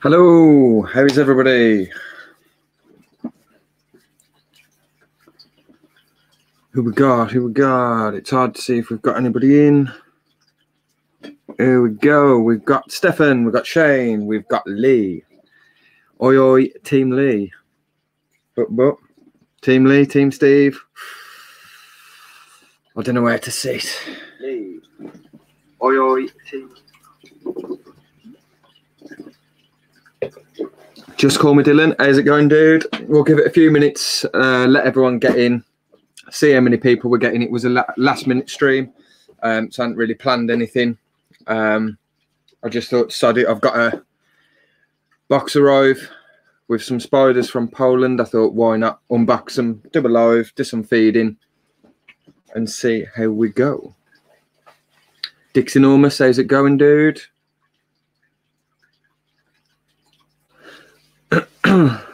Hello, how's everybody? Who we got? Who we got? It's hard to see if we've got anybody in. Here we go. We've got Stefan, we've got Shane, we've got Lee. Oi, oi, Team Lee. But, but, Team Lee, Team Steve. I don't know where to sit. Lee. Oi, oi, Team. Just call me Dylan. How's it going, dude? We'll give it a few minutes, uh, let everyone get in, see how many people we're getting. It was a la- last minute stream, um, so I hadn't really planned anything. Um, I just thought, sod it, I've got a box arrive with some spiders from Poland. I thought, why not unbox them, do a live, do some feeding, and see how we go. Dix Enormous, how's it going, dude? How's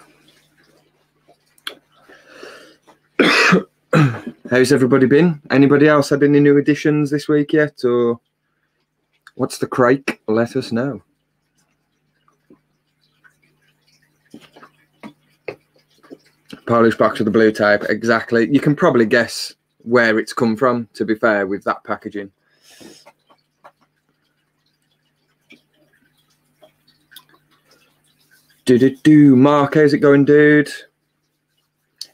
everybody been? Anybody else had any new additions this week yet, or what's the crake? Let us know. Polish box with the blue type, exactly. You can probably guess where it's come from. To be fair, with that packaging. Do do do. Mark, how's it going, dude?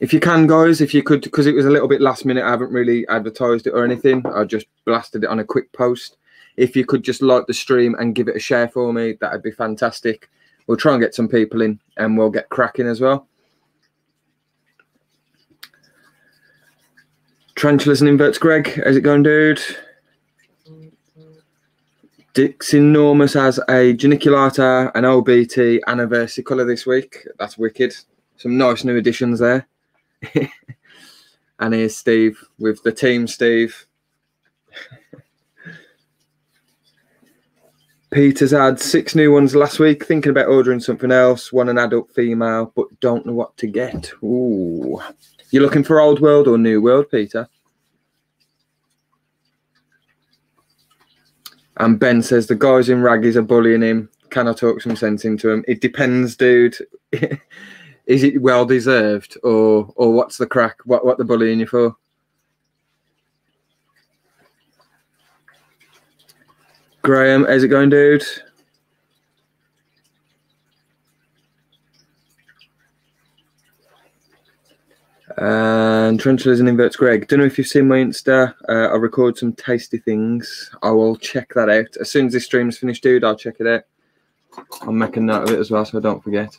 If you can, guys, if you could, because it was a little bit last minute, I haven't really advertised it or anything. I just blasted it on a quick post. If you could just like the stream and give it a share for me, that'd be fantastic. We'll try and get some people in and we'll get cracking as well. Tarantulas and inverts, Greg. How's it going, dude? Dix Enormous has a Geniculata, an OBT anniversary colour this week. That's wicked. Some nice new additions there. and here's Steve with the team, Steve. Peter's had six new ones last week. Thinking about ordering something else. One an adult female, but don't know what to get. Ooh. You looking for old world or new world, Peter? And Ben says the guys in raggies are bullying him. Can I talk some sense into him? It depends, dude. Is it well deserved, or or what's the crack? What what the bullying you for? Graham, how's it going, dude? And Tarantulas and Inverts Greg. Don't know if you've seen my Insta. Uh, I record some tasty things. I will check that out. As soon as this stream's finished, dude, I'll check it out. I'll make a note of it as well so I don't forget.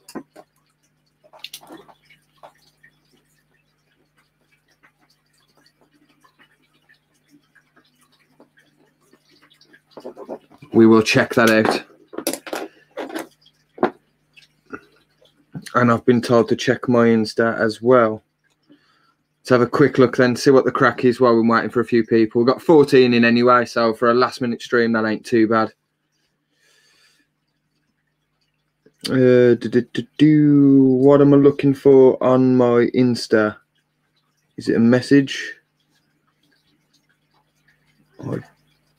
We will check that out. And I've been told to check my Insta as well. Have a quick look then, see what the crack is while we're waiting for a few people. We've got 14 in anyway, so for a last minute stream, that ain't too bad. Uh, do, do, do, do. What am I looking for on my Insta? Is it a message? I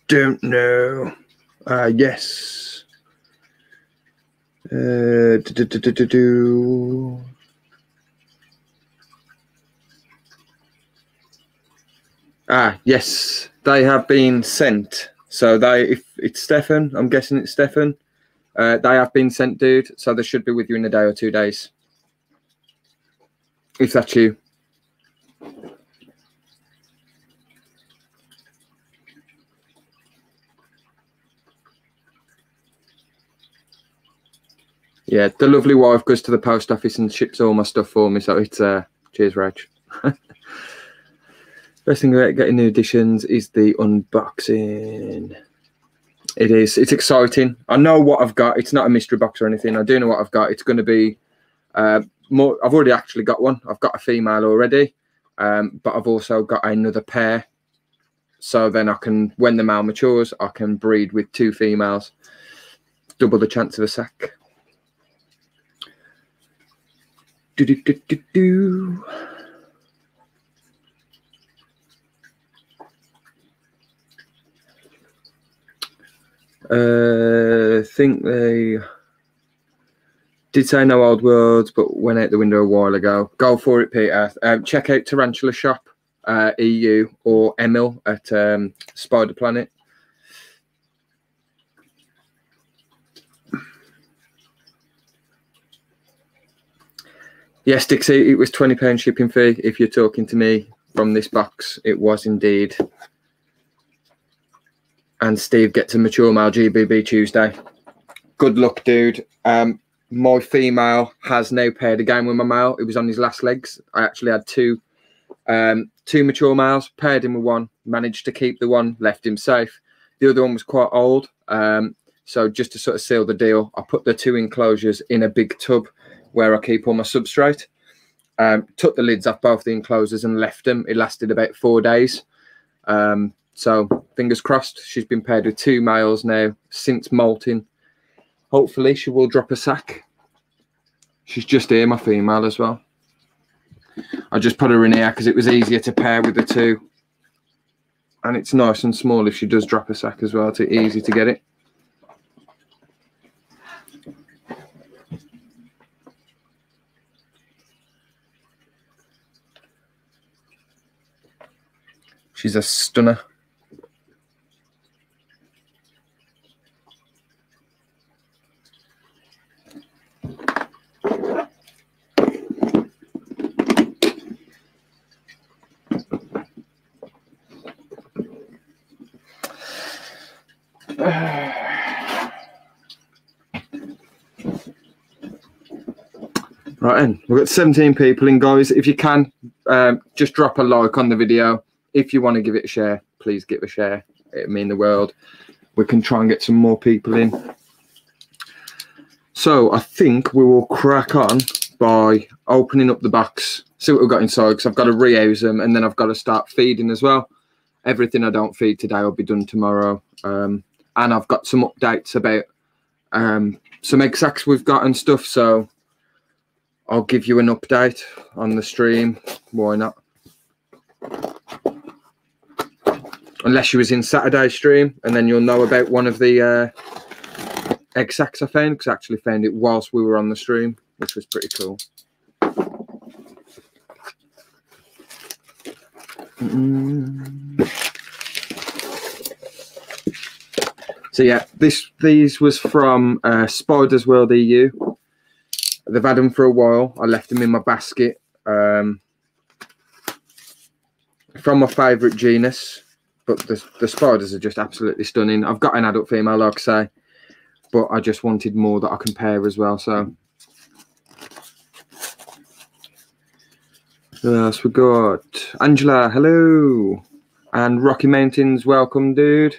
don't know. Uh, yes. Uh, do, do, do, do, do, do. Ah, yes, they have been sent. So they, if it's Stefan, I'm guessing it's Stefan. Uh, they have been sent, dude. So they should be with you in a day or two days. If that's you. Yeah, the lovely wife goes to the post office and ships all my stuff for me. So it's uh, cheers, Rach. Best thing about getting new additions is the unboxing. It is. It's exciting. I know what I've got. It's not a mystery box or anything. I do know what I've got. It's going to be uh, more. I've already actually got one. I've got a female already, um, but I've also got another pair. So then I can, when the male matures, I can breed with two females. Double the chance of a sack. Do do do do do. Uh, think they Did say no old words, but went out the window a while ago. Go for it, Peter. Um, check out Tarantula Shop uh, EU or Emil at um, Spider Planet. Yes, Dixie, it was £20 shipping fee. If you're talking to me from this box, it was indeed. And Steve gets a mature male GBB Tuesday. Good luck, dude. Um, my female has now paired again with my male. It was on his last legs. I actually had two um, two mature males, paired him with one, managed to keep the one, left him safe. The other one was quite old. Um, so just to sort of seal the deal, I put the two enclosures in a big tub where I keep all my substrate. Um, took the lids off both the enclosures and left them. It lasted about four days. Um, so fingers crossed, she's been paired with two males now since molting. Hopefully she will drop a sack. She's just here, my female as well. I just put her in here because it was easier to pair with the two. And it's nice and small if she does drop a sack as well. It's easy to get it. She's a stunner. We've got 17 people in, guys. If you can, um, just drop a like on the video. If you want to give it a share, please give a share. It mean the world. We can try and get some more people in. So I think we will crack on by opening up the box, see what we've got inside, because I've got to rehouse them, and then I've got to start feeding as well. Everything I don't feed today will be done tomorrow. Um, and I've got some updates about um, some egg we've got and stuff. So I'll give you an update on the stream. Why not? Unless you was in Saturday's stream, and then you'll know about one of the uh, egg sacs I found, because I actually found it whilst we were on the stream, which was pretty cool. Mm. So yeah, this these was from uh, Spiders World EU. They've had them for a while. I left them in my basket. Um, from my favourite genus, but the, the spiders are just absolutely stunning. I've got an adult female, like I say, but I just wanted more that I can pair as well. So, what else we got? Angela, hello, and Rocky Mountains, welcome, dude.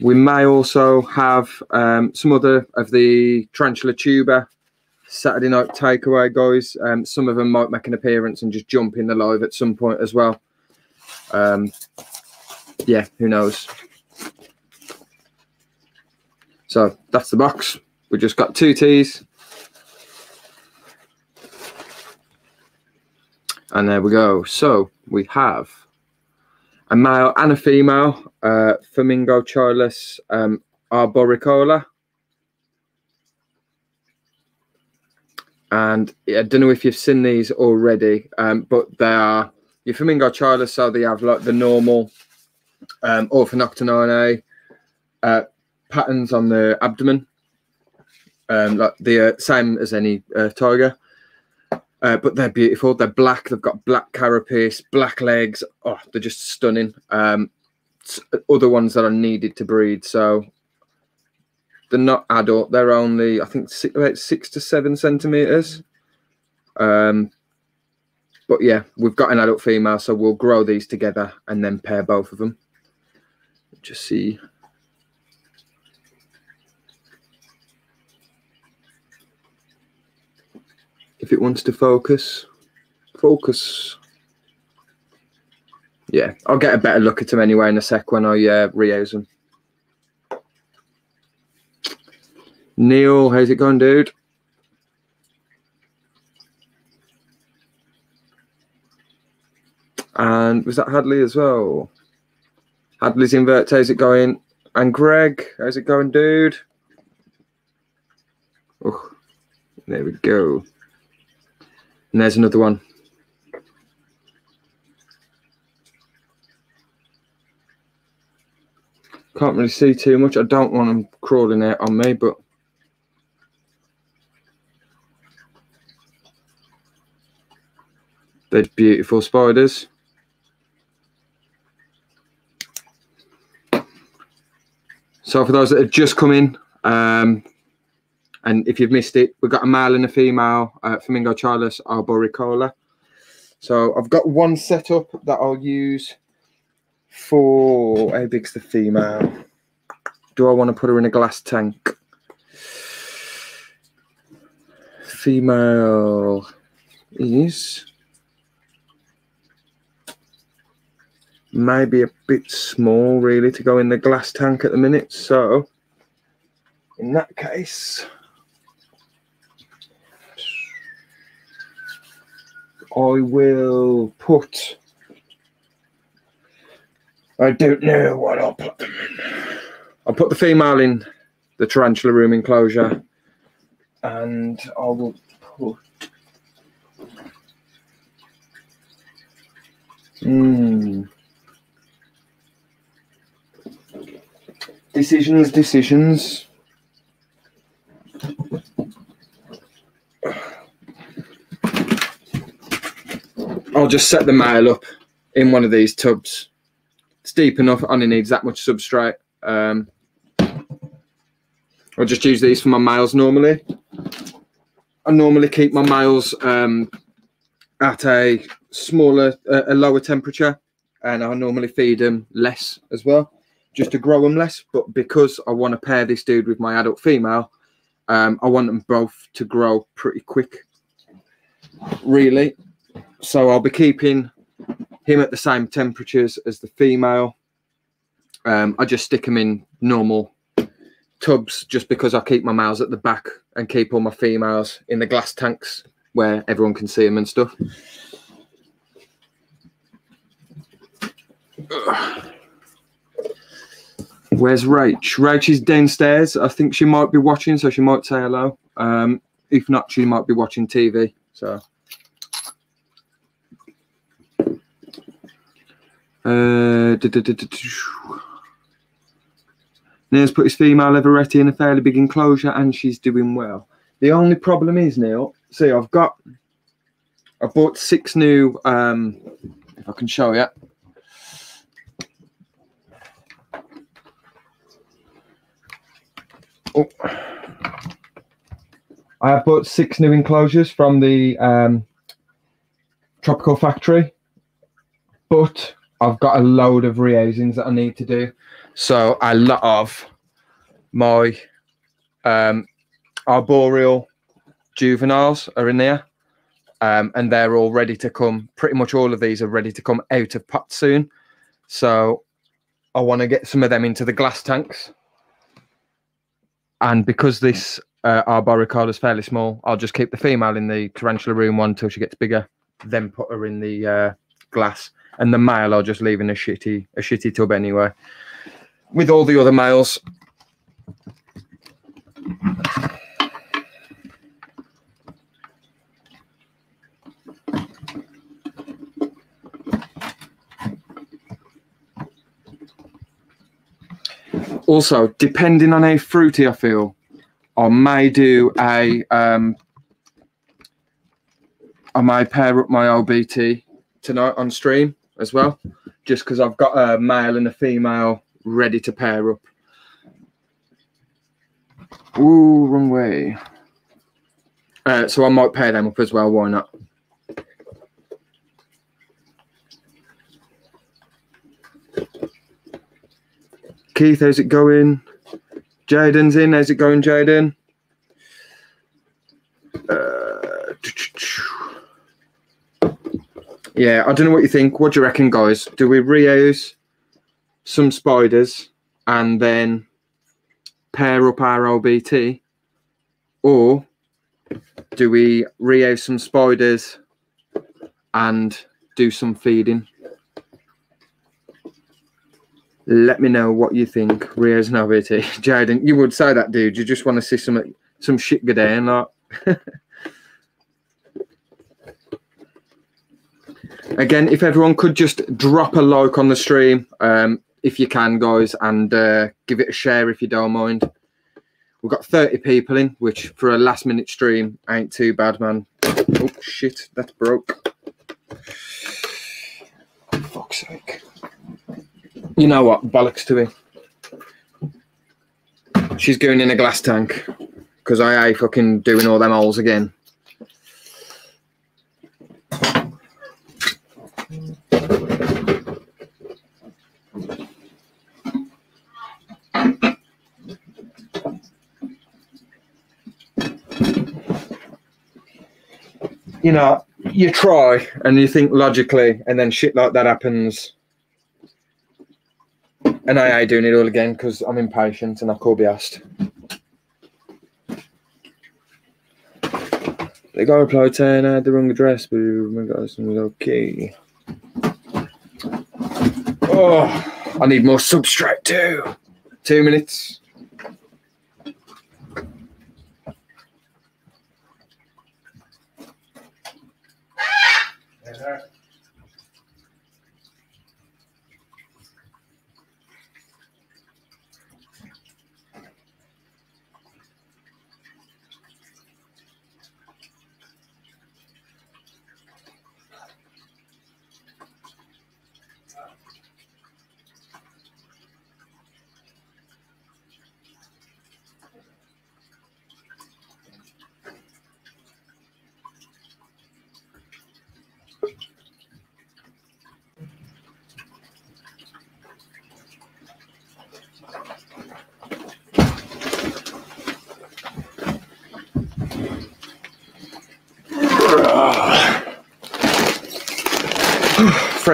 We may also have um, some other of the Tarantula Tuber Saturday night takeaway guys. Um, some of them might make an appearance and just jump in the live at some point as well. Um, yeah, who knows? So that's the box. We just got two teas. And there we go. So we have a male and a female uh, Phormingochilus um, arboricola. And I don't know if you've seen these already, um, but they are your Phormingochilus, so they have like the normal um, ornithoctonine uh, patterns on the abdomen, um, like the uh, same as any uh, tiger. Uh, but they're beautiful. They're black. They've got black carapace, black legs. Oh, they're just stunning. Um, other ones that are needed to breed. So they're not adult. They're only, I think, six, about six to seven centimeters. Um, but yeah, we've got an adult female, so we'll grow these together and then pair both of them. Just see it wants to focus. Focus. Yeah, I'll get a better look at them anyway in a sec when I uh, reuse them. Neil, how's it going, dude? And was that Hadley as well? Hadley's invert, how's it going? And Greg, how's it going, dude? Oh, there we go. And there's another one. Can't really see too much. I don't want them crawling out on me, but they're beautiful spiders. So for those that have just come in, um, and if you've missed it, we've got a male and a female uh, Phormingochilus arboricola. So I've got one setup that I'll use for how big's the female? Do I want to put her in a glass tank? Female is maybe a bit small really to go in the glass tank at the minute. So in that case, I will put. I don't know what I'll put them in. I'll put the female in the tarantula room enclosure, and I will put. Hmm. Decisions, decisions. I'll just set the male up in one of these tubs. It's deep enough, only needs that much substrate. Um, I'll just use these for my males normally. I normally keep my males um, at a smaller, uh, a lower temperature, and I normally feed them less as well, just to grow them less. But because I want to pair this dude with my adult female, um, I want them both to grow pretty quick, really so I'll be keeping him at the same temperatures as the female. Um, I just stick them in normal tubs just because I keep my males at the back and keep all my females in the glass tanks where everyone can see them and stuff. Where's Rach? Rach is downstairs. I think she might be watching, so she might say hello. Um, if not, she might be watching TV. So Uh, Neil's put his female Everetti in a fairly big enclosure and she's doing well. The only problem is, Neil, see, I've got, I bought six new, um, if I can show you. Oh. I have bought six new enclosures from the um, Tropical Factory, but I've got a load of rehousings that I need to do. So a lot of my um, arboreal juveniles are in there. Um, and they're all ready to come. Pretty much all of these are ready to come out of pot soon. So I want to get some of them into the glass tanks. And because this uh, arboricola is fairly small, I'll just keep the female in the tarantula room one until she gets bigger, then put her in the uh, glass and the male I'll just leave in a shitty a shitty tub anyway. With all the other males. Also, depending on how fruity I feel, I may do a um, I may pair up my OBT tonight on stream as well, just because I've got a male and a female ready to pair up. Ooh, wrong way. Uh, so I might pair them up as well. Why not? Keith, how's it going? Jaden's in. How's it going, Jaden? Uh, yeah, I don't know what you think. What do you reckon, guys? Do we reuse some spiders and then pair up our OBT? Or do we reuse some spiders and do some feeding? Let me know what you think. Riaz and RBT. Jaden, you would say that, dude. You just want to see some some shit go down, like. Again, if everyone could just drop a like on the stream, um, if you can, guys, and uh, give it a share if you don't mind. We've got 30 people in, which for a last minute stream ain't too bad, man. Oh, shit, that's broke. fuck's sake. You know what? Bollocks to it. She's going in a glass tank because I ain't fucking doing all them holes again. You know, you try and you think logically, and then shit like that happens. And I ain't doing it all again because I'm impatient and I could be asked. They got a reply saying I had the wrong address, but my God, was okay. Oh, I need more substrate too. Two minutes.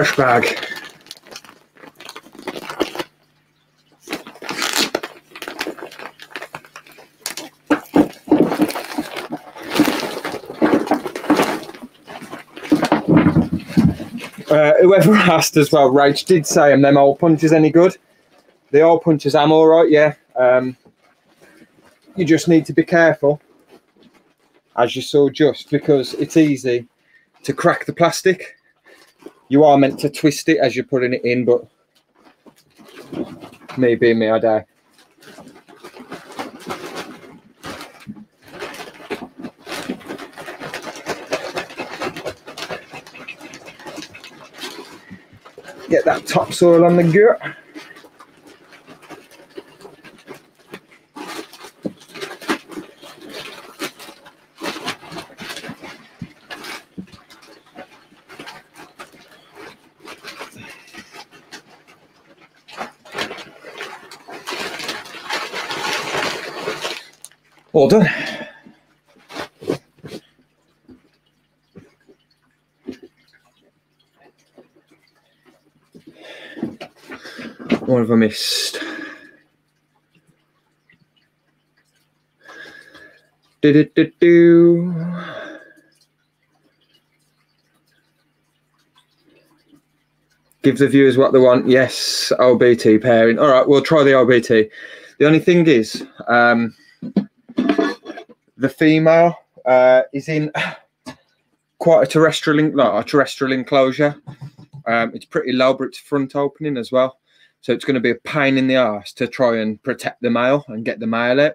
Fresh bag. Uh, whoever asked as well, Rach did say, "Am them old punches any good?" The old punches, I'm all right. Yeah. Um, you just need to be careful, as you saw, just because it's easy to crack the plastic you are meant to twist it as you're putting it in, but me being me, I die. Get that topsoil on the gut. Done. What have I missed? Do. Give the viewers what they want. Yes, OBT pairing. All right, we'll try the OBT. The only thing is, um, the female uh, is in quite a terrestrial, like a terrestrial enclosure. Um, it's pretty low, but it's front opening as well. So it's going to be a pain in the ass to try and protect the male and get the male out.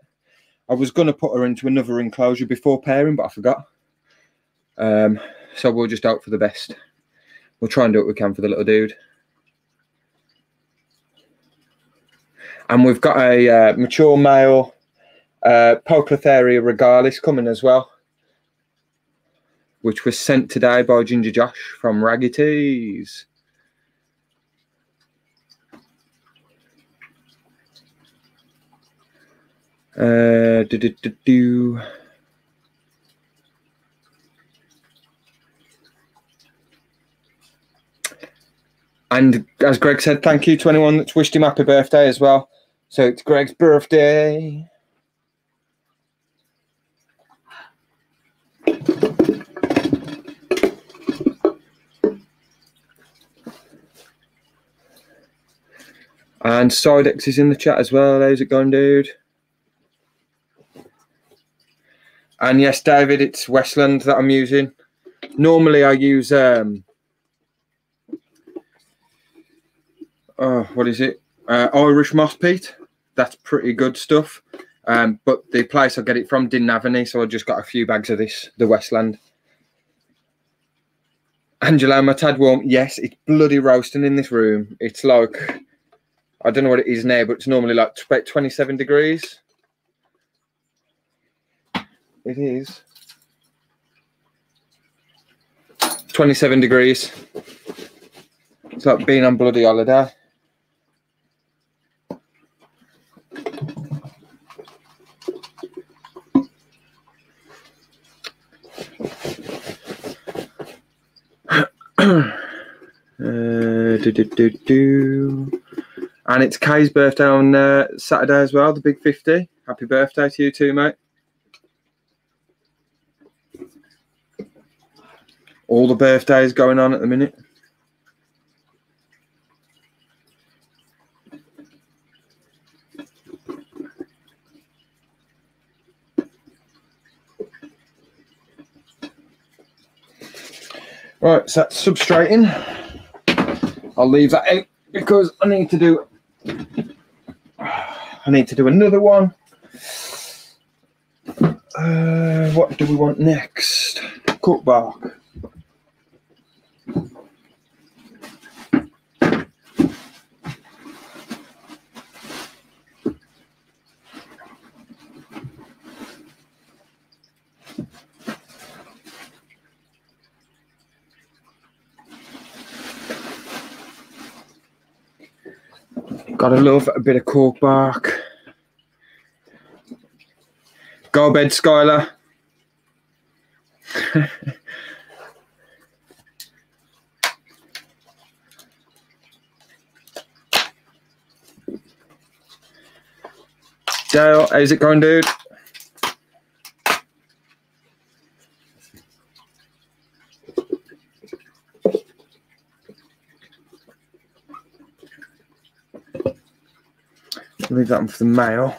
I was going to put her into another enclosure before pairing, but I forgot. Um, so we'll just hope for the best. We'll try and do what we can for the little dude. And we've got a uh, mature male uh, Poecilotheria regalis coming as well, which was sent today by Ginger Josh from Raggy Uh, do, do, do, do. And as Greg said, thank you to anyone that's wished him happy birthday as well. So it's Greg's birthday. And Sidex is in the chat as well. How's it going, dude? And yes, David, it's Westland that I'm using. Normally, I use um, oh, what is it? Uh, Irish moss peat. That's pretty good stuff. Um, but the place I get it from didn't have any, so I just got a few bags of this, the Westland. Angela, my tad warm. Yes, it's bloody roasting in this room. It's like I don't know what it is now, but it's normally like about 27 degrees. It is 27 degrees. It's like being on bloody holiday. uh, do, do, do, do. And it's Kay's birthday on uh, Saturday as well, the big 50. Happy birthday to you too, mate. All the birthdays going on at the minute. Right, so that's substrating. I'll leave that out because I need to do I need to do another one. Uh, what do we want next? Cork bark. Gotta love a bit of cork bark. Go bed, Skylar. Dale, how's it going, dude? Leave that one for the mail.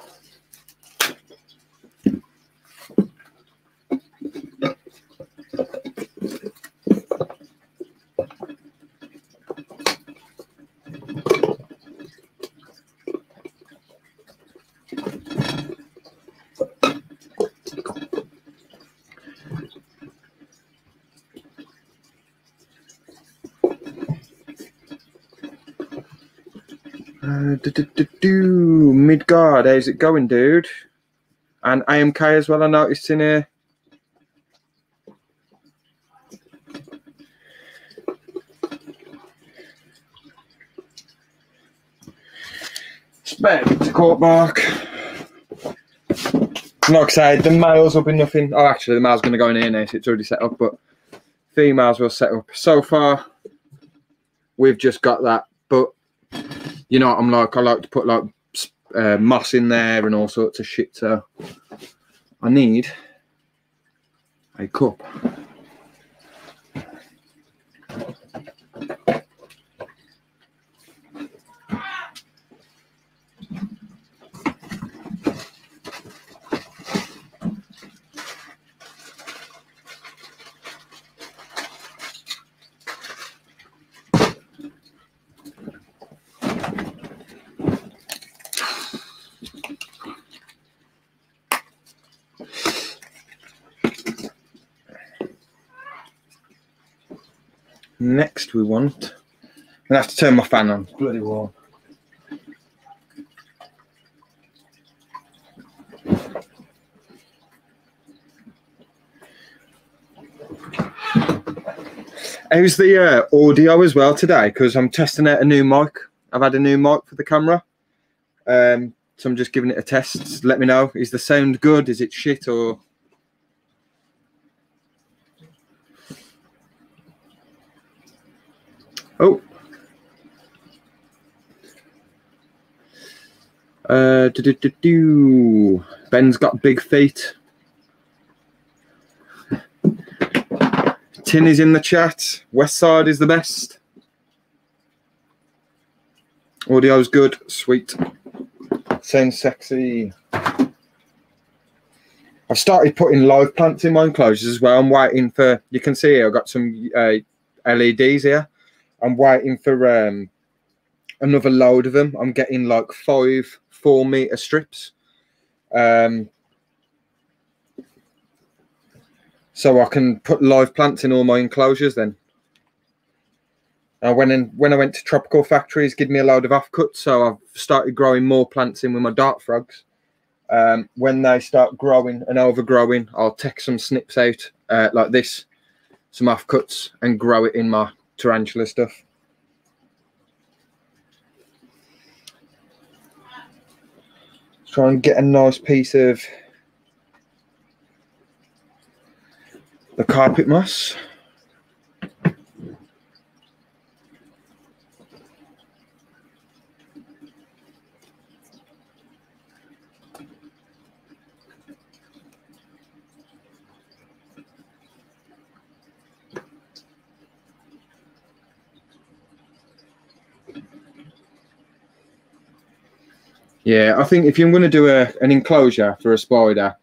Uh, Midgard, how's it going, dude? And AMK as well, I noticed in here. Spare to cork bark. Like I said, the males will be nothing. Oh, actually, the male's going to go in here now, so it's already set up. But females will set up. So far, we've just got that. But you know, what I'm like, I like to put like uh, moss in there and all sorts of shit. So I need a cup. We want. I have to turn my fan on. Bloody warm. How's the uh, audio as well today? Because I'm testing out a new mic. I've had a new mic for the camera. Um, so I'm just giving it a test. Let me know. Is the sound good? Is it shit or Oh. Uh, do, do, do. Ben's got big feet. Tin is in the chat. West side is the best. Audio's good, sweet. Sounds sexy. I've started putting live plants in my enclosures as well. I'm waiting for, you can see here, I've got some uh, LEDs here. I'm waiting for um, another load of them. I'm getting like five four meter strips. Um, so I can put live plants in all my enclosures then. Uh, when in, when I went to tropical factories, give me a load of offcuts, so I've started growing more plants in with my dart frogs. Um, when they start growing and overgrowing, I'll take some snips out uh, like this, some offcuts, and grow it in my tarantula stuff. Try and get a nice piece of the carpet moss. Yeah, I think if you're going to do a, an enclosure for a spider,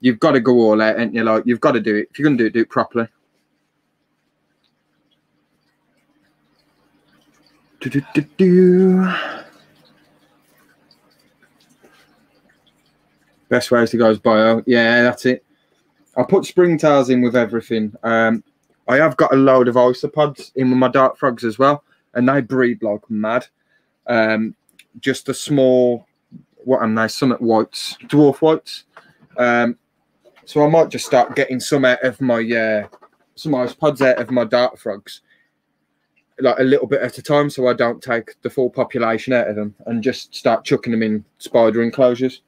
you've got to go all out, and you're like you've got to do it. If you're going to do it, do it properly. Do, do, do, do. Best ways to go is bio. Yeah, that's it. I put springtails in with everything. Um, I have got a load of isopods in with my dart frogs as well, and they breed like mad. Um, just a small, what am they? Summit whites, dwarf whites. Um, so I might just start getting some out of my uh, some isopods out of my dart frogs, like a little bit at a time, so I don't take the full population out of them, and just start chucking them in spider enclosures.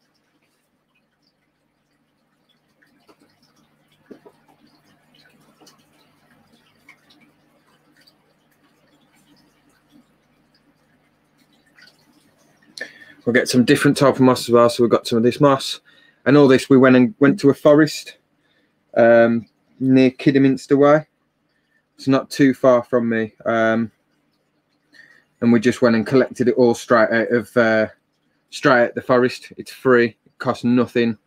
We'll get some different type of moss as well. So we've got some of this moss and all this. We went and went to a forest um, near Kidderminster Way. It's not too far from me. Um, and we just went and collected it all straight out of uh, straight out the forest. It's free, it costs nothing.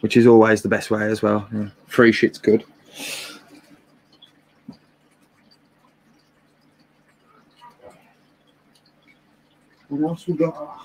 Which is always the best way as well. Yeah. Free shit's good. Got?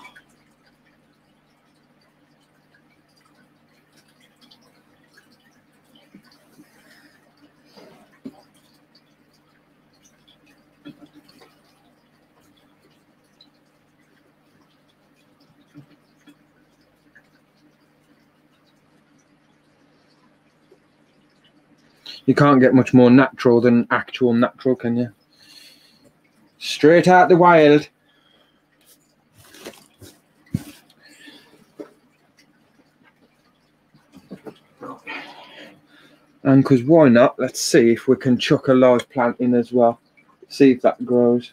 You can't get much more natural than actual natural, can you? Straight out the wild. And because why not? Let's see if we can chuck a live plant in as well. See if that grows.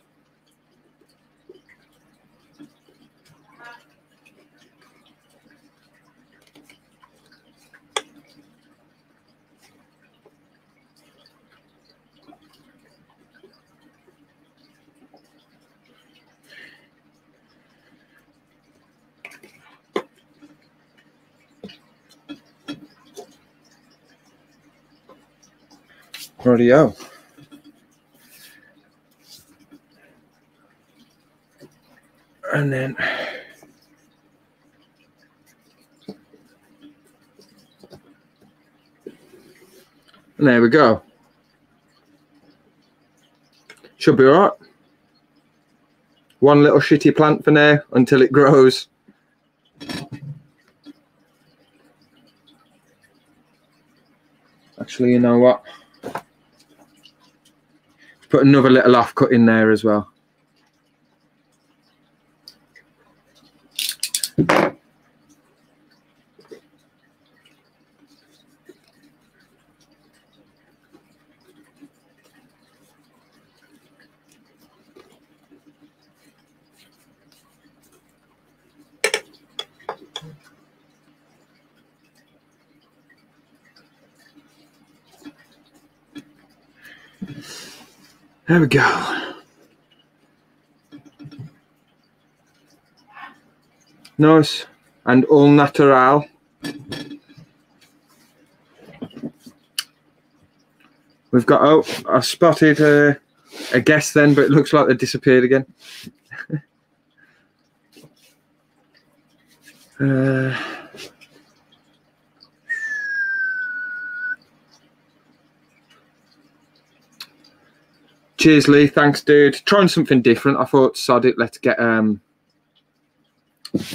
Radio. And then and there we go. Should be all right. One little shitty plant for now until it grows. Actually, you know what? Put another little off cut in there as well. There we go. Nice and all natural. We've got oh, I spotted uh, a guest then, but it looks like they disappeared again. uh, cheers, Lee. Thanks, dude. Trying something different. I thought, sod it. Let's get um,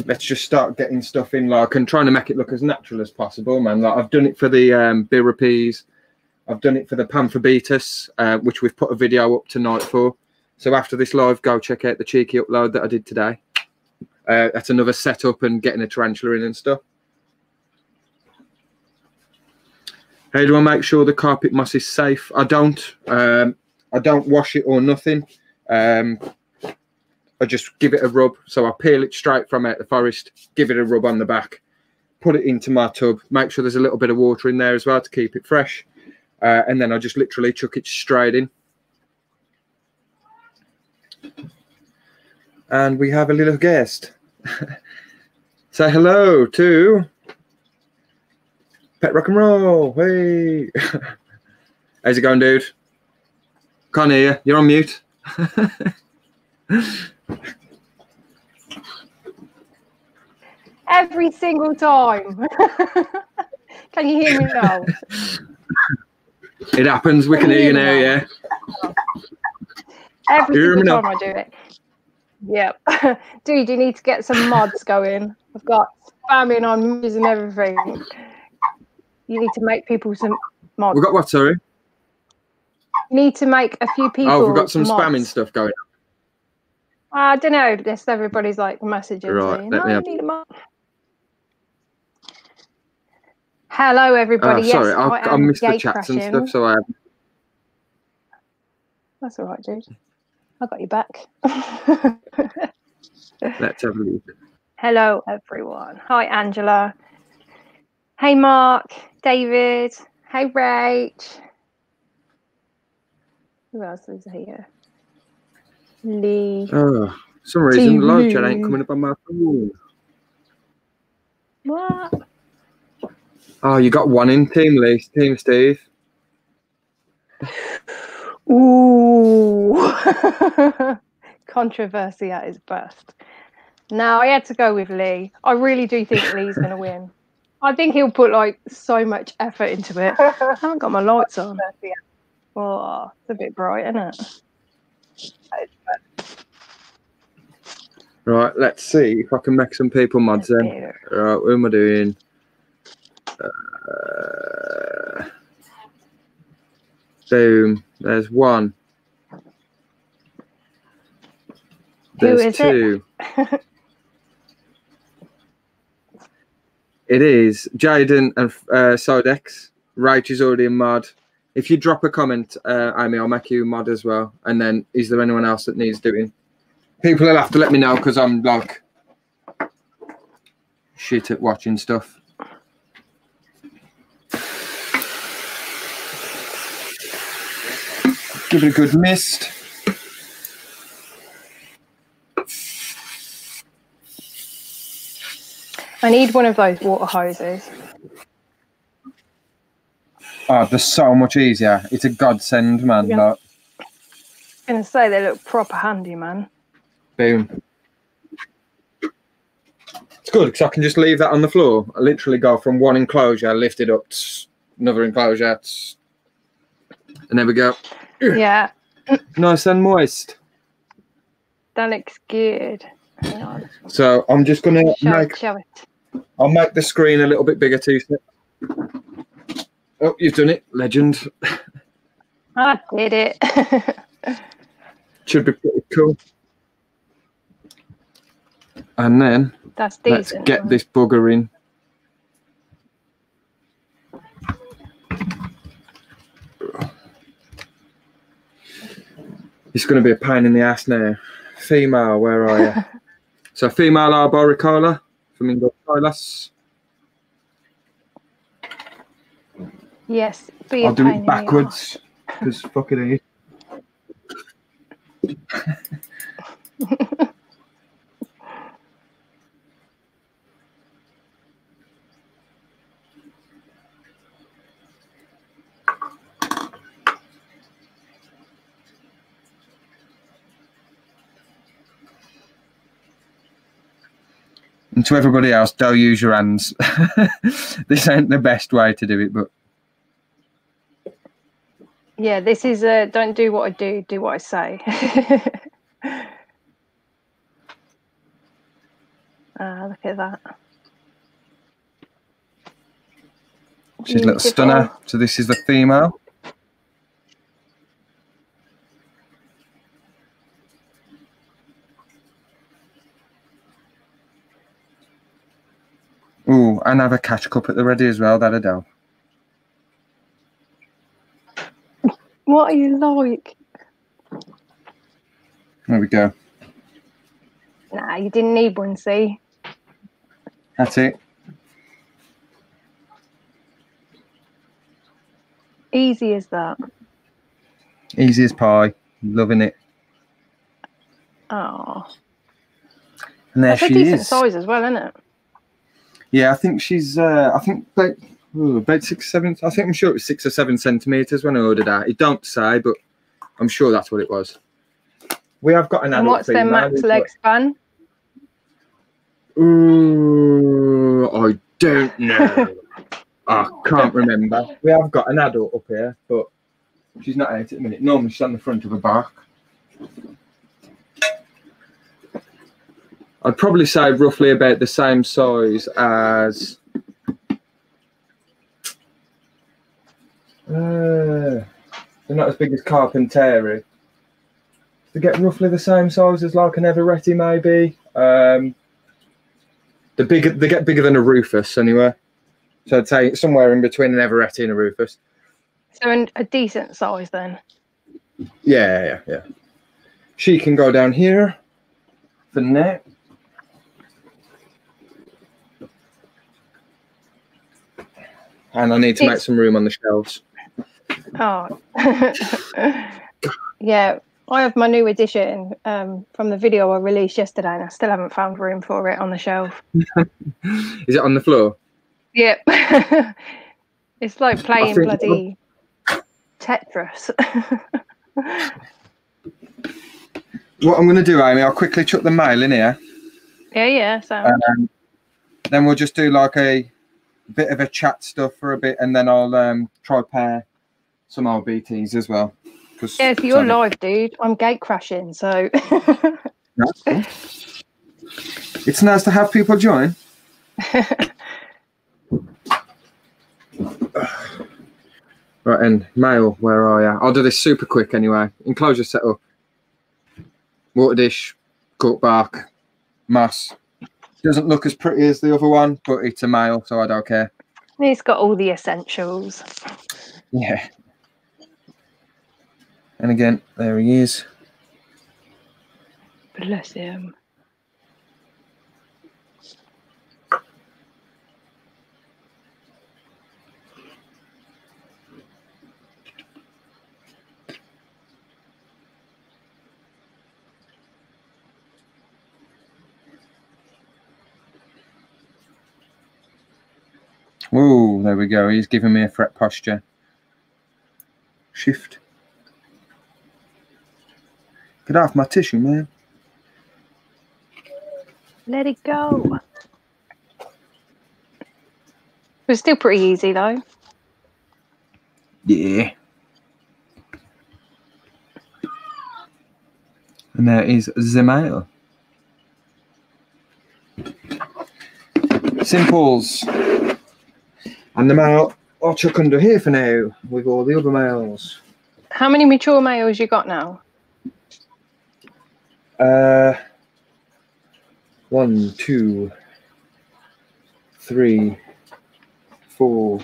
let's just start getting stuff in like and trying to make it look as natural as possible, man. Like I've done it for the um, Birupes. I've done it for the Pamphobeteus, uh, which we've put a video up tonight for. So after this live, go check out the cheeky upload that I did today. Uh, that's another setup and getting a tarantula in and stuff. How do I make sure the carpet moss is safe? I don't. Um, I don't wash it or nothing. Um, I just give it a rub. So I peel it straight from out the forest, give it a rub on the back, put it into my tub, make sure there's a little bit of water in there as well to keep it fresh. Uh, and then I just literally chuck it straight in. And we have a little guest. Say hello to Pet Rock and Roll. Hey. How's it going, dude? Can't hear you. You're on mute. Every single time. Can you hear me now? It happens. We can hear you now, yeah. Every Hear single now. time I do it. Yep. Dude, you need to get some mods going. I've got spamming on movies and everything. You need to make people some mods. We've got what, sorry? Need to make a few people. Oh, we've got some mods. spamming stuff going on. Ah, I don't know. Just everybody's like messaging Right, saying, let "Oh, me I have- need a mod." Hello, everybody. Oh, yes, sorry, I, I, I missed the chats and stuff, so I That's all right, dude. I got you back. let's have a look. Hello, everyone. Hi, Angela. Hey, Mark, David. Hey, Rach. Who else is here? Lee. Oh, for some reason, the live chat ain't coming up on my phone. What? Oh, you got one in Team Lee, Team Steve. Ooh. Controversy at its best. No, I had to go with Lee. I really do think Lee's going to win. I think he'll put like so much effort into it. I haven't got my lights on. Oh, it's a bit bright, isn't it? Right, let's see if I can make some people mods then. Right, what am I doing? Uh, boom. There's one. Who There's is it? two. It is Jaden and uh, Sodex. Rach is already in mod. If you drop a comment, uh, Amy, I'll make you mod as well. And then, is there anyone else that needs doing? People will have to let me know because I'm like shit at watching stuff. Give it a good mist. I need one of those water hoses. Oh, they're so much easier. It's a godsend, man. Yeah. Like, I'm going to say they look proper handy, man. boom. It's good because I can just leave that on the floor. I literally go from one enclosure, lift it up, tss, another enclosure, tss, and there we go. Yeah, Nice and moist. that looks good. So I'm just gonna Show, make. show it. I'll make the screen a little bit bigger too. Oh, you've done it, legend. I did it. Should be pretty cool. And then That's let's decent. get this bugger in. It's going to be a pain in the ass now. Female, where are you? so, female arboricola, Flamingo Silas. Yes, I'll do it backwards because fucking it? and to everybody else, don't use your hands. this ain't the best way to do it, but yeah, this is a don't do what I do, do what I say. Ah, look at that. she's a little stunner. So this is the female. Ooh, and have a catch cup at the ready as well, that Adele. What are you like? There we go. Nah, you didn't need one, see? That's it. Easy as that. Easy as pie. Loving it. Oh, And there that's a she decent is. size as well, isn't it? Yeah, I think she's. Uh, I think about, ooh, about six, seven. I think I'm sure it was six or seven centimeters when I ordered that. It don't say, but I'm sure that's what it was. We have got an And adult what's their max leg span? Ooh, I don't know. I can't remember. We have got an adult up here, but she's not out at the minute. Normally she's on the front of a bark. I'd probably say roughly about the same size as. Uh, they're not as big as Carpenteri. They get roughly the same size as like an Everetti, maybe. Um, the bigger they get bigger than a Rufus, anyway. So I'd say somewhere in between an Everetti and a Rufus. So an, a decent size then. Yeah, yeah, yeah. She can go down here for now. And I need to make some room on the shelves. Oh, yeah. I have my new edition um, from the video I released yesterday, and I still haven't found room for it on the shelf. Is it on the floor? Yep. it's like playing bloody Tetris. What I'm going to do, Amy, I'll quickly chuck the male in here. yeah, yeah. So Um, then we'll just do like a bit of a chat stuff for a bit, and then I'll um, try pair some OBTs as well. 'cause- yeah, you're sorry. live, dude. I'm gate crashing, so cool. It's nice to have people join. Right, and male, where are you? I'll do this super quick anyway. Enclosure setup. Water dish, cork bark, mass. Doesn't look as pretty as the other one, but it's a male, so I don't care. he's got all the essentials. Yeah. And again, there he is. Bless him. Whoa, there we go. He's giving me a fret posture. Shift. Get off my tissue, man. Let it go. It was still pretty easy though. Yeah. And there is the male. Simples. And the male I'll chuck under here for now with all the other males. How many mature males you got now? Uh, one, two, three, four,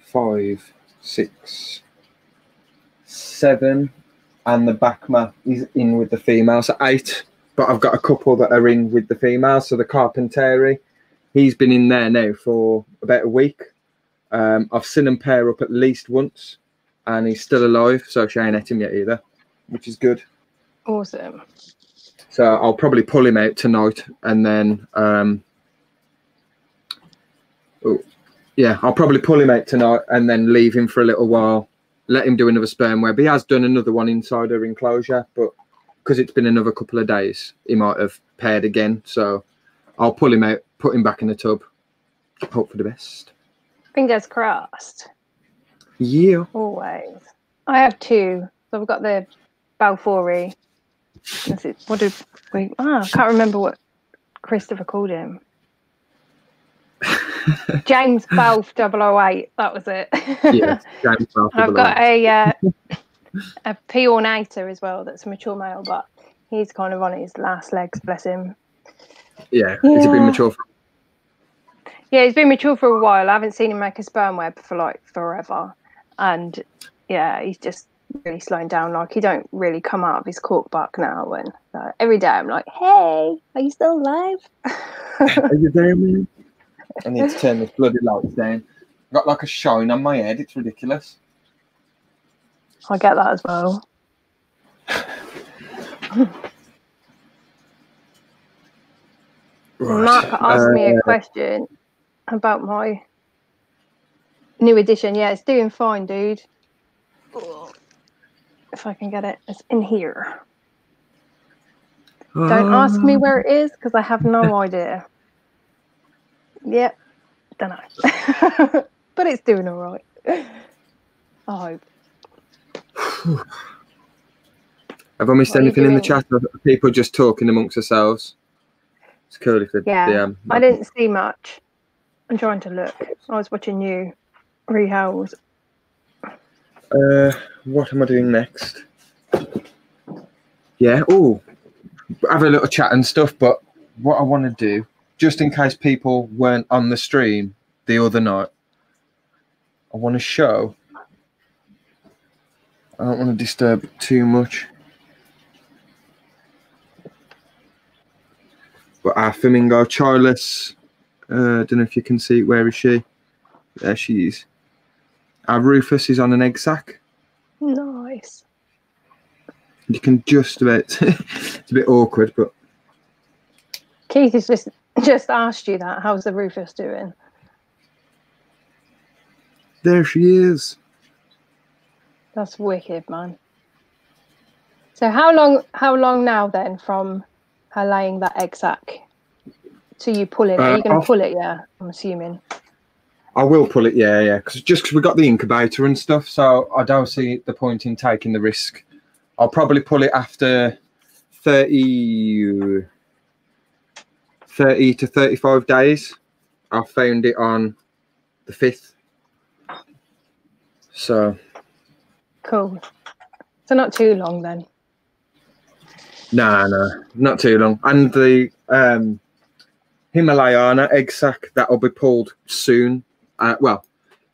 five, six, seven, and the backma is in with the female, so eight. But I've got a couple that are in with the female. So the Carpenteri, he's been in there now for about a week. Um, I've seen him pair up at least once, and he's still alive. So she ain't at him yet either, which is good. Awesome. So I'll probably pull him out tonight and then um oh, yeah, I'll probably pull him out tonight and then leave him for a little while. Let him do another sperm web. He has done another one inside her enclosure, but because it's been another couple of days, he might have paired again. So I'll pull him out, put him back in the tub. Hope for the best. Fingers crossed. Yeah. Always. I have two. So I've got the Balfouri. Is it, what did we? Ah, I can't remember what Christopher called him. James Balf 008. That was it. Yeah. James Balfour I've got a uh, a P ornata as well. That's a mature male, but he's kind of on his last legs. Bless him. Yeah. It's a bit Yeah. mature. Yeah, he's been mature for a while. I haven't seen him make a sperm web for like forever, and yeah, he's just really slowing down. Like he don't really come out of his cork bark now. And uh, every day I'm like, "Hey, are you still alive?" Are you there, man? I need to turn this bloody lights down. Got like a shine on my head. It's ridiculous. I get that as well. Mark asked me a uh, question about my new edition. Yeah, it's doing fine, dude. If I can get it, it's in here. Don't ask me where it is because I have no idea. Yep, don't know. but it's doing all right. I hope. Have I missed What anything in the chat? People just talking amongst themselves? It's cool if they Yeah, DM. I didn't see much. I'm trying to look. I was watching you rehouse. Uh, what am I doing next? Yeah. Oh, have a little chat and stuff. But what I want to do, just in case people weren't on the stream the other night, I want to show. I don't want to disturb too much. But our Phormingochilus. Uh, don't know if you can see. Where is she? There she is. Our Rufus is on an egg sack. Nice. You can just about. it's a bit awkward, but Keith has just just asked you that. How's the Rufus doing? there she is. That's wicked, man. So how long how long now then from her laying that egg sack to you pulling? Are Uh, you gonna pull it, yeah, I'm assuming. I will pull it, yeah, yeah. Because just because we got the incubator and stuff, so I don't see the point in taking the risk. I'll probably pull it after 30, 30 to 35 days. I found it on the 5th. So, Cool. So not too long then. no, no, not too long. And the um, Himalayana egg sac, that'll be pulled soon. Uh, well,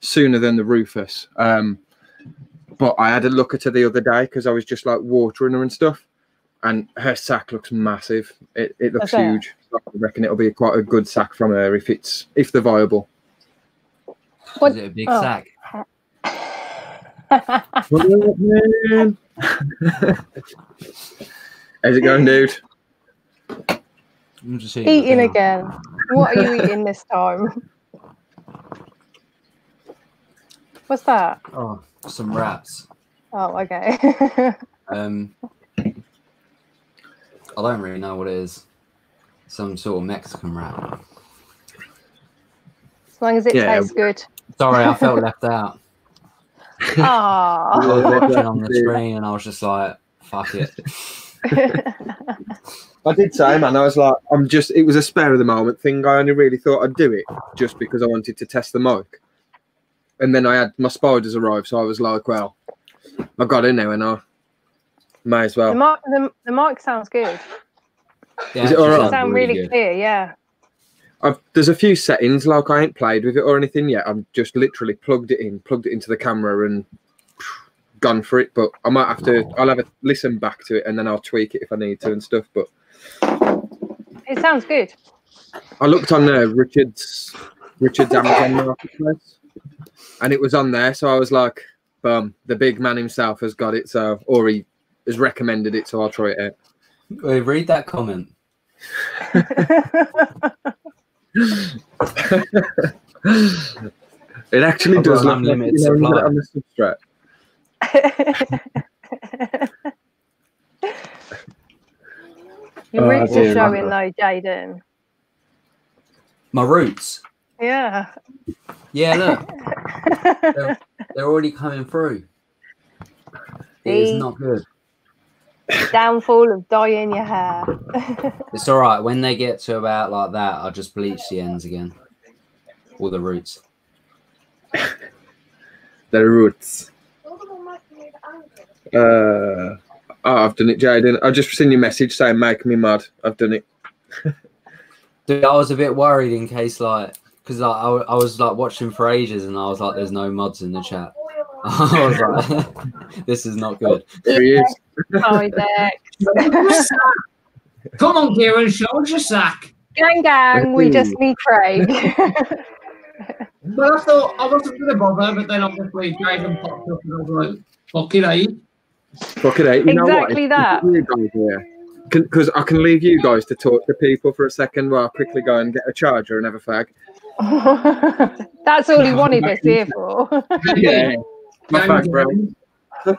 sooner than the Rufus. Um, but I had a look at her the other day because I was just like watering her and stuff, and her sack looks massive. It, it looks Does it? huge. So I reckon it'll be quite a good sack from her if it's if they're viable. What- Is it a big oh. sack? What up, man? How's it going, dude? I'm just eating, eating again. What are you eating this time? What's that? Oh, some wraps. Oh, okay. Um, I don't really know what it is. Some sort of Mexican wrap. as long as it Yeah. tastes good. Sorry, I felt left out. I was Ah. watching on the screen and I was just like, fuck it. I did say, man, I was like, I'm just, it was a spare of the moment thing. I only really thought I'd do it just because I wanted to test the mic. And then I had my spiders arrive, so I was like, well, I got in there and I may as the, well. mic, the, the mic sounds good. Yeah, Is it alright? Sounds sound really good. clear, yeah. I've, there's a few settings, like I ain't played with it or anything yet. I'm just literally plugged it in, plugged it into the camera and gone for it. But I might have to, I'll have a listen back to it and then I'll tweak it if I need to and stuff. But It sounds good. I looked on uh, Richard's Richard's Amazon marketplace, and it was on there. So I was like, "Boom! The big man himself has got it." So, or he has recommended it, so I'll try it out. Wait, read that comment. It actually I've does got look an like unlimited you know, when you get it on the substrate. Your Oh, roots dear, are showing mother. though, Jaden. My roots. Yeah. Yeah, look, they're, they're already coming through. It is not good. Downfall of dyeing your hair. It's all right. When they get to about like that, I'll just bleach the ends again. All the roots. The roots. Uh, oh, I've done it, Jaden. I've just seen your message saying make me mad. I've done it. Dude, I was a bit worried in case like because like, I, I was like watching for ages and I was like, "There's no mods in the chat." I was like, "This is not good." There he is. Hi there. Come on, Kieran, show us your sack. Gang gang, we just need Craig. But I thought I wasn't going to bother, but then obviously Jaden popped up and I was like, fuck it, eh? Fuck it, eh? You know what? Exactly If- that. if you guys here, because I can leave you guys to talk to people for a second while I quickly go and get a charger and have a fag. That's all he wanted us here for. Yeah, my Gang, bro.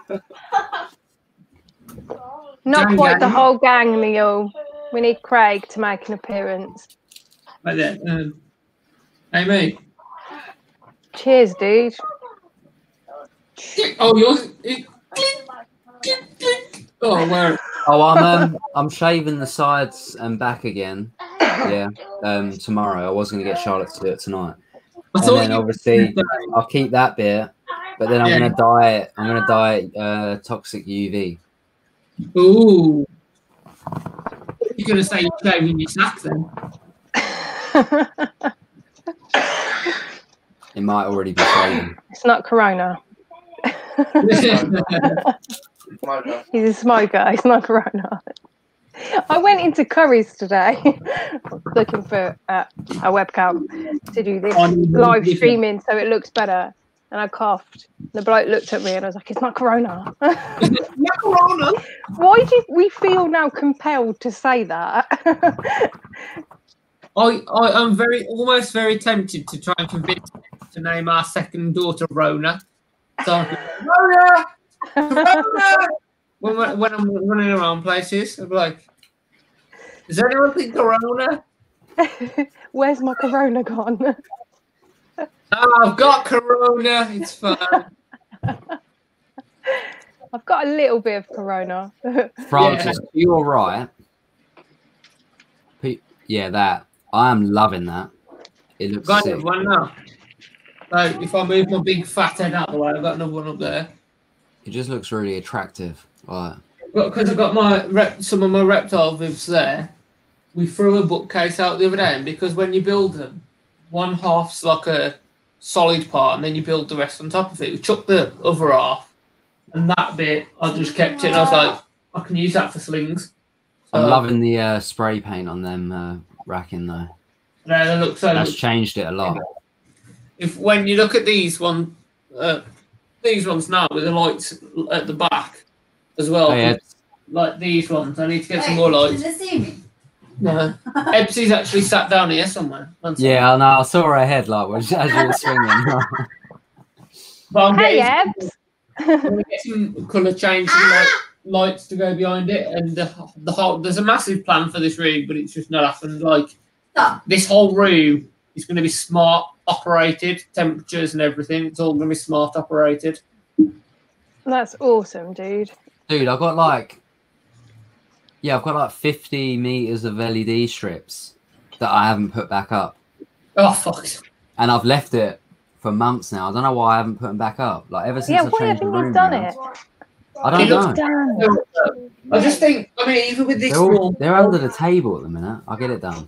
Not Gang quite the whole gang, Leo. We need Craig to make an appearance. Like that. Um, hey, mate. Cheers, dude. Oh, yours. It. Oh, where? Oh, I'm um, I'm shaving the sides and back again. Yeah, um, tomorrow. I was gonna get Charlotte to do it tonight, I and thought then you- obviously I'll keep that bit, but then I'm Yeah. gonna dye it. I'm gonna dye it uh, toxic UV. Ooh. You're going to say you're shaving your sack then? It might already be shaven. it's not Corona. He's a smoker. He's not Corona. I went into Curry's today looking for uh, a webcam to do this live streaming so it looks better. And I coughed. The bloke looked at me and I was like, it's not Corona. Not corona. Why do we feel now compelled to say that? I, I, I'm very, almost very tempted to try and convince him to name our second daughter Rona. So, Rona! Rona! When, when, when I'm running around places, I'm like, does anyone think Corona? Where's my Corona gone? Oh, I've got Corona. It's fine. I've got a little bit of Corona. Francis, you're right. Yeah, that. I am loving that. It looks got sick. another one now. So if I move my big fat head out of the way, I've got another one up there. It just looks really attractive. Like, because I've got my rep, some of my reptile vivs there. We threw a bookcase out the other day, and because when you build them, one half's like a solid part, and then you build the rest on top of it. We chucked the other half, and that bit I just kept it. And I was like, I can use that for slings. I'm Uh, loving the uh, spray paint on them uh, racking though. No, they look so. That's changed it a lot. if when you look at these one, uh, these ones now with the lights at the back as well, Oh, yeah. like these ones, I need to get some more lights. Did you see me? No, Ebsy's actually sat down here somewhere. Yeah, I know. I saw her head like when she- as you were swinging. But I'm hey, getting, Ebs. I'm gonna get some colour change and like lights to go behind it, and the, the whole there's a massive plan for this room, but it's just not happened. Like Stop. this whole room is going to be smart operated, temperatures and everything. It's all going to be smart operated. That's awesome, dude. Dude, I've got like, yeah, I've got like 50 meters of LED strips that I haven't put back up, Oh fuck! and I've left it for months now. I don't know why I haven't put them back up. Like ever since Yeah, I why changed the haven't you room done around. it? I don't It looks know. I just think, I mean, even with this They're, all, they're under the table at the minute. I'll get it done.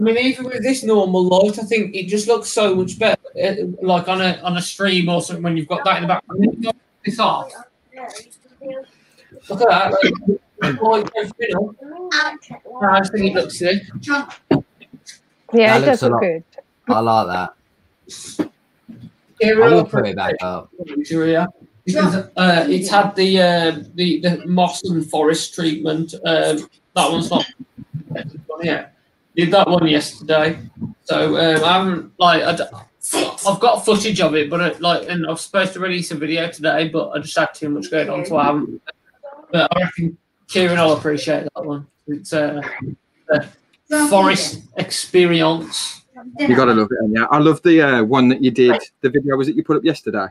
I mean, even with this normal light, I think it just looks so much better. uh, Like on a on a stream or something when you've got that in the background. When you got This off. Look at that. Like, light goes in up. I think it looks sick. Yeah, That it looks does look good. I like that. Yeah, I will put it back up. Victoria. Because uh, it's had the, uh, the the moss and forest treatment. Um, that one's not yeah. Did that one yesterday. So um, I haven't like I d- I've got footage of it, but uh, like and I was supposed to release a video today, but I just had too much going on, so I haven't. But I reckon Kieran will appreciate that one. It's uh, the forest experience. You gotta love it, yeah. I love the uh, one that you did. The video was it you put up yesterday?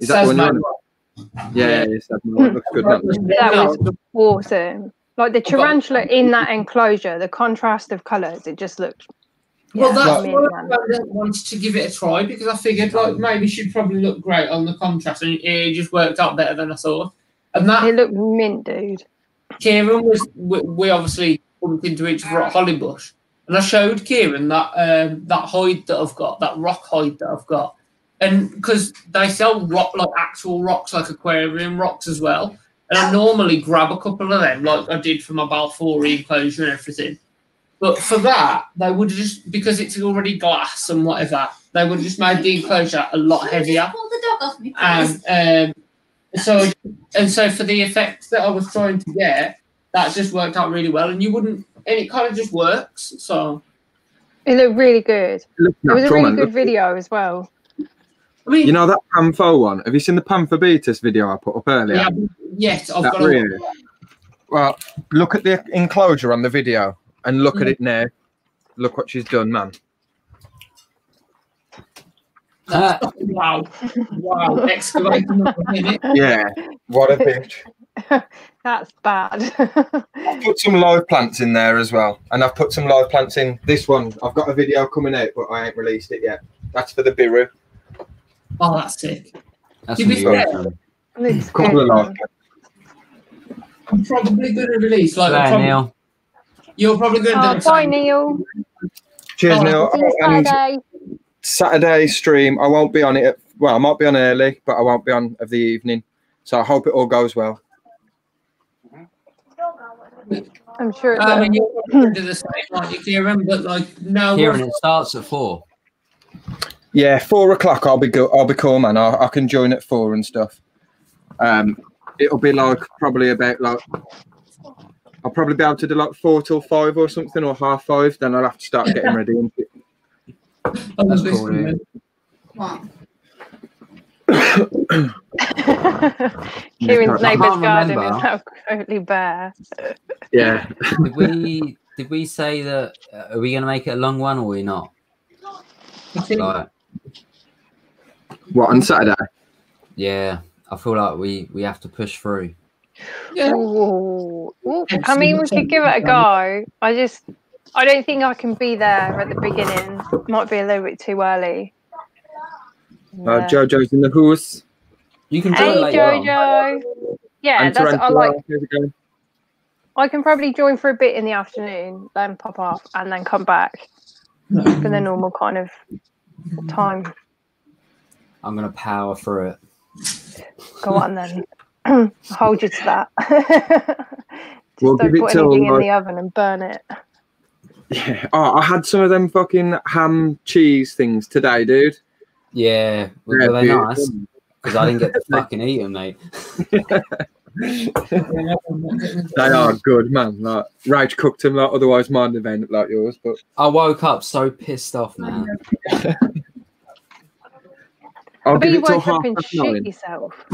Is that the one? Says You're? Yeah, yeah, yeah, Sad Man. looks good. Man. That was awesome. Like the tarantula in that enclosure, the contrast of colours, it just looked. Well, yeah, that's amazing. why I wanted to give it a try because I figured like maybe she'd probably look great on the contrast, and it just worked out better than I thought. And that It looked mint, dude. Kieran was we, we obviously bumped into each other at Hollybush, and I showed Kieran that um, that hide that I've got, that rock hide that I've got, and because they sell rock like actual rocks, like aquarium rocks as well. And I normally grab a couple of them, like I did for my Balfour enclosure and everything. But for that, they would just because it's already glass and whatever, they would just made the enclosure a lot heavier. Pull the dog off me, And please. um, so and so for the effect that I was trying to get, that just worked out really well. And you wouldn't, and it kind of just works. So It looked really good. It It was a really good video as well. I mean, You know that Pampho one? Have you seen the Pamphobeteus video I put up earlier? yeah, yes, I've that got. A, really? Well, look at the enclosure on the video and look at Mm. it now. Look what she's done, man. wow, wow, excavating up a minute. Yeah, what a bitch. That's bad. I've put some live plants in there as well, and I've put some live plants in this one. I've got a video coming out, but I ain't released it yet. That's for the Biru. Oh, that's sick. That's To be really fair, Couple of good. live man. plants. I'm probably going to release like. Bye, I'm Neil. You're probably going Oh, to. bye, Neil. Cheers, Oh, Neil. See you And Saturday. Saturday stream, I won't be on it. At, well, I might be on early, but I won't be on of the evening. So I hope it all goes well. I'm sure it uh, I mean, you're going to do the same, like you, Kieran, but like no. Kieran, one- it starts at four. Yeah, four o'clock. I'll be go- I'll be cool, man. I, I can join at four and stuff. Um, it'll be like probably about like I'll probably be able to do like four till five or something or half five. Then I'll have to start getting ready. And That's cool, listening. Come. Kieran's neighbour's garden remember. is now totally bare. yeah, Did we did we say that? Uh, are we going to make it a long one or are we not? I think Like, what on Saturday? yeah, I feel like we we have to push through. yeah. Ooh. Ooh. I mean, we could give it a go. I just, I don't think I can be there at the beginning. Might be a little bit too early. Uh, Jojo's in the house. You can Hey join later on. Jojo. Yeah, And that's I like. how's it going? I can probably join for a bit in the afternoon, then pop off, and then come back for the normal kind of time. I'm going to power through it. Go on then. Hold you to that. Just We'll don't give it put till, anything in the oven and burn it. Yeah. Oh, I had some of them fucking ham cheese things today, dude. Yeah, were, They're were they beautiful. nice? Because I didn't get to fucking eat them, mate. They are good, man. Like Rage cooked them, like otherwise mine would end up like yours. But I woke up so pissed off, man. I'll But give you it till woke up half and shit nine. yourself.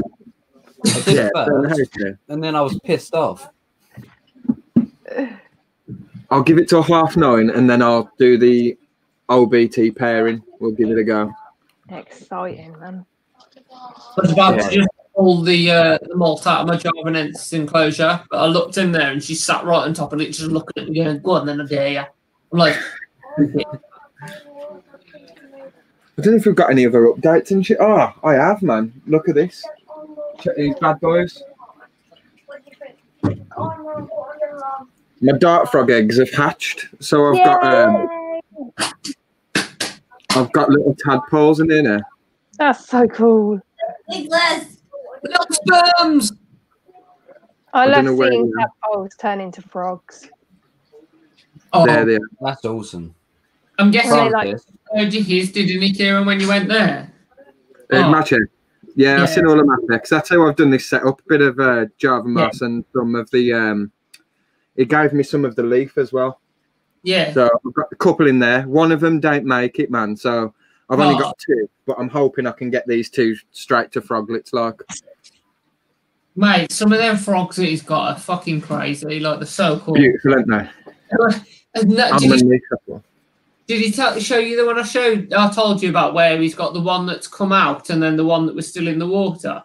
I did Yeah, first, and then I was pissed off. I'll give it till half nine, and then I'll do the OBT pairing. We'll give it a go. Exciting, man. I was about Yeah. to just pull the uh, the malt out of my Javanensis enclosure, but I looked in there and she sat right on top of it, just looking at me, going, "Go on, then I dare you." I'm like, I don't know if we've got any other updates and shit. Oh, I have, man. Look at this. Check these bad boys. My dart frog eggs have hatched, so I've got um, I've got little tadpoles in there now. That's so cool. Nicholas! "Little sperms." I, I love seeing tadpoles turn into frogs. Oh, There they are. That's awesome. I'm guessing Well, like- Francis, heard your his, didn't he, Kieran, when you went there? Uh, Oh. Mache. Yeah, Yeah. I've seen all of Mache because that's how I've done this setup. A bit of uh, Java moss and some of the. Um, it gave me some of the leaf as well. Yeah. So I've got a couple in there. One of them don't make it, man. So I've only Oh. got two, but I'm hoping I can get these two straight to froglets. Like, Mate, some of them frogs that he's got are fucking crazy. Like, they're so cool. beautiful, aren't they? And no, I'm did, you, a nice couple. Did he tell, show you the one I showed? I told you about where he's got the one that's come out and then the one that was still in the water.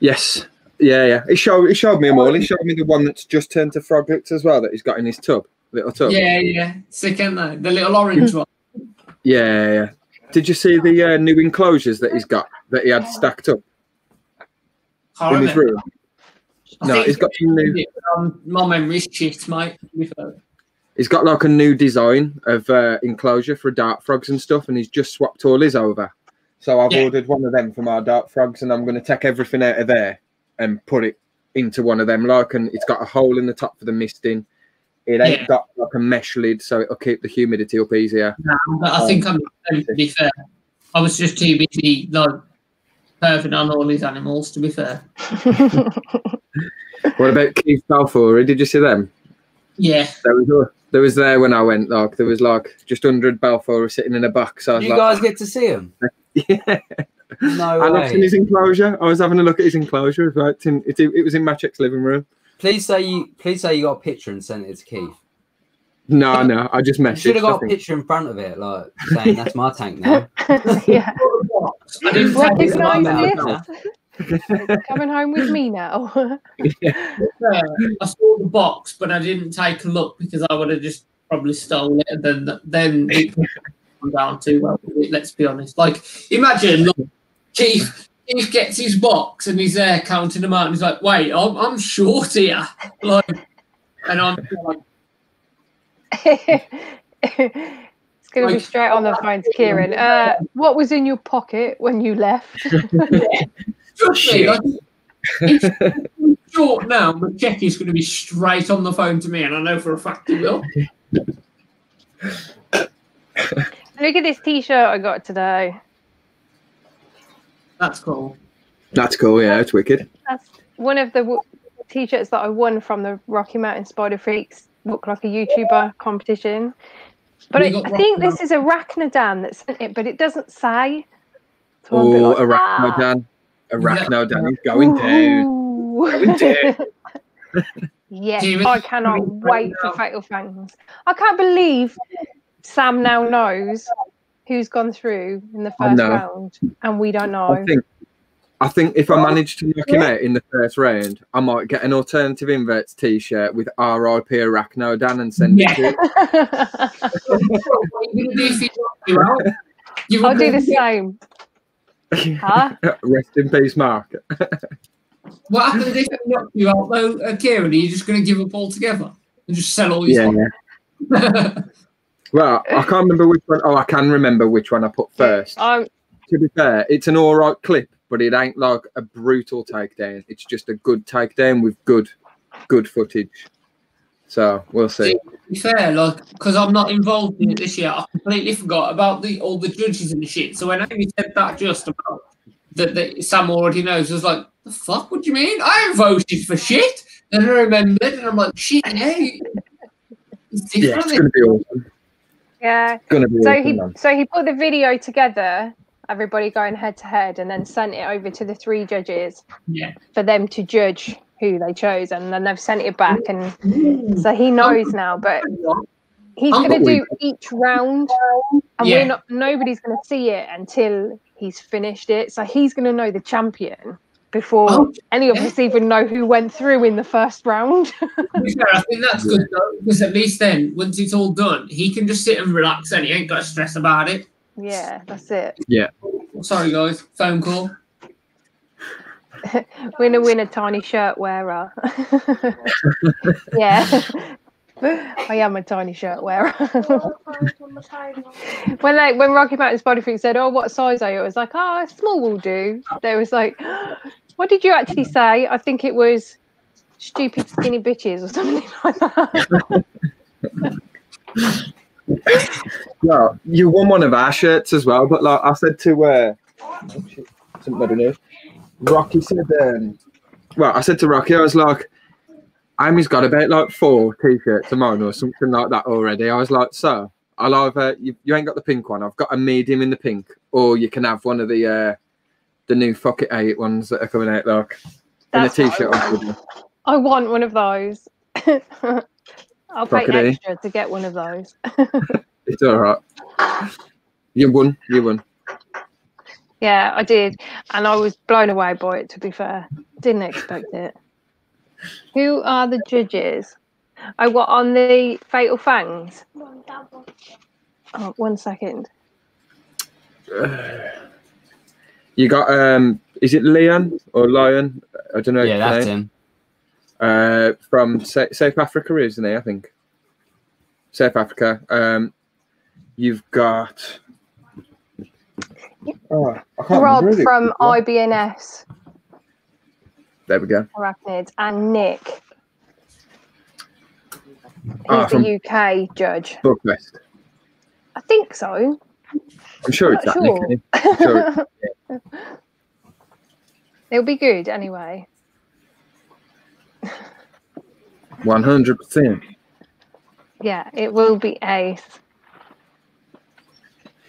Yes. Yeah, yeah. He showed he showed me them all. He showed me the one that's just turned to froglets as well that he's got in his tub, little tub. Yeah, yeah, sick, ain't they? The little orange one. Yeah, yeah. Did you see the uh, new enclosures that he's got that he had stacked up Can't in his room? No, he's got some new. my memory's shit, mate. To be fair. He's got like a new design of uh, enclosure for dart frogs and stuff, and he's just swapped all his over. So I've Yeah. ordered one of them from our dart frogs, and I'm going to take everything out of there and put it into one of them. Like, and it's got a hole in the top for the misting. It ain't Yeah. got like a mesh lid, so it'll keep the humidity up easier. But I think I'm to be fair. I was just too busy like perving on all these animals. To be fair, What about Keith Balfour? Did you see them? Yeah. There was there was there when I went. Like there was like just hundred Balfour sitting in a box. I was You like, guys get to see him? yeah. No I looked in his enclosure. I was having a look at his enclosure. Right, it's in, it, it was in Machek's living room. Please say you. Please say you got a picture and sent it to Keith. No, no, I just You messaged. should have I got a picture in front of it, like saying that's my tank now. yeah. I didn't take it Recognise on this? now. Coming home with me now. fair. I saw the box, but I didn't take a look because I would have just probably stolen it, and then then it come down to well. Let's be honest. Like, imagine look, Keith. Keith gets his box and he's there counting them out, and he's like, "Wait, I'm, I'm short here." Like, and I'm like, it's going to be straight on the phone to Kieran. Uh, what was in your pocket when you left? "Trust me, like, it's short now, but Jackie's going to be straight on the phone to me, and I know for a fact he will." Look at this T-shirt I got today. That's cool. That's cool. Yeah, it's wicked. That's one of the w- T-shirts that I won from the Rocky Mountain Spider Freaks Look Like a YouTuber competition. But it, I think this is Arachnodan that sent it, but it doesn't say. So I'm a bit Oh, like, ah. Arachnodan. Arachnodan is going down. Ooh. Going down. yes, Steven, I cannot wait for. Fatal Fangs. I can't believe Sam now knows who's gone through in the first round, and we don't I know. think. I think if I manage to knock him out in the first round, I might get an alternative inverts T-shirt with RIP Arachno Dan and send Yeah. it to him. what are you going to do if he knocks you out? You I'll do the same. Huh? Rest in peace, Mark. What happens if he knocks you out, though, uh, Kieran? Are you just going to give up altogether and just sell all your Yeah. stuff? Well, I can't remember which one. Oh, I can remember which one I put first. Um, To be fair, it's an all right clip, but it ain't like a brutal takedown. It's just a good takedown with good, good footage. So we'll see. to be fair, like, because I'm not involved in it this year, I completely forgot about the all the judges and the shit. So when Amy said that just about that, that Sam already knows, I was like, the fuck? What do you mean? I voted for shit. And I remembered, and I'm like, shit, yeah. It's Yeah, it's gonna be awesome. yeah. It's gonna be So awesome, he man. so he put the video together, everybody going head to head, and then sent it over to the three judges yeah. for them to judge who they chose, and then they've sent it back, and so he knows now. But he's going to do each round, and Yeah. we're not. Nobody's going to see it until he's finished it. So he's going to know the champion before Oh, any of yeah. us even know who went through in the first round. To I think that's good though, because at least then, once it's all done, he can just sit and relax and he ain't got to stress about it. yeah, that's it. Yeah. Sorry, guys, phone call. Winner, winner, tiny shirt wearer. yeah. I am a tiny shirt wearer. when they when Rocky Mountain Body Freak said, "Oh, what size are you?" It was like, "Oh, small will do." They was like, "What did you actually say?" I think it was stupid skinny bitches or something like that. Well, you won one of our shirts as well, but like I said to uh, oh shit, somebody new. Rocky said, um, well, I said to Rocky, I was like, Amy's got about like four t-shirts of mine or something like that already. I was like, so I'll either you, you ain't got the pink one. I've got a medium in the pink, or you can have one of the uh, the new fuck it eight ones that are coming out like in a That's what I t-shirt. want. on I want one of those. I'll pay extra to get one of those. It's all right. You won. You won. Yeah, I did, and I was blown away by it. To be fair, didn't expect it. Who are the judges? I got on the Fatal Fangs. Oh, one second. You got um. Is it Leon or Lion? I don't know. Yeah, that's name. him. Uh, from Sa- South Africa, isn't he? I think. South Africa. Um, you've got. Oh, Rob remember who it from was. IBNS There we go. Arachnids and Nick. He's Ah, the UK judge. Bookfest. I think so. I'm sure it's Not that. sure. Nick, isn't it? Sure It'll be good anyway. One hundred percent. Yeah, it will be ace.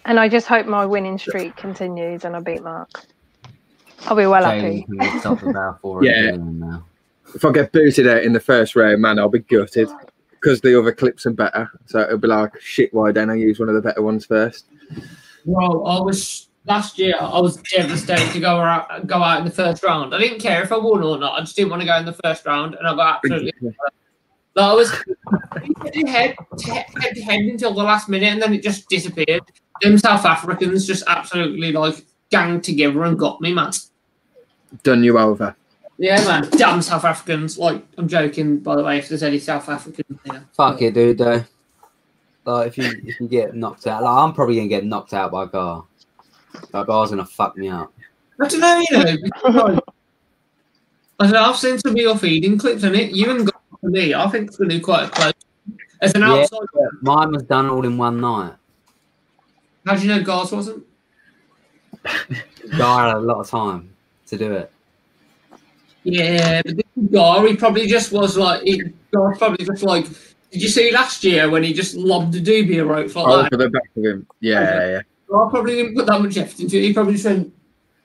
And I just hope my winning streak continues and I beat Mark. I'll be well happy. Jalen can stop the Yeah. If I get booted out in the first round, man, I'll be gutted because the other clips are better. So it'll be like, shit, why don't I use one of the better ones first? Well, I was last year. I was devastated to go out, go out in the first round. I didn't care if I won or not. I just didn't want to go in the first round, and I got absolutely. Like, I was head, head head to head until the last minute, and then it just disappeared. Them South Africans just absolutely like ganged together and got me, man. Done you over. Yeah, man. Damn South Africans. Like, I'm joking, by the way, if there's any South Africans there. Fuck it, dude. Though, like if you if you get knocked out, like I'm probably gonna get knocked out by Gar. That Gar's gonna fuck me up. I don't know, you know. I don't know, I've seen some of your feeding clips in it. You and God for me, I think it's going to be quite close. As an Yeah. outside, Mine was done all in one night. how do you know Gars wasn't? Gar had a lot of time to do it. Yeah, but this Gar, he probably just was like, he, Gar's probably just like, did you see last year when he just lobbed a dubia roach oh, like Oh, that? for the back of him. Yeah, yeah. Gar probably didn't put that much effort into it. He probably just went,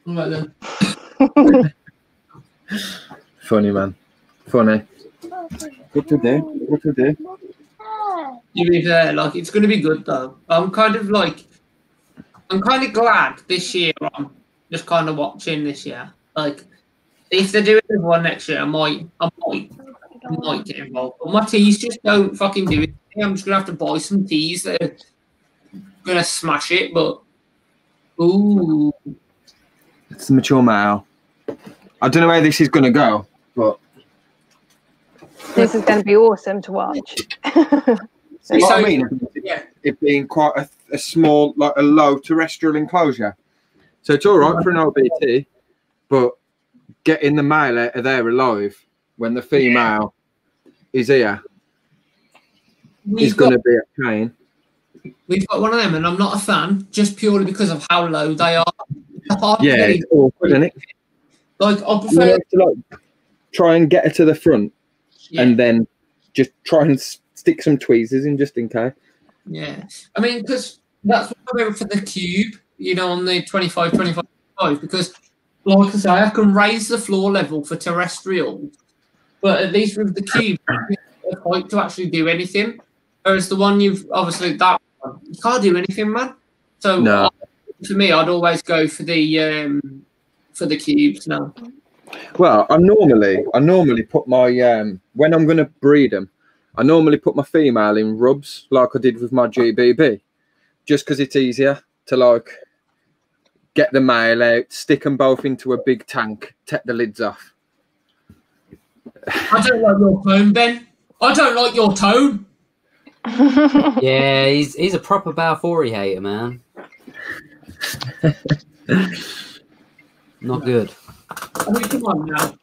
all right then. Funny, man. Funny. Good to do. Good to do. To be fair, like it's going to be good though. I'm kind of like, I'm kind of glad this year. I'm just kind of watching this year. Like, if they're doing one next year, I might, I might, I might get involved. But my teas just don't fucking do it. I'm just gonna have to buy some teas that are gonna smash it. But ooh, It's the mature male. I don't know where this is going to go, but This is going to be awesome to watch. See what I So- mean? yeah, It being quite a, a small, like a low terrestrial enclosure. So it's all right for an OBT, but getting the male out of there alive when the female is here is we've going to be a pain. we've got one of them, and I'm not a fan just purely because of how low they are. Hard Yeah, it's awkward, isn't it? Like I prefer. have to like try and get her to the front yeah. and then just try and stick some tweezers in just in case. Yeah, I mean, because that's what I went for the cube, you know, on the 25 25 25, because, like I say, I can raise the floor level for terrestrial, but at least with the cube, it's quite to actually do anything. Whereas the one you've obviously, that one, you can't do anything, man. So, No. for me, I'd always go for the um, for the cubes now. Well, I normally I normally put my um when I'm gonna breed them, I normally put my female in rubs like I did with my GBB, just because it's easier to like get the male out, stick them both into a big tank, take the lids off. I don't like your tone, Ben. I don't like your tone. Yeah, he's he's a proper Balfour hater, man. Not good. I mean, come on now.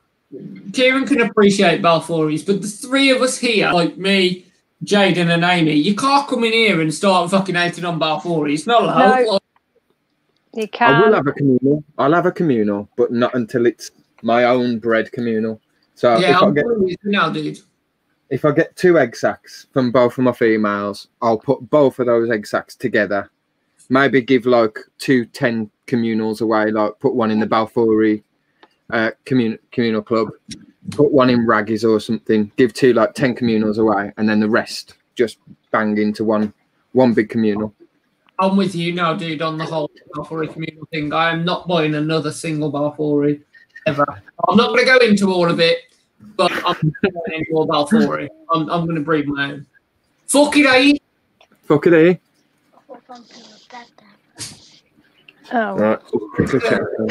Kieran can appreciate Balfouris, but the three of us here, like me, Jaden, and Amy, you can't come in here and start fucking hating on Balfouris. Not allowed. No. Like, You I will have a communal. I'll have a communal, but not until it's my own bred communal. So yeah, if I I'm get now, dude. if I get two egg sacs from both of my females, I'll put both of those egg sacs together. Maybe give like two ten 10 communals away, like put one in the Balfouri uh, commun- communal club, put one in Raggies or something, give two like 10 communals away, and then the rest just bang into one one big communal. I'm with you now, dude, on the whole Balfour communal thing. I am not buying another single Balfour ever. I'm not going to go into all of it, but I'm not going into all Balfour. I'm, I'm going to breed my own. Fuck it, eh? Fuck it, eh? Oh, Right,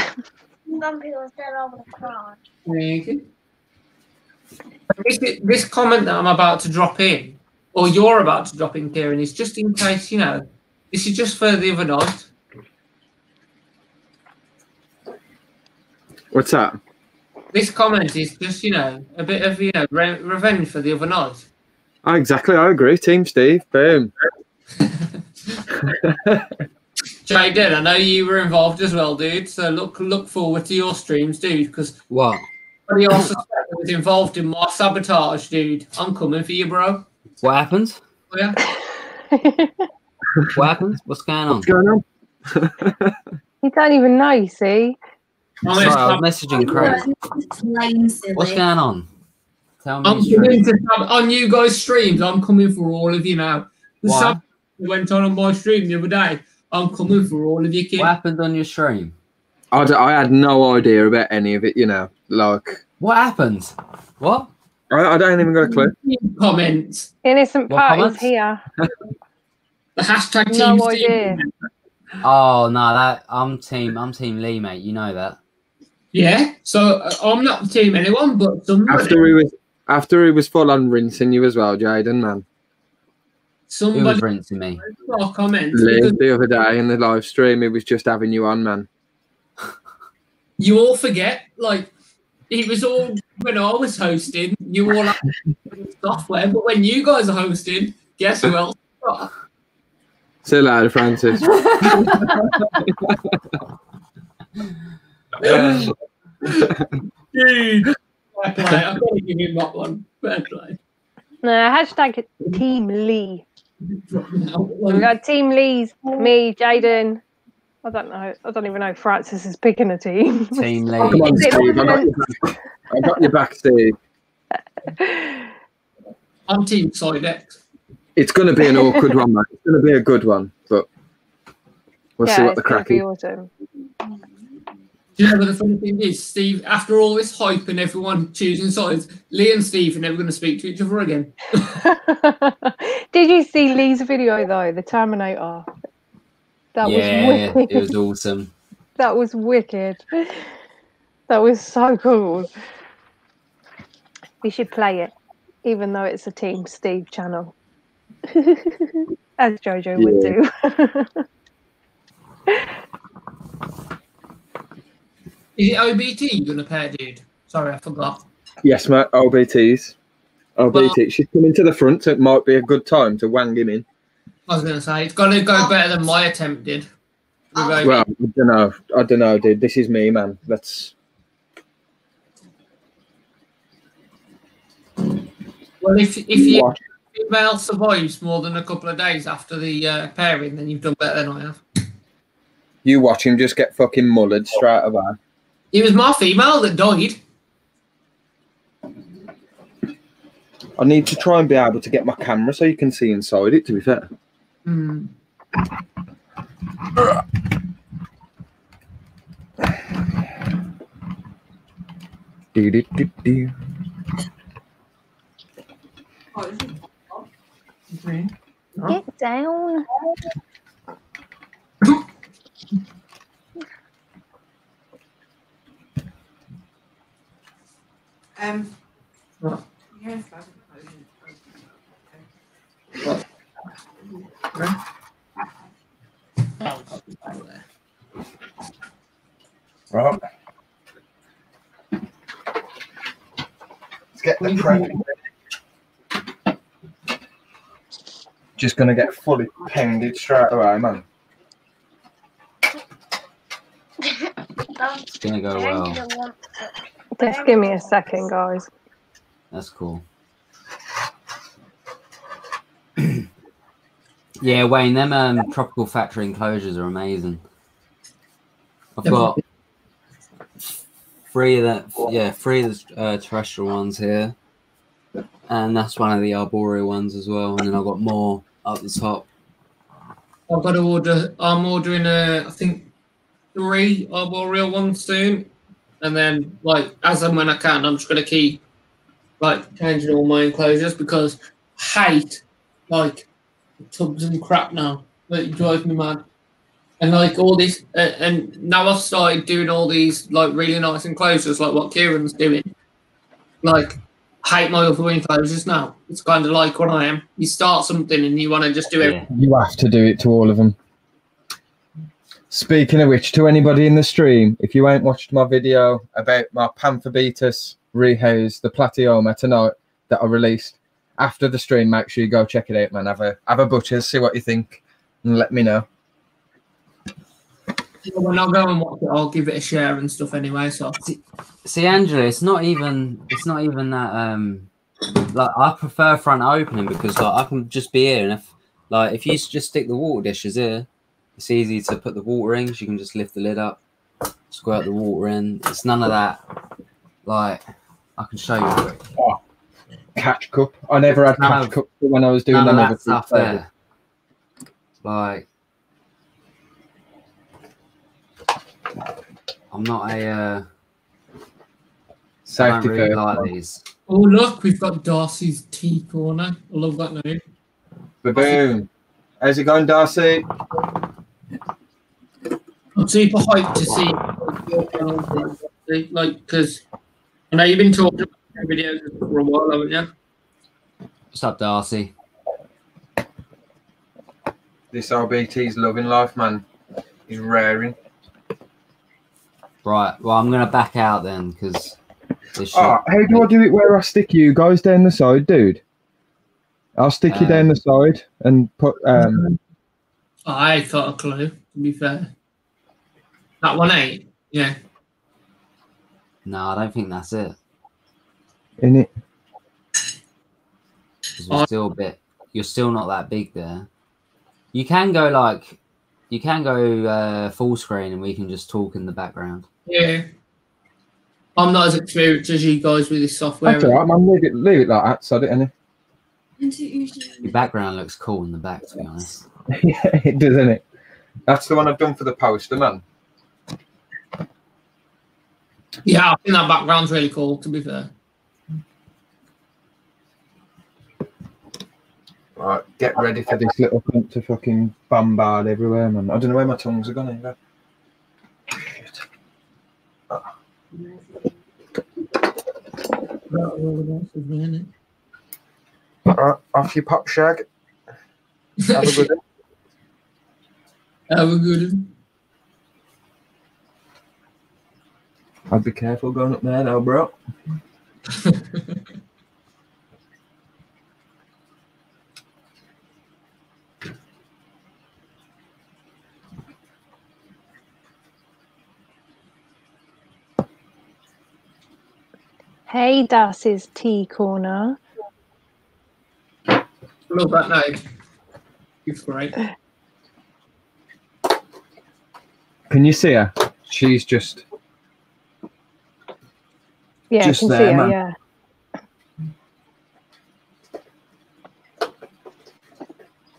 just quickly check. Thank you. This, this comment that I'm about to drop in, or you're about to drop in, Kieran, is just in case, you know, this is just for the other nod. What's that? This comment is just, you know, a bit of, you know, re- revenge for the other nod. Oh, exactly. I agree. Team Steve. Boom. Jaden, I know you were involved as well, dude. So look look forward to your streams, dude, because What? somebody else suspect was involved in my sabotage, dude. I'm coming for you, bro. What happens? Oh, yeah. What happened? What's going on? What's going on? you don't even know, you see. Sorry, I I'm, was messaging Craig. What's going on? Tell me. I'm coming to sab- on you guys' streams. I'm coming for all of you now. The sab- went on on my stream the other day. I'm coming for all of you, kid. What happened on your stream? I, d- I had no idea about any of it, you know. Like, What happened? What? I, I don't even got a clue. Comments. Innocent What parties comments? here. The hashtag No team idea. Steve. Oh no, that I'm team. I'm team Lee, mate. You know that. Yeah. So uh, I'm not team anyone, but somebody. After he was after he was full on rinsing you as well, Jaden, man. Who somebody was rinsing me? saw comments. Lee, the other day in the live stream, he was just having you on, man. You all forget, like, it was all when I was hosting, you all had software, but when you guys are hosting, guess who else? got? See you later, Francis. Dude. Fair play. I'm gonna give him that one. Fair play. No, hashtag Team Lee. Now, We got Team Lee's, me, Jaden. I don't know. I don't even know if Francis is picking a team. Team Lee. Come on, Steve. I got your back. I got your back, Steve. I'm team side X. It's going to be an awkward one, man. It's going to be a good one, but we'll see what the it's crack is. awesome. Do you know what the funny thing is, Steve? After all this hype and everyone choosing sides, Lee and Steve are never going to speak to each other again. Did you see Lee's video though? The Terminator. That yeah, was wicked. it was awesome. That was wicked. That was so cool. We should play it, even though it's a Team Steve channel. As Jojo would do. Is it OBT you're going to pair, dude? Sorry, I forgot. Yes, mate. OBTs. OBT. She's coming to the front, so it might be a good time to wang him in. I was going to say, it's going to go better than my attempt did. Well, I don't know. I don't know, dude. This is me, man. Let's. Well, if if you female survives more than a couple of days after the uh, pairing, then you've done better than I have. You watch him just get fucking mullered straight away. It was my female that died. I need to try and be able to get my camera so you can see inside it. To be fair. Hmm. Do, do, do, do. Get down. Um, What? yes, Right. Let's get the prep. Just gonna get fully pended straight away, man. It's gonna go well. Just give me a second, guys. That's cool. yeah, Wayne, them um, tropical factory enclosures are amazing. I've got three of the yeah, three of the uh, terrestrial ones here, and that's one of the arboreal ones as well. And then I've got more up the top. I've got to order. I'm ordering a. I think three arboreal ones soon, and then like as and when I can, I'm just gonna keep like changing all my enclosures because I hate like tubs and crap now. That it drives me mad. And like all these, uh, and now I've started doing all these like really nice enclosures, like what Kieran's doing. Like, I hate my other enclosures now. It's kind of like what I am. You start something and you want to just do it. Yeah. You have to do it to all of them. Speaking of which, to anybody in the stream, if you ain't watched my video about my Pamphobeteus rehouse, the platyomma tonight that I released after the stream, make sure you go check it out, man. Have a have a butcher's, see what you think, and let me know. When I go and watch it, I'll give it a share and stuff anyway. So See, Angela, it's not even it's not even that um like I prefer front opening because like I can just be here and if like if you just stick the water dishes here, it's easy to put the water in 'cause you can just lift the lid up, squirt the water in. It's none of that like I can show you Catch cup. I never had None catch of- cup when I was doing none of them that stuff food there. Like I'm not a uh Safety don't really first. like these. oh look, we've got Darcy's tea corner. I love that name. Baboon. How's it going, Darcy? I'm super hyped to see like because I know you've been talking about videos for a while, haven't you? What's up, Darcy? This OBT's loving life, man. He's raring. Right. Well, I'm gonna back out then because this. Oh, how do I do it where I stick you guys down the side, dude? I'll stick you Um, down the side and put um I got a clue. To be fair, that one ain't. Yeah, No, I don't think that's it. in it. 'cause we're still a bit. You're still not that big there. You can go like, you can go uh, full screen, and we can just talk in the background. yeah. I'm not as experienced as you guys with this software. That's all right, man. Leave it, leave it like that, sod it, innit? Your background looks cool in the back, to be honest. yeah, it does, innit? That's the one I've done for the poster, man. Yeah, I think that background's really cool. To be fair, Right, get ready for this little cunt to fucking bombard everywhere, man. I don't know where my tongues are gone either. Shit. Alright, off you pop shag. Have a good one. Have a good one. I'd be careful going up there though, bro. Hey, Darcy's tea corner. Love that name. It's great. Can you see her? She's just Yeah, Just I can there, see her. man. Yeah.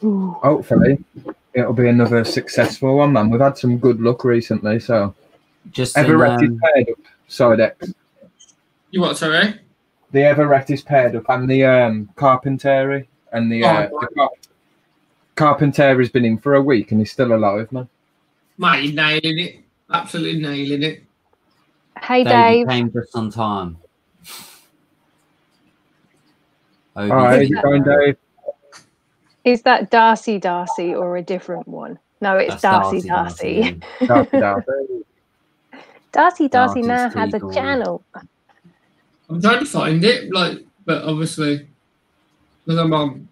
Ooh. hopefully it'll be another successful one, man. We've had some good luck recently, so Just in, Everett is um, paired up. Side X. You what, sorry? The Everett is paired up, and the um, Carpentary and the, uh, Oh, the Car- Carpentary's been in for a week and he's still alive, man. Mate, you're nailing it. Absolutely nailing it. Hey, Dave, Dave. came just on time. All right, how's going, Dave? Is that Darcy Darcy or a different one? No, it's That's Darcy Darcy. yeah. Darcy, Darcy. Darcy Darcy now has a corner. channel. I'm trying to find it, like, but obviously, because I'm on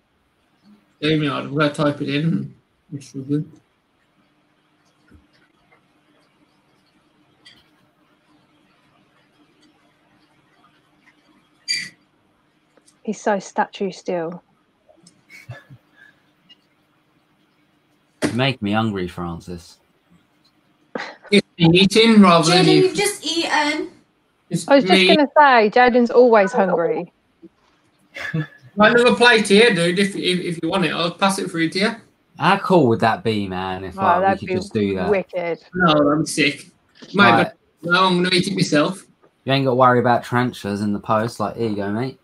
StreamYard, I'm going to type it in and I'm He's so statue still. You make me hungry, Francis. It's eating rather than Jaden, you. you've just eaten. It's I was just me. going to say, Jaden's always hungry. Another plate here, dude. If, if if you want it, I'll pass it through to you. How cool would that be, man? If Oh, like, that'd we be could just do that. wicked. No, I'm sick. Mate, Right. but no, I'm going to eat it myself. You ain't got to worry about tarantulas in the post. Like, here you go, mate.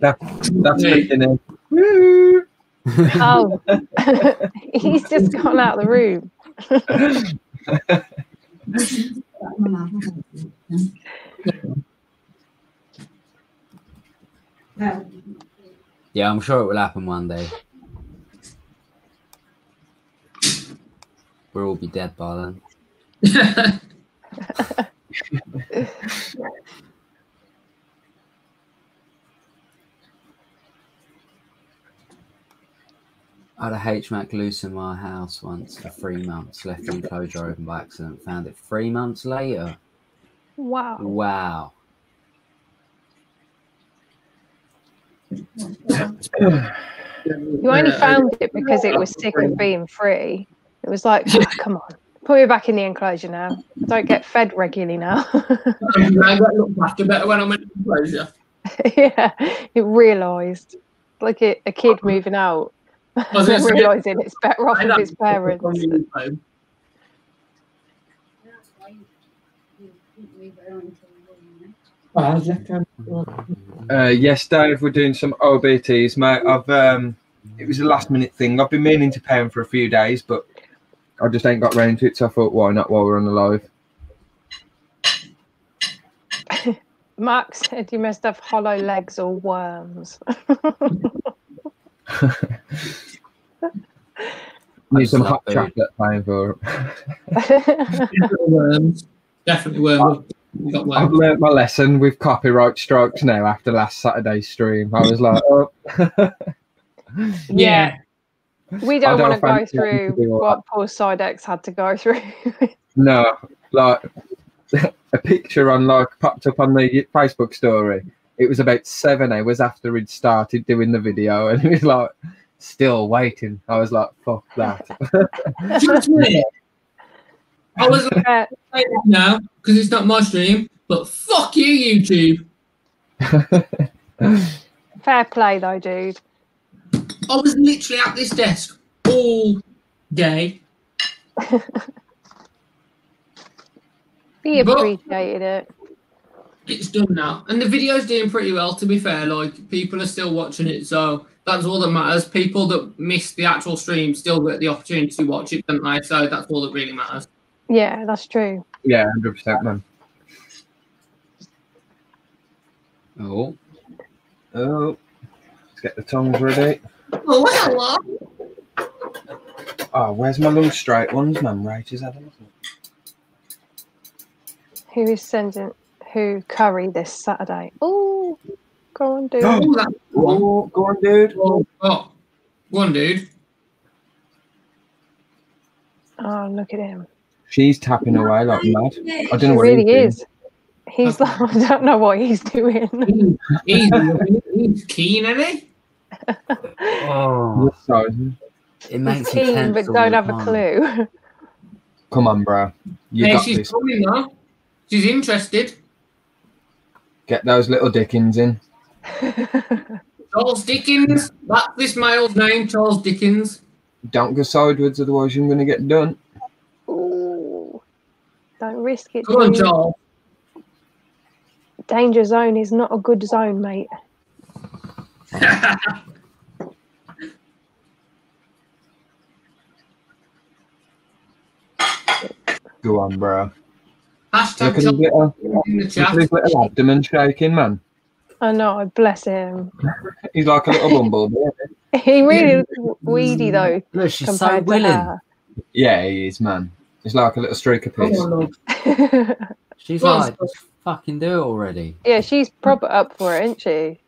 That's Yeah. making it. Oh, he's just gone out of the room. yeah, I'm sure it will happen one day. We'll all be dead by then. I had a HMAC loose in my house once for three months. Left the enclosure open by accident. Found it three months later. Wow. Wow. You only found it because it was sick of being free. It was like, "Oh, come on, put me back in the enclosure now. I don't get fed regularly now. I got looked after better when I'm in the enclosure. yeah, it realised like a, a kid moving out, was gonna say- realising it's better off with its parents. Uh, yes, Dave, we're doing some OBTs, mate. I've um, it was a last minute thing. I've been meaning to pay him for a few days, but I just ain't got round to it. So I thought, why not while we're on the live? Mark said you must have hollow legs or worms. Need some hot food. chocolate paying for. worms. Definitely worms. We got I've worms. learnt my lesson with copyright strokes now after last Saturday's stream. I was like, oh, yeah. We don't don't want to go through to do what poor Sidex had to go through. no, like a picture on like popped up on the Facebook story. It was about seven hours after he'd started doing the video, and he was like, still waiting. I was like, fuck that. Just me. I was like, Uh, now because it's not my stream, but fuck you, YouTube. fair play though, dude. I was literally at this desk all day. He But- appreciated it. It's done now, and the video's doing pretty well. To be fair, like people are still watching it, so that's all that matters. People that miss the actual stream still get the opportunity to watch it, don't they? So that's all that really matters. Yeah, that's true. yeah, hundred percent, man. Oh, Oh, let's get the tongues ready. Oh, hello. Oh, where's my little straight ones, man? Right, is that it? Who is sending who curry this Saturday? Oh, go on, dude. Oh, that one. Oh, go on, dude. Oh, oh. Go on, dude. Oh, look at him. She's tapping away like mad. I don't He know what really he's doing. is. He's like, I don't know what he's doing. He's, he's keen, isn't he? oh, This size. it makes me keen, but don't the have a clue. Come on, bro. You yeah, got she's this. coming now. She's interested. Get those little Dickens in. Charles Dickens. That's this male's name, Charles Dickens. Don't go sideways, otherwise you're going to get done. Ooh. Don't risk it. Come on. Charles. Danger zone is not a good zone, mate. Go on, bro. Look Hashtag at his little, in the look chat. at his little abdomen shaking, man. I know, bless him. He's like a little bumblebee. He really is weedy though, Look, she's so willing. her. Yeah, he is, man. He's like a little streak of Come piss. She's Well, like, fucking do it already. yeah, she's proper up for it, isn't she?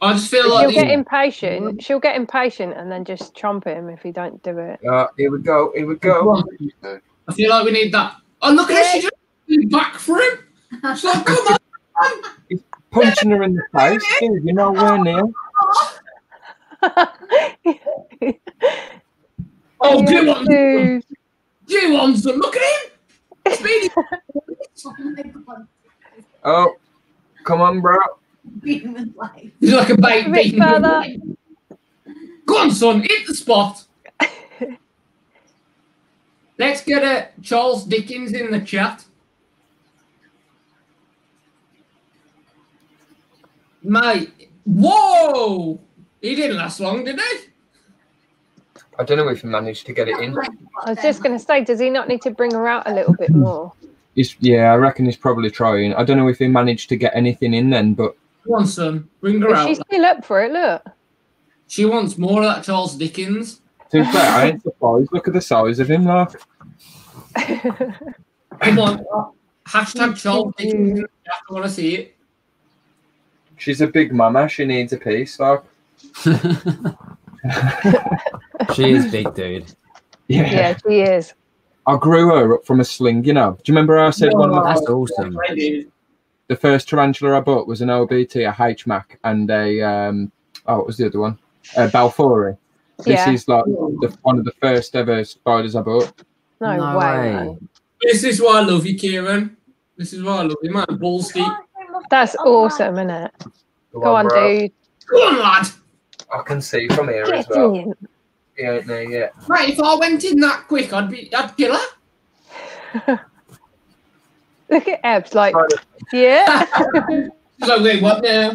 I just feel like She'll get impatient. She'll get impatient and then just chomp him if he don't do it. Uh, here we go. Here we go. I feel like we need that. Oh, look at her. She just went back for him. She's like, come on. He's Punching her in the face. Dude, you're nowhere near. Oh, do you want Dude. Do you want some? Look at him. Speedy. Oh my god. Come on, bro. Beating with life. He's like a A baby. bit. Go on, son. Hit the spot. Let's get a Charles Dickens in the chat. Mate, whoa! He didn't last long, did he? I don't know if he managed to get it in. I was just going to say, does he not need to bring her out a little bit more? He's, yeah, I reckon he's probably trying. I don't know if he managed to get anything in then, but Come on, son, bring her But out. she's still up for it. Look. She wants more of that Charles Dickens. to be fair, I ain't surprised. Look at the size of him, like. Come on. Uh, hashtag Charles Dickens. in the chat, I want to see it. She's a big mama. She needs a piece, like. she is big, dude. Yeah. yeah, she is. I grew her up from a sling, you know. Do you remember I said one of my That's awesome. The first tarantula I bought was an OBT, a HMAC, and a um oh, what was the other one? A Balfouri. This Yeah. is like the, one of the first ever spiders I bought. No, No way. way. This is why I love you, Kieran. This is why I love you, man. Balls deep. That's awesome, isn't it? Go on, bro. dude. Go on, lad. I can see from here as well. in. He ain't there yet. Mate, if I went in that quick, I'd be, I'd kill her. Look at Ebbs, like, yeah. She's like, wait, what now?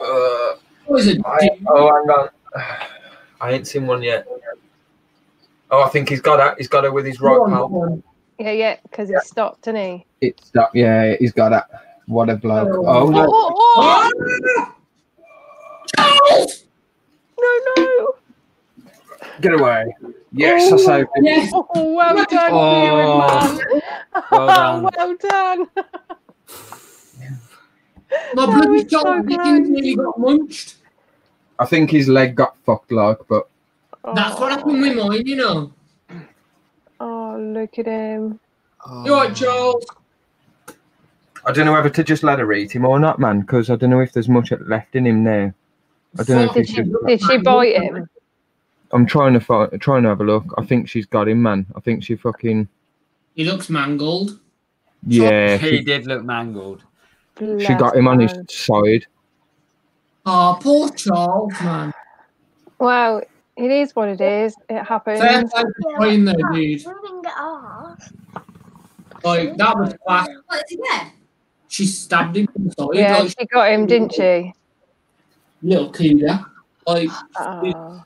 Uh, What is it? I, oh, hang on. I ain't seen one yet. Oh, I think he's got it. He's got it with his right palp. Yeah, yeah, because he stopped, didn't he? It's that. Yeah, he's got it. What a bloke. Oh, Oh, no. oh, oh, Charles! no, no. get away. Yes, I oh, saved him. Yes. Oh, well oh. done, Oh. Kieran, man. Well done. well done. My Oh, bloody it's so Dickens nearly got munched. I think his leg got fucked like, but That's what happened with mine, you know. Oh, look at him. Oh, You're right, Charles. I don't know whether to just let her eat him or not, man, because I don't know if there's much left in him now. I don't know if Did she, should. did she bite him? I'm trying to find, trying to have a look. I think she's got him, man. I think she fucking He looks mangled. yeah. He She, did look mangled. she got him on his side. Oh, poor Charles, man. Well, it is what it is. It Fair happens. play for trying though, dude. Moving it off. Like, that was class. What, is he dead? She stabbed him from the side. Yeah, Like, she got him, didn't she? little Kia. Like, Oh,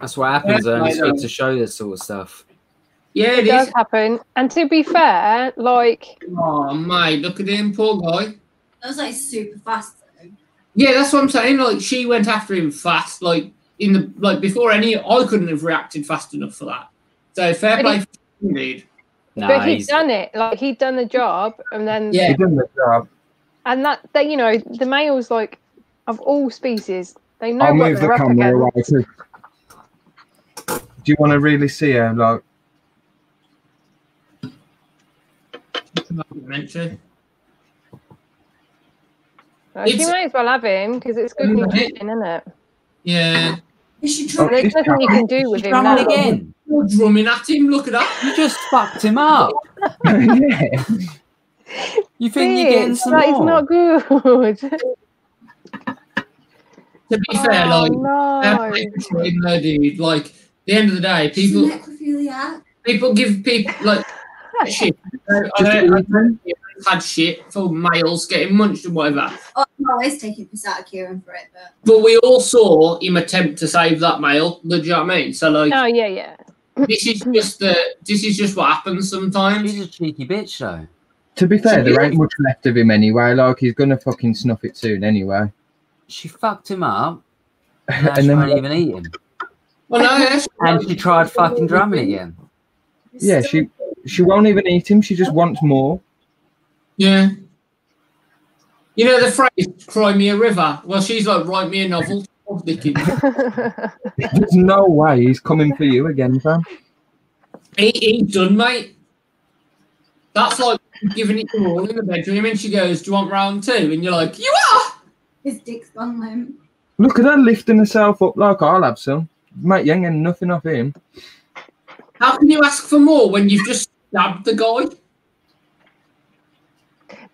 That's what happens Yeah, when I you know. speak to show this sort of stuff. yeah, it it does is. happen. And to be fair, like, Oh, mate, look at him, poor guy. That was like super fast though. Yeah, that's what I'm saying. Like, she went after him fast. Like, in the, like, before any, I couldn't have reacted fast enough for that. So, fair But play he- for you, dude. Nah, but he'd he's, done it. Like he'd done the job, and then Yeah. He done the job. and that they, you know, the males like of all species, they know I'll what move they're up camera against. too. Do you want to really see her? Like, Meant to. Like, you It's- may as well have him because it's good nutrition, isn't it? Yeah. Is she Oh, trying? There's nothing you can do with He's him done now. again. You're drumming at him. Look at that. You just fucked him up. yeah. You think you're getting Bitch, some that is more? not good. To be fair, oh, like, fair no. play though, dude. Like, at the end of the day, people people give people like shit. I don't, I don't, I don't think it's had shit for males getting munched and whatever. Oh, I'm always taking piss out of Kieran for it, but But we all saw him attempt to save that male. Do you know what I mean? So like, Oh yeah, yeah. this is just the this is just what happens sometimes. She's a cheeky bitch, though. To be fair, there there is. ain't much left of him anyway. Like, he's gonna fucking snuff it soon anyway. She fucked him up. And and she then, won't even eat him. Well, no, yes. And she tried fucking drumming again. yeah, she she won't even eat him. She just wants more. Yeah. You know the phrase "cry me a river." Well, she's like, "Write me a novel." There's no way he's coming for you again, fam. he, he's done, mate. That's like giving it to all in the bedroom, and she goes, "Do you want round two? And you're like, "You are." his dick's gone limp. Look at her lifting herself up like I'll have some. Mate, you ain't getting nothing off him. How can you ask for more when you've just stabbed the guy?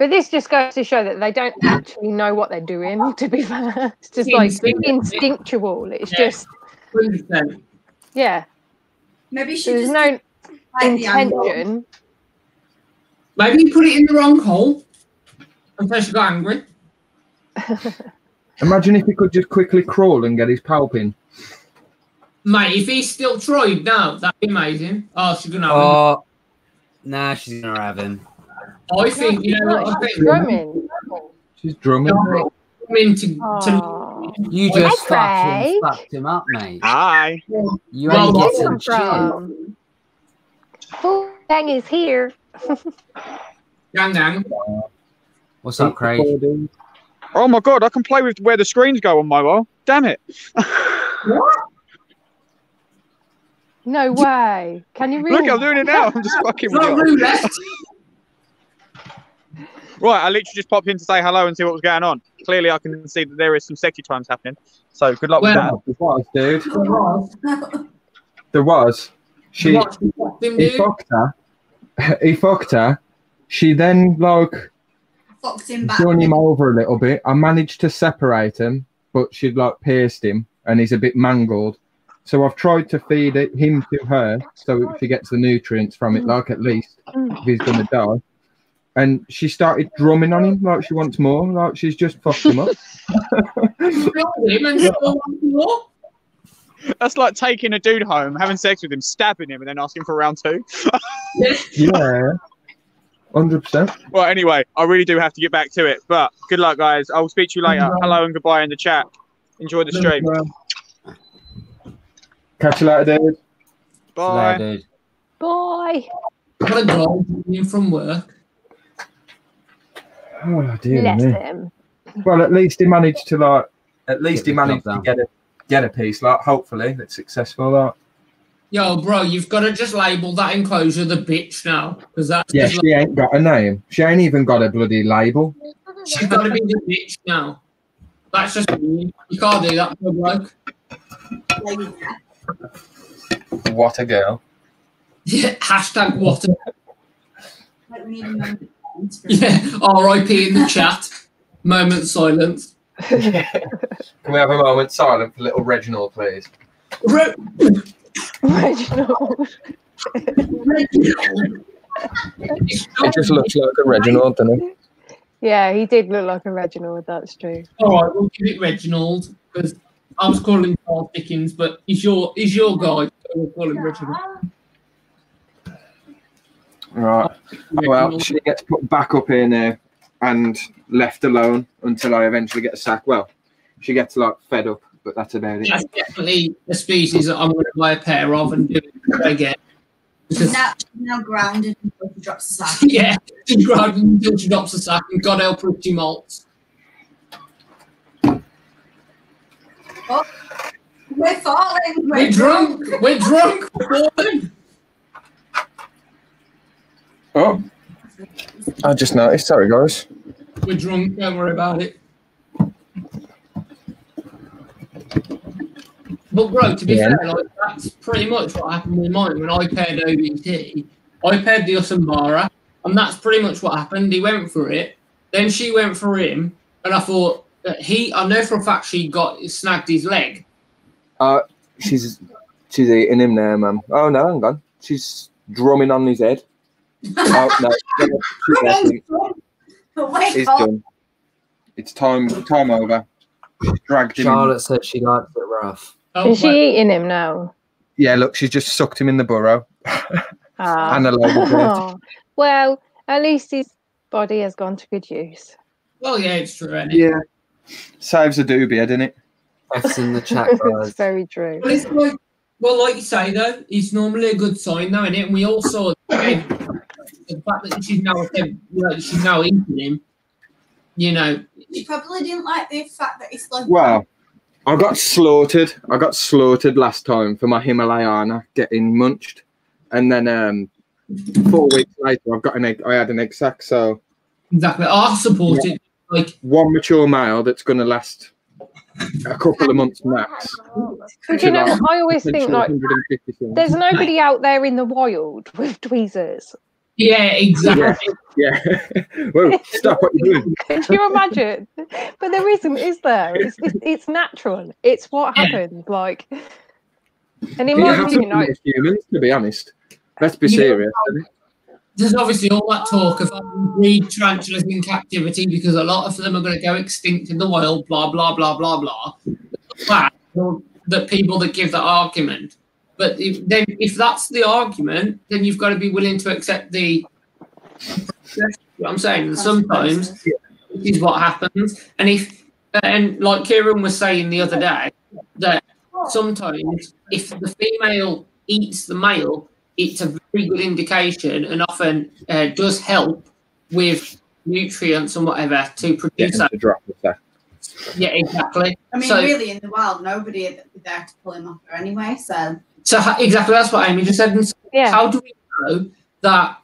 But this just goes to show that they don't actually know what they're doing. To be fair, it's just like Instinct. instinctual. It's Yeah. just 100%. Yeah, Maybe she there's just no didn't like the angle. intention. Maybe you put it in the wrong hole and then she got angry. Imagine if he could just quickly crawl and get his palp in. Mate, if he's still tried now, that'd be amazing. Oh, she's gonna have Oh, nah, she's gonna have him. Him. I think, you know what I She's think? drumming. She's drumming. Come in to, to. You just Hi, fucking Craig. fucked him up, mate. Hi. You Well, ain't where getting come from? Full gang is here. gang gang. What's up, Craig? Oh my god, I can play with where the screens go on mobile. Damn it. what? No way. Can you really? Look, I'm doing it now. I'm just fucking It's with not you. roulette. Right, I literally just popped in to say hello and see what was going on. Clearly, I can see that there is some sexy times happening. So good luck with that. There was, dude. What There was. She you fucked he fucked her. He fucked her. She then like Fucked him back. done him over a little bit. I managed to separate him, but she'd like pierced him and he's a bit mangled. So I've tried to feed it, him to her so she gets the nutrients from it, like at least if he's gonna die. And she started drumming on him like she wants more, like she's just fucked him up. You killed him and still want more? That's like taking a dude home, having sex with him, stabbing him, and then asking for round two. yeah, hundred percent. Well, anyway, I really do have to get back to it. But good luck, guys. I'll speak to you later. Hello and goodbye in the chat. Enjoy the stream. Catch you later, dude. Bye. There, dude. Boy. What a guy from work. Oh dear Bless me. him. Well, at least he managed to like. At least Get he managed to get a get a piece. Like, hopefully, it's successful. Like, Yo, bro, you've got to just label that enclosure the bitch now. Because that's yeah, just she ain't got a name. She ain't even got a bloody label. she's got to be the bitch now. That's just mean. You can't do that, for a bloke. What a girl. Yeah, hashtag what a Like, we need a moment. yeah. R.I.P. in the chat. Moment silence. Can we have a moment silent for little Reginald, please? Re- Reginald. It just looks like a Reginald, doesn't it? Yeah, he did look like a Reginald. That's true. All right, we'll give it Reginald because I was calling him Carl Dickens, but he's your he's your guy. So we'll call him Reginald. Right. Well, she gets put back up here now and left alone until I eventually get a sack. Well, she gets like fed up, but that's about it. That's definitely a species that I'm going to buy a pair of and do it again. She's Because, now, now grounded until she drops the sack. yeah, she's grinding until she drops a sack, and God help her if she malts. Oh, we're falling. We're drunk. We're drunk. We're falling. Oh, I just noticed. Sorry, guys. We're drunk. Don't worry about it. But bro, to be Yeah. fair, like that's pretty much what happened with mine when I paired OBT. I paired the Usambara, and that's pretty much what happened. He went for it, then she went for him, and I thought that he. I know for a fact she got snagged his leg. Uh, she's she's eating him now, man. Oh no, hang on. She's drumming on his head. Oh no. Wait, He's oh, done. It's time. Time over. She's dragged him. In. Charlotte said she likes it rough. Oh, Is she wait, eating him now? Yeah, look, she's just sucked him in the burrow Ah. and a load of blood. well, at least his body has gone to good use. well, yeah, it's true. Isn't it? Yeah, saves a dubia, doesn't it? That's in the chat, it's very true. But it's like, well, like you say though, it's normally a good sign, though, isn't it? And we all saw again, the fact that she's now you know, she's now into him. You know, She probably didn't like the fact that it's like. Well, I got slaughtered. I got slaughtered last time for my Himalayana getting munched, and then um, four weeks later, I've got an egg. I had an egg sac, so exactly. I support it. Like, one mature male that's going to last a couple of months max. But you know, July. I always think like there's nobody out there in the wild with tweezers. yeah, exactly. Yeah. Whoa, stop what you're doing. Could you imagine? But there isn't, is there? It's, it's, it's natural. It's what Yeah. happens. Like, And in You my have to opinion, like, humans, to be honest. Let's be You know, serious. isn't it? There's obviously all that talk of breed tarantulas in captivity because a lot of them are going to go extinct in the wild, blah, blah, blah, blah, blah. That, that people that give that argument. But if, then, if that's the argument, then you've got to be willing to accept the. What I'm saying, sometimes this is what happens, and if and like Kieran was saying the other day, that sometimes if the female eats the male, it's a very good indication and often uh, does help with nutrients and whatever to produce them that. drop the sack. Yeah, exactly. I mean, So- really, in the wild, nobody would be there to pull him off her anyway. So So ha- exactly that's what Amy just said. And so yeah, How do we know that?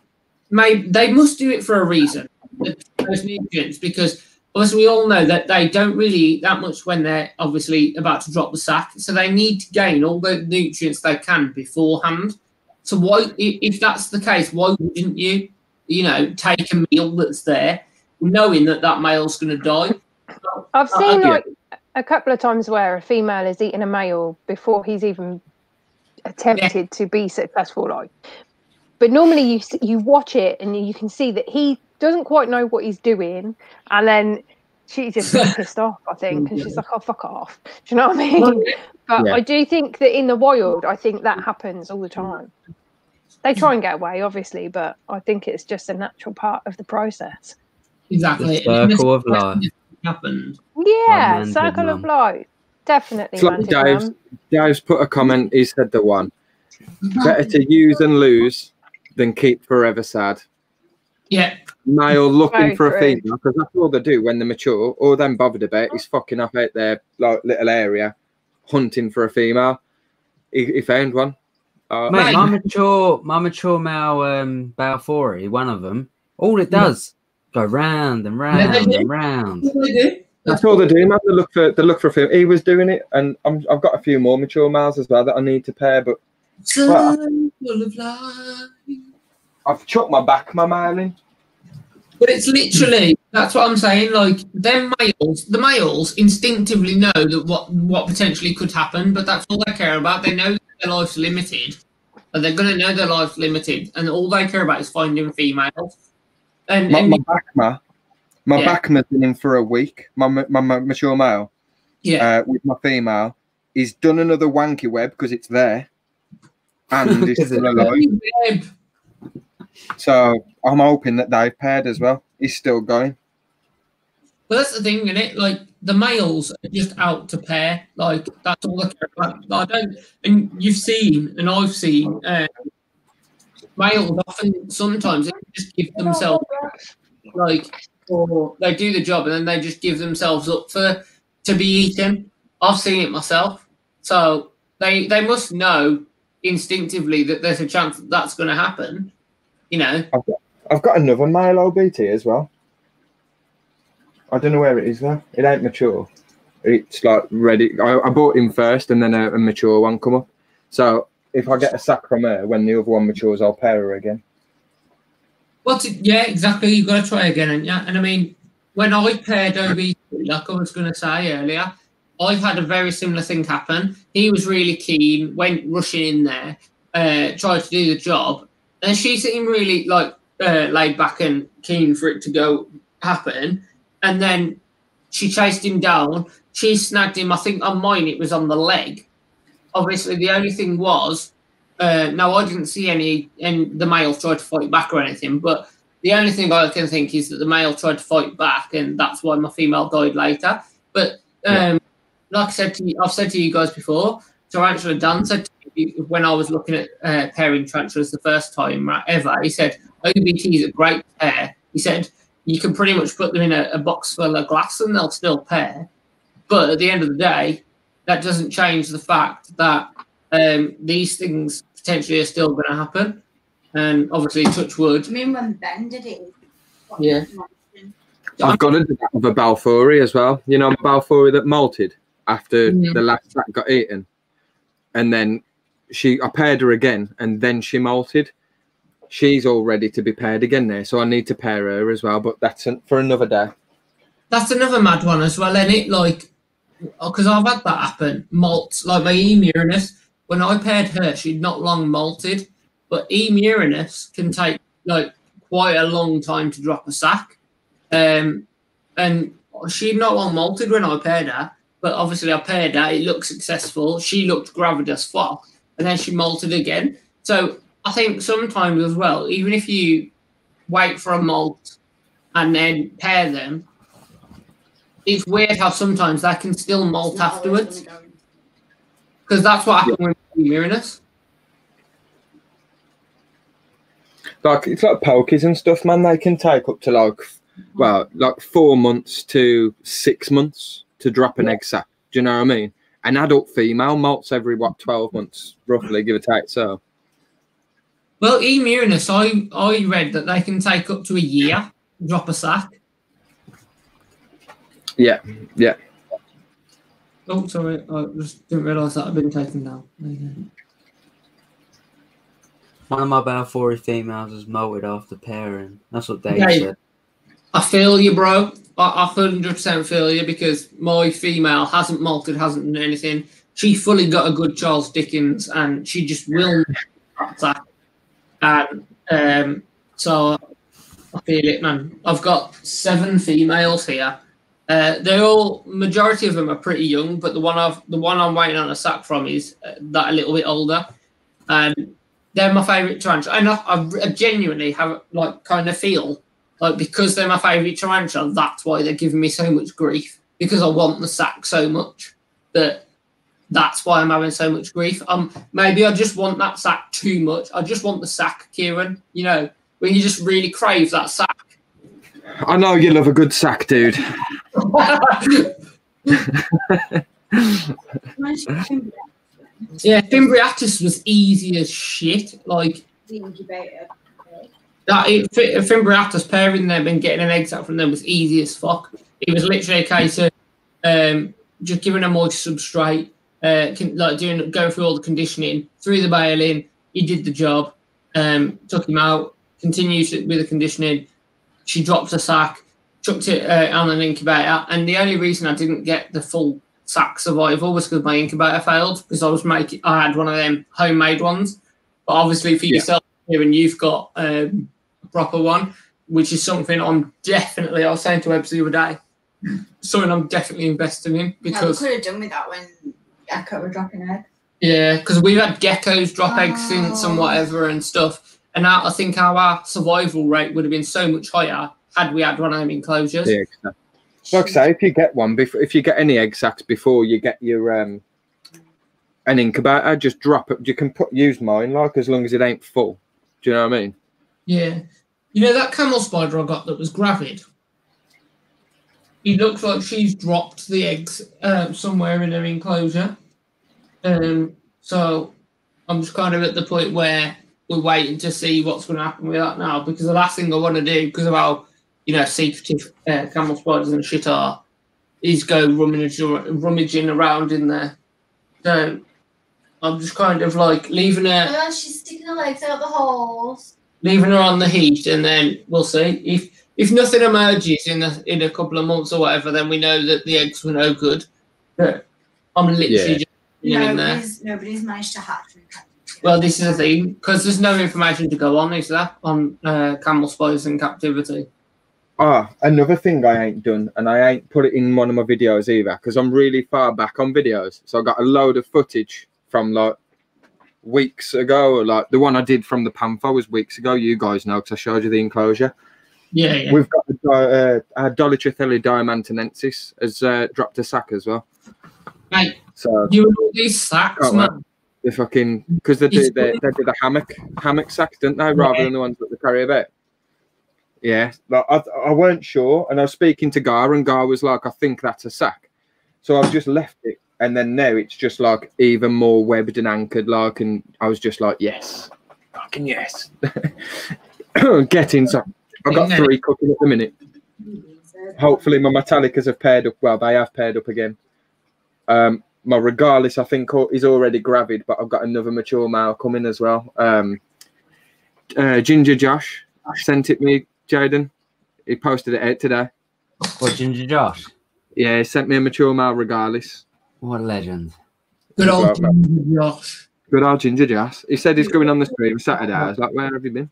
Maybe they must do it for a reason. the- Those nutrients, because obviously we all know that they don't really eat that much when they're obviously about to drop the sack. So they need to gain all the nutrients they can beforehand. So why, if that's the case, why wouldn't you, you know, take a meal that's there, knowing that that male's going to die? I've Uh, seen like a couple of times where a female has eaten a male before he's even attempted to be successful. Like, but normally you you watch it and you can see that he doesn't quite know what he's doing, and then she's just really pissed off. I think, and she's like, "Oh, fuck off." Do you know what I mean? But Yeah. I do think that in the wild, I think that happens all the time. They try and get away, obviously, but I think it's just a natural part of the process. Exactly. The circle of life. Happened. Yeah, circle of life. Definitely. It's like man, Dave's. Dave's put a comment, he said the one. Better to use and lose than keep forever sad. Yeah. Male looking Very for a true. female, because that's all they do when they're mature. All them bothered about is fucking up out their like, little area, hunting for a female. He, he found one. Uh, Mate, Mate. my mature, my mature male um, Balfouri, one of them, all it does go round and round they do. and round. What they do? That's all they do, man. They look for they look for a female. He was doing it, and I'm, I've got a few more mature males as well that I need to pair, but Circle of life. I've chucked my back, my male in. But it's literally that's what I'm saying. Like them males, the males instinctively know that what what potentially could happen, but that's all they care about. They know their life's limited, and they're gonna know their life's limited, and all they care about is finding females. And, My, and my back, ma, my Yeah. back has been in for a week. My, my, my mature male. yeah, uh, with my female. He's done another wanky web because it's there, and he's still alive. So I'm hoping that they've paired as well. He's still going. But that's the thing, isn't it? Like the males are just out to pair. Like that's all they care about. I don't. And you've seen, and I've seen, uh, males often sometimes they just give themselves like, or they do the job and then they just give themselves up for to be eaten. I've seen it myself. So they they must know instinctively that there's a chance that that's going to happen. You know. I've got another male OBT as well. I don't know where it is though. It ain't mature. It's like ready. I, I bought him first, and then a, a mature one come up. So if I get a sack from her when the other one matures, I'll pair her again. To, yeah, exactly. You've got to try again, and yeah. And I mean, when I paired OB, like I was going to say earlier, I've had a very similar thing happen. He was really keen, went rushing in there, uh, tried to do the job, and she seemed really like uh, laid back and keen for it to go happen. And then she chased him down. She snagged him. I think on mine it was on the leg. Obviously, the only thing was uh, no, I didn't see any, and the male tried to fight back or anything. But the only thing I can think is that the male tried to fight back, and that's why my female died later. But um, like I said to you, I've said to you guys before, Tarantula Dan said when I was looking at uh, pairing tarantulas the first time right, ever, he said OBT is a great pair. He said you can pretty much put them in a, a box full of glass and they'll still pair. But at the end of the day, that doesn't change the fact that um, these things potentially are still going to happen. And obviously, touch wood. I mean, when Ben did it. Yeah. I've got a do that with a Balfouri as well. You know, Balfouri that molted after the last sack got eaten, and then she I paired her again, and then she molted. She's all ready to be paired again there, so I need to pair her as well. But that's an, for another day. That's another mad one as well, isn't it? Like, because I've had that happen. Malts, like my Emurinus, when I paired her, she'd not long molted, but E Murinus can take like quite a long time to drop a sack. Um, and she'd not long molted when I paired her, but obviously I paired her. It looked successful. She looked gravid as fuck, and then she molted again. So I think sometimes as well, even if you wait for a molt and then pair them, it's weird how sometimes they can still molt afterwards because that's what happened with Murinus. Like it's like pokies and stuff, man. They can take up to like, well, like four months to six months to drop an egg sack. Do you know what I mean? An adult female molts every what twelve months, roughly, give or take. So Well, E Murinus, I I read that they can take up to a year to drop a sack. yeah, yeah. Oh, sorry, I just didn't realise that i've been taken down. There. One of my Balfour females has molted after pairing. That's what Dave Yeah, yeah. said. I feel you, bro. I, I 100% feel you because my female hasn't malted, hasn't done anything. She fully got a good Charles Dickens and she just will that. And um, so I feel it, man. I've got seven females here. Uh, they're all majority of them are pretty young, but the one I've the one I'm waiting on a sack from is uh, that a little bit older, and they're my favourite tarantula. And I, I genuinely have like kind of feel like because they're my favourite tarantula, that's why they're giving me so much grief because I want the sack so much that that's why I'm having so much grief. Um, maybe I just want that sack too much. I just want the sack, Kieran. You know, when you just really crave that sack. I know you love a good sack, dude. yeah, Fimbriatus was easy as shit. Like The incubator. That, it, Fi- Fimbriatus pairing them and getting an egg sac from them was easy as fuck. It was literally a case of um, just giving a moist substrate, uh, con- like doing going through all the conditioning, threw the bale in. He did the job. Um, took him out. Continued with the conditioning. She dropped a sack, chucked it uh, on an incubator, and the only reason I didn't get the full sack survival was because my incubator failed because I was making I had one of them homemade ones. But obviously for Yeah. yourself here and you've got um, proper one, which is something I'm definitely I was saying to Ebbs the other day, something I'm definitely investing in Yeah, we because could have done with that when Echo were dropping eggs. yeah, because we've had geckos drop eggs since and Oh. whatever and stuff. And now I think our survival rate would have been so much higher had we had one of them enclosures. Yeah, exactly. Like I say, if you get one, before, if you get any egg sacs before you get your um an incubator, just drop it. You can put use mine, like as long as it ain't full. Do you know what I mean? Yeah. You know that camel spider I got that was gravid? It looks like she's dropped the eggs um, somewhere in her enclosure. Um, so I'm just kind of at the point where we're waiting to see what's going to happen with that now because the last thing I want to do, because of how, you know, secretive uh, camel spiders and shit are, is go rummaging, rummaging around in there. So I'm just kind of like leaving her Oh, she's sticking her legs out the holes. Leaving her on the heat, and then we'll see if if nothing emerges in a in a couple of months or whatever. Then we know that the eggs were no good. But I'm literally Yeah. just in there. Nobody's, nobody's managed to hatch from captivity. Well, this is the thing because there's no information to go on, is there, on uh, camel spiders in captivity? Ah, another thing I ain't done, and I ain't put it in one of my videos either, because I'm really far back on videos. So I got a load of footage from like weeks ago, like the one I did from the Panther was weeks ago. You guys know because I showed you the enclosure. Yeah, yeah. We've got the, uh, uh, Dolichothele diamantinensis has uh, dropped a sack as well. Mate, So you all these sacks, man. the fucking because they do they, they do the hammock hammock sacks, don't they? Rather Yeah. than the ones that they carry about. Yeah, like I, I weren't sure, and I was speaking to Gar, and Gar was like, "I think that's a sack," so I've just left it, and then now it's just like even more webbed and anchored, like, and I was just like, "Yes, fucking yes." Get in, so I've got three cooking at the minute. Hopefully, my Metallicas have paired up. Well, they have paired up again. Um, my Regalis I think, is already gravid, but I've got another mature male coming as well. Um, uh, Ginger Josh sent it me, Jaden. He posted it out today. What, Ginger Josh? Yeah, he sent me a mature male Regalis. What a legend. Good old Ginger Josh. Good old Ginger Jazz. He said he's going on the stream Saturday. I was like, where have you been?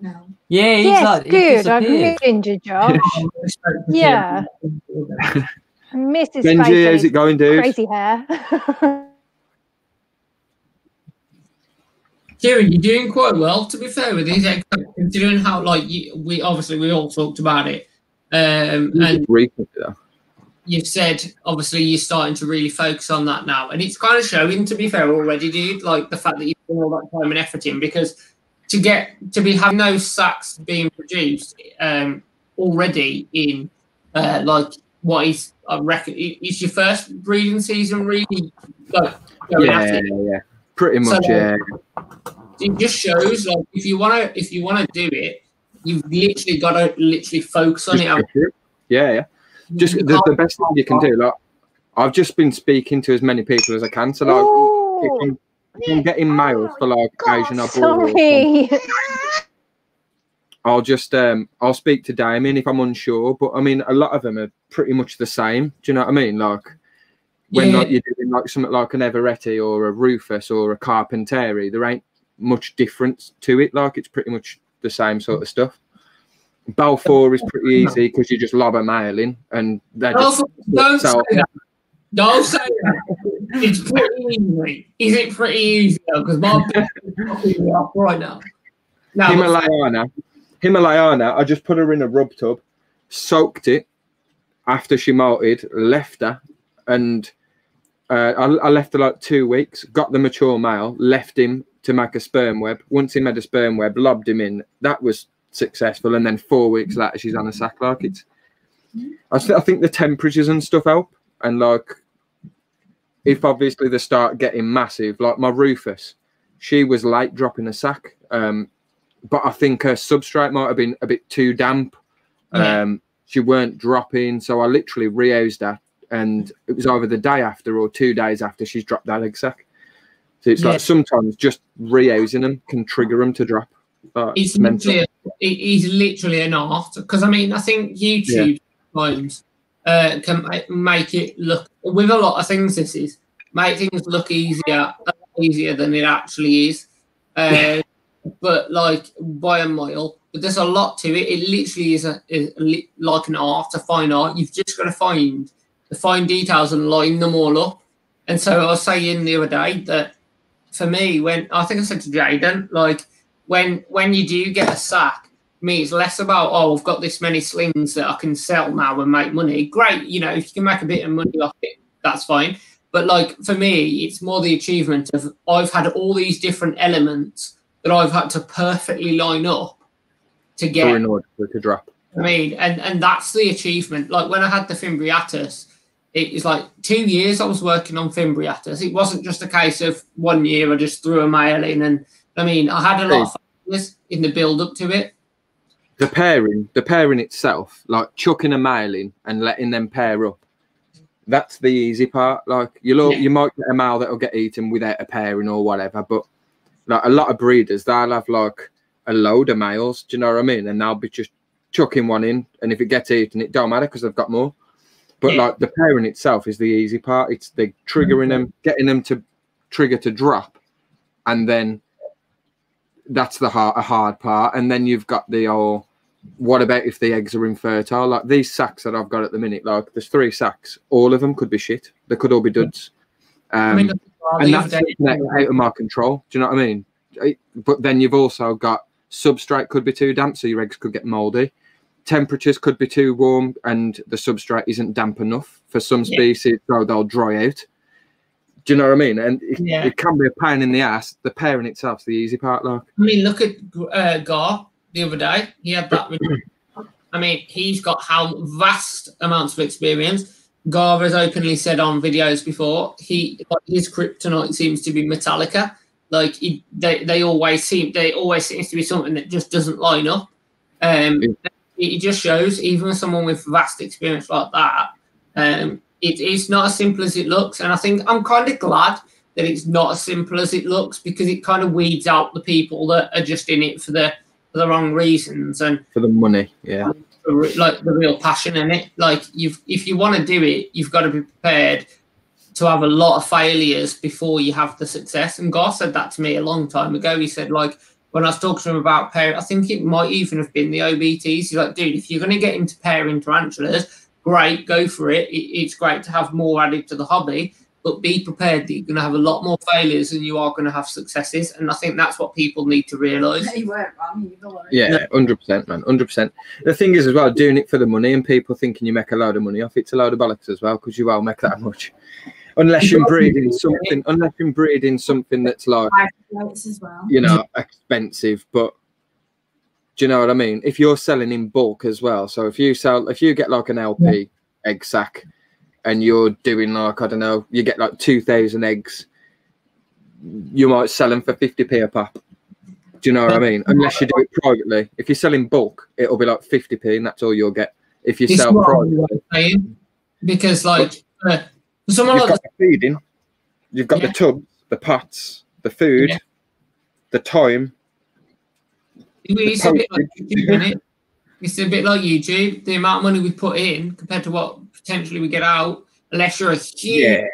No. Yeah, he's Yes, like, he good. I've disappeared. missed Ginger Josh. Yeah. Mrs. Benji, how's it going, dude? Crazy hair. Kieran, you're doing quite well, to be fair, with these exams, considering how, like, you, we obviously we all talked about it, um, and Recently, though. You've said obviously you're starting to really focus on that now, and it's kind of showing, to be fair, already, dude. Like the fact that you've put all that time and effort in, because to get to be having no sacks being produced um, already in uh, like what is I reckon i- is your first breeding season really like Yeah, yeah, yeah. Pretty So, much, yeah. it just shows like if you want to if you want to do it you've literally got to literally focus on it. Yeah, yeah. Just the, the best thing you can do. Like, I've just been speaking to as many people as I can. So, like, Ooh, I'm, if I'm getting males for like Asian God, Abroad, sorry. I'll just um I'll speak to Damien if I'm unsure. But I mean, a lot of them are pretty much the same. Do you know what I mean? Like when Yeah. like you're doing like something like an Everetti or a Rufus or a Carpenteri, there ain't much difference to it. Like it's pretty much the same sort of stuff. Balfour is pretty easy because you just lob a male in and they Don't, just don't say that. Don't say that. It's pretty easy. Is it pretty easy though? Because my bed is fucking me off right now. Now, Himalayana, Himalayana, I just put her in a rub tub, soaked it after she molted, left her, and uh, I, I left her like two weeks. Got the mature male, left him to make a sperm web. Once he made a sperm web, lobbed him in. That was successful, and then four weeks later, she's on a sack. Like it's, I, I think the temperatures and stuff help, and like if obviously they start getting massive, like my Rufus, she was late dropping a sack. Um, but I think her substrate might have been a bit too damp. Yeah. Um, she weren't dropping, so I literally rehoused her, and it was either the day after or two days after she's dropped that egg sack. So it's Yeah. like sometimes just rehousing them can trigger them to drop. Like, it's mental. literally, it literally an art. Because I mean, I think YouTube times uh, can make it look with a lot of things. This is make things look easier, easier than it actually is. Uh, but like by a mile. But there's a lot to it. It literally is a, is a like an art, a fine art. You've just got to find the fine details and line them all up. And so I was saying the other day that for me, when I think I said to Jaden, like when when you do get a sack, me it's less about oh I've got this many slings that I can sell now and make money. Great, you know if you can make a bit of money off it, that's fine. But like for me, it's more the achievement of I've had all these different elements that I've had to perfectly line up to get in order to drop. I mean, and and that's the achievement. Like when I had the Fimbriatus, it was like two years I was working on Fimbriatus. It wasn't just a case of one year I just threw a male in, and I mean, I had a lot of fun in the build up to it. The pairing, the pairing itself, like chucking a male in and letting them pair up. That's the easy part. Like you'll Yeah. you might get a male that'll get eaten without a pairing or whatever, but like a lot of breeders, they'll have like a load of males. Do you know what I mean? And they'll be just chucking one in, and if it gets eaten, it don't matter because they've got more. But Yeah. like the pairing itself is the easy part. It's the triggering mm-hmm. them, getting them to trigger to drop, and then that's the hard, a hard part. And then you've got the oh, what about if the eggs are infertile? Like these sacks that I've got at the minute, like there's three sacks. All of them could be shit. They could all be duds. Um, I mean, the and that's out of my control. Do you know what I mean? But then you've also got substrate could be too damp, so your eggs could get mouldy. Temperatures could be too warm, and the substrate isn't damp enough for some Yeah. species, so they'll dry out. Do you know what I mean? And it, Yeah. it can be a pain in the ass. The pairing itself's the easy part, like. I mean, look at uh, Gar the other day. He had that. I mean, he's got how vast amounts of experience. Gar has openly said on videos before he his kryptonite seems to be Metallica. Like he, they, they always seem they always seems to be something that just doesn't line up. Um, Yeah. it, it just shows even someone with vast experience like that, um, it is not as simple as it looks. And I think I'm kind of glad that it's not as simple as it looks because it kind of weeds out the people that are just in it for the for the wrong reasons and For the money, yeah. like the real passion in it. Like you've if you want to do it, you've got to be prepared to have a lot of failures before you have the success. And Gar said that to me a long time ago. He said, like, when I was talking to him about pairing, I think it might even have been the OBTs. He's like, dude, if you're going to get into pairing tarantulas, great, go for it. it. It's great to have more added to the hobby, but be prepared that you're going to have a lot more failures than you are going to have successes. And I think that's what people need to realise. You weren't wrong either. Yeah, hundred percent, man, hundred percent. The thing is, as well, doing it for the money and people thinking you make a load of money off it's a load of bollocks as well because you won't make that much unless you're breeding something. Unless you're breeding something that's like as well. you know expensive, but do you know what I mean? If you're selling in bulk as well, so if you sell, if you get like an LP egg sack, and you're doing like I don't know, you get like two thousand eggs, you might sell them for fifty p a pop. Do you know what I mean? Unless you do it privately. If you're selling bulk, it'll be like fifty p, and that's all you'll get. If you This sell privately. Because, like, uh, someone you've like got the feeding, you've got Yeah. the tubs, the pots, the food, Yeah. the time. It's a bit like YouTube, isn't it? It's a bit like YouTube. The amount of money we put in compared to what potentially we get out, unless you're a huge,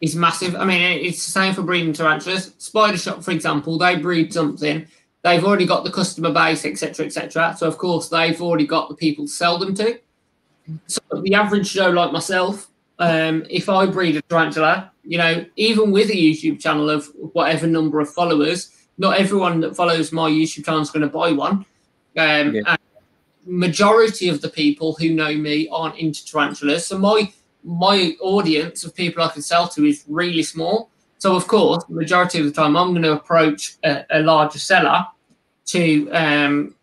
is massive. I mean, it's the same for breeding tarantulas. Spider Shop, for example, they breed something. They've already got the customer base, etc., etc. So of course, they've already got the people to sell them to. So the average Joe like myself, um, if I breed a tarantula, you know, even with a YouTube channel of whatever number of followers, not everyone that follows my YouTube channel is going to buy one. Um, Yeah. majority of the people who know me aren't into tarantulas. So my my audience of people I can sell to is really small. So of course, the majority of the time, I'm going to approach a, a larger seller to um,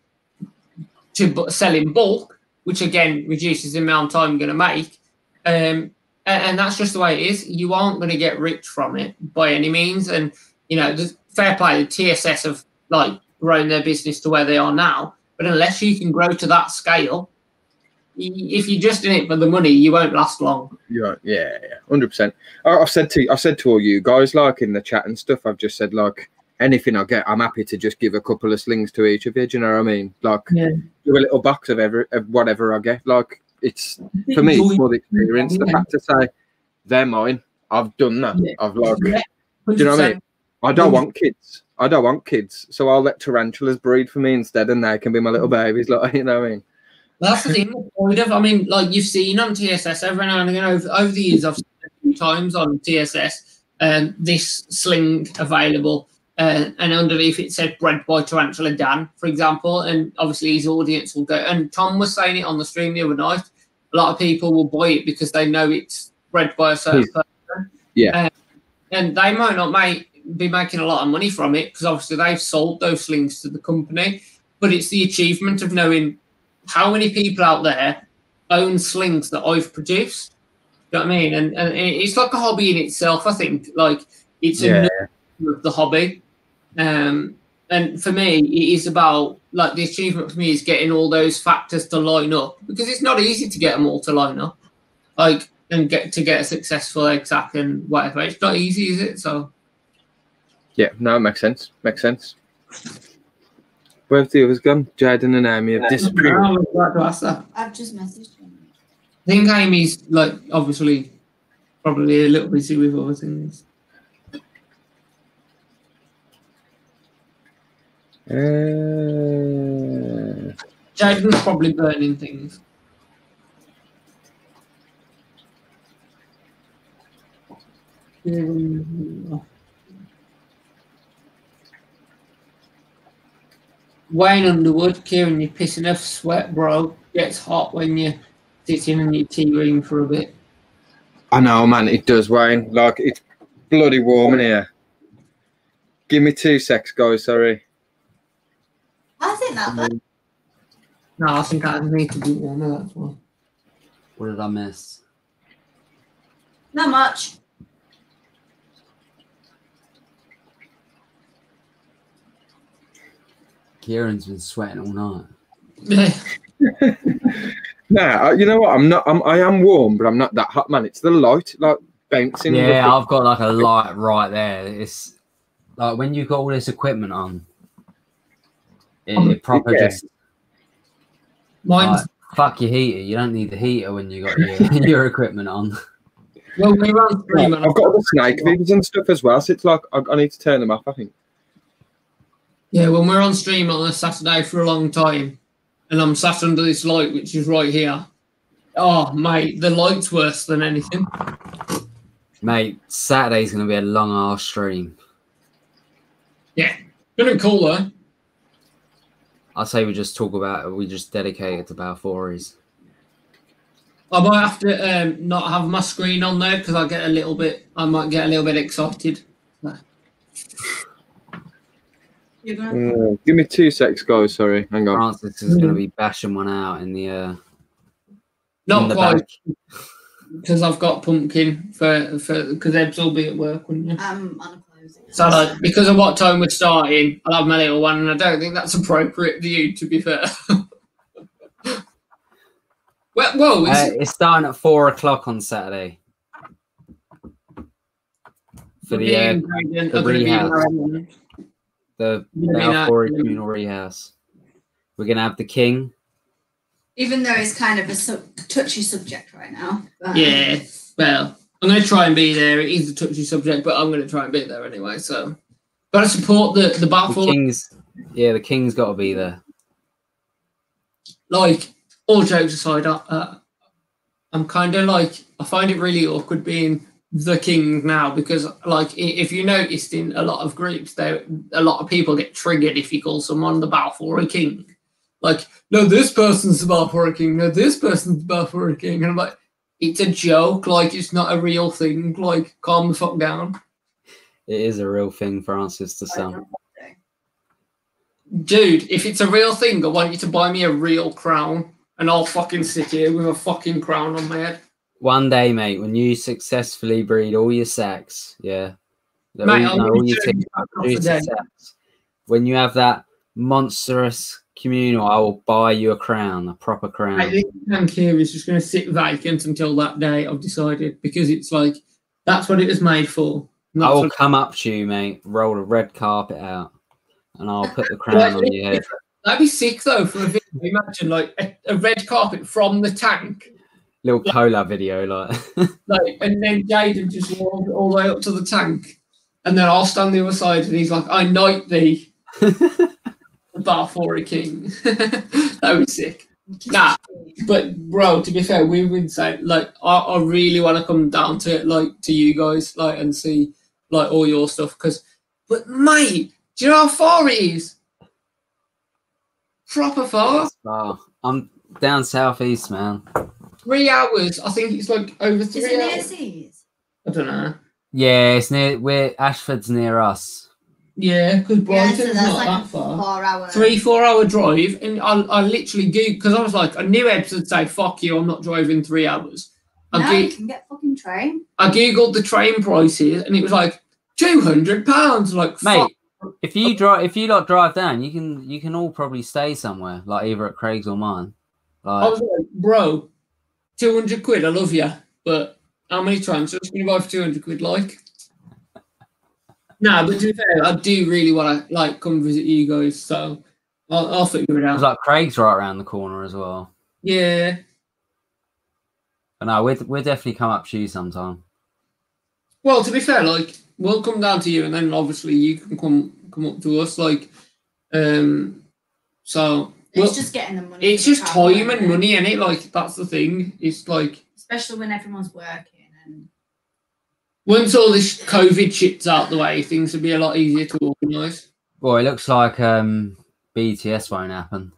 to sell in bulk, which again reduces the amount of time I'm going to make. Um, and, and that's just the way it is. You aren't going to get rich from it by any means. And you know, the fair play, the TSS have like grown their business to where they are now. But unless you can grow to that scale, if you're just in it for the money, you won't last long. Yeah, yeah, yeah, hundred percent. I've said to I've said to all you guys, like in the chat and stuff. I've just said like anything I get, I'm happy to just give a couple of slings to each of you. Do you know what I mean? Like Yeah. do a little box of every of whatever I get. Like it's for me, it's more the experience. The fact to say they're mine. I've done that. Yeah. I've like, Yeah, do you know what I mean? I don't want kids. I don't want kids, so I'll let tarantulas breed for me instead, and they can be my little babies. Like you know what I mean? That's the thing. of- I mean, like you've seen on TSS every now and again over, over the years, I've seen a few times on TSS um, this sling available, uh, and underneath it said bred by Tarantula Dan, for example. And obviously, his audience will go. And Tom was saying it on the stream the other night. A lot of people will buy it because they know it's bred by a certain Hmm. person. Yeah. Uh, and they might not make be making a lot of money from it because obviously they've sold those slings to the company. But it's the achievement of knowing how many people out there own slings that I've produced. You know what I mean? And, and it's like a hobby in itself. I think like it's a Yeah. of the hobby. Um, and for me, it is about like the achievement for me is getting all those factors to line up because it's not easy to get them all to line up. Like and get to get a successful exact and whatever. It's not easy, is it? So Yeah, no, it makes sense. Makes sense. Where have the others gone? Jaden and Amy have disappeared. I was about to ask that. I've just messaged him. I think Amy's like obviously probably a little busy with other things. Uh, Jaden's probably burning things. Wayne Underwood, Kieran, you're pissing off sweat, bro. Gets hot when you're sitting in your tea room for a bit. I know, man. It does, Wayne. Like it's bloody warm in here. Give me two secs, guys. Sorry. I think that mm. No, I think I need to do warmer, that's why. What did I miss? not much. Kieran's been sweating all night. Nah, uh, you know what? I'm not. I'm. I am warm, but I'm not that hot, man. It's the light, like bouncing. Yeah, off I've got like a light right there. It's like when you've got all this equipment on, it, it proper Yeah. just Mine's like, fuck your heater. You don't need the heater when you got your, your equipment on. Well, we were on stream. I've got the snake videos and stuff as well, so it's like I, I need to turn them off. I think. Yeah, when we're on stream on a Saturday for a long time, and I'm sat under this light, which is right here. Oh, mate, the light's worse than anything. Mate, Saturday's going to be a long ass stream. Yeah, Gonna be cool though. I say we just talk about we just dedicate it to Balfouries. I might have to um, not have my screen on there because I get a little bit. I might get a little bit excited. You're gonna Mm, give me two secs, guys. Sorry, hang on. Francis is going to be bashing one out in the uh, Not the quite because I've got pumpkin for for because Ebs will be at work, wouldn't you? um on a closing. So like, because of what time we're starting, I'll have my little one, and I don't think that's appropriate for you. To be fair. well, whoa, Uh, it's starting at four o'clock on Saturday for the uh, the rehab. the Gonna be that- Balfourie Communal Rehouse. We're gonna have the king. Even though it's kind of a sub- touchy subject right now. but- Yeah, well, I'm going to try and be there. It is a touchy subject, but I'm going to try and be there anyway. So, got to support the the The Balfour. king's yeah, the king's got to be there. Like all jokes aside, I, uh, I'm kind of like I find it really awkward being the king now because like if you noticed in a lot of groups, there a lot of people get triggered if you call someone the Balfour king. Like, no, this person's the Balfour king. No, this person's the Balfour king. And I'm like, it's a joke. Like, it's not a real thing. Like, calm the fuck down. It is a real thing, Francis, to some. Dude, if it's a real thing, I want you to buy me a real crown and I'll fucking sit here with a fucking crown on my head. One day, mate, when you successfully breed all your sacks, yeah, Mate, all, I'm no, gonna all your show you teams that produce today. sacks. When you have that monstrous communal, I will buy you a crown, a proper crown. I think tank here is just going to sit vacant until that day, I've decided, because it's like, that's what it was made for. I will come up to you, mate, roll a red carpet out, and I'll put the crown on your head. That'd be sick though for a video. Imagine like a, a red carpet from the tank, Little cola video, like like, and then Jaden just walks all the way up to the tank, and then I'll stand the other side, and he's like, "I knight thee, the Balfour king." That'd be sick. Nah, but bro, to be fair, we've been saying like I, I really want to come down to it, like to you guys, like and see like all your stuff. Because, but mate, do you know how far it is? Proper far. Oh, I'm down southeast, man. Three hours. I think it's like over three Is three it near hours. seas? I don't know. Yeah, it's near where Ashford's near us. Yeah, because Yeah, Brighton's so not like that far. four hour. Three, four hour drive, and I, I literally googled because I was like, I knew Ed would say, "Fuck you, I'm not driving three hours." I, No, goo- you can get fucking train. I googled the train prices, and it was like two hundred pounds. Like, Mate, fuck. if you drive if you lot drive down, you can you can all probably stay somewhere, like either at Craig's or mine. I was like, bro, two hundred quid. I love you, but how many times? Just gonna buy for two hundred quid, like. Nah, but to be fair, I do really want to like come visit you guys, so I'll, I'll figure it out. was like Craig's right around the corner as well. yeah, But no, we'd we'll definitely come up to you sometime. Well, to be fair, like we'll come down to you, and then obviously you can come come up to us. Like, um, so It's just getting the money. it's just time isn't and money, and it like that's the thing. It's like Especially when everyone's working and once all this COVID shit's out the way, things will be a lot easier to organise. Well, it looks like um BTS won't happen.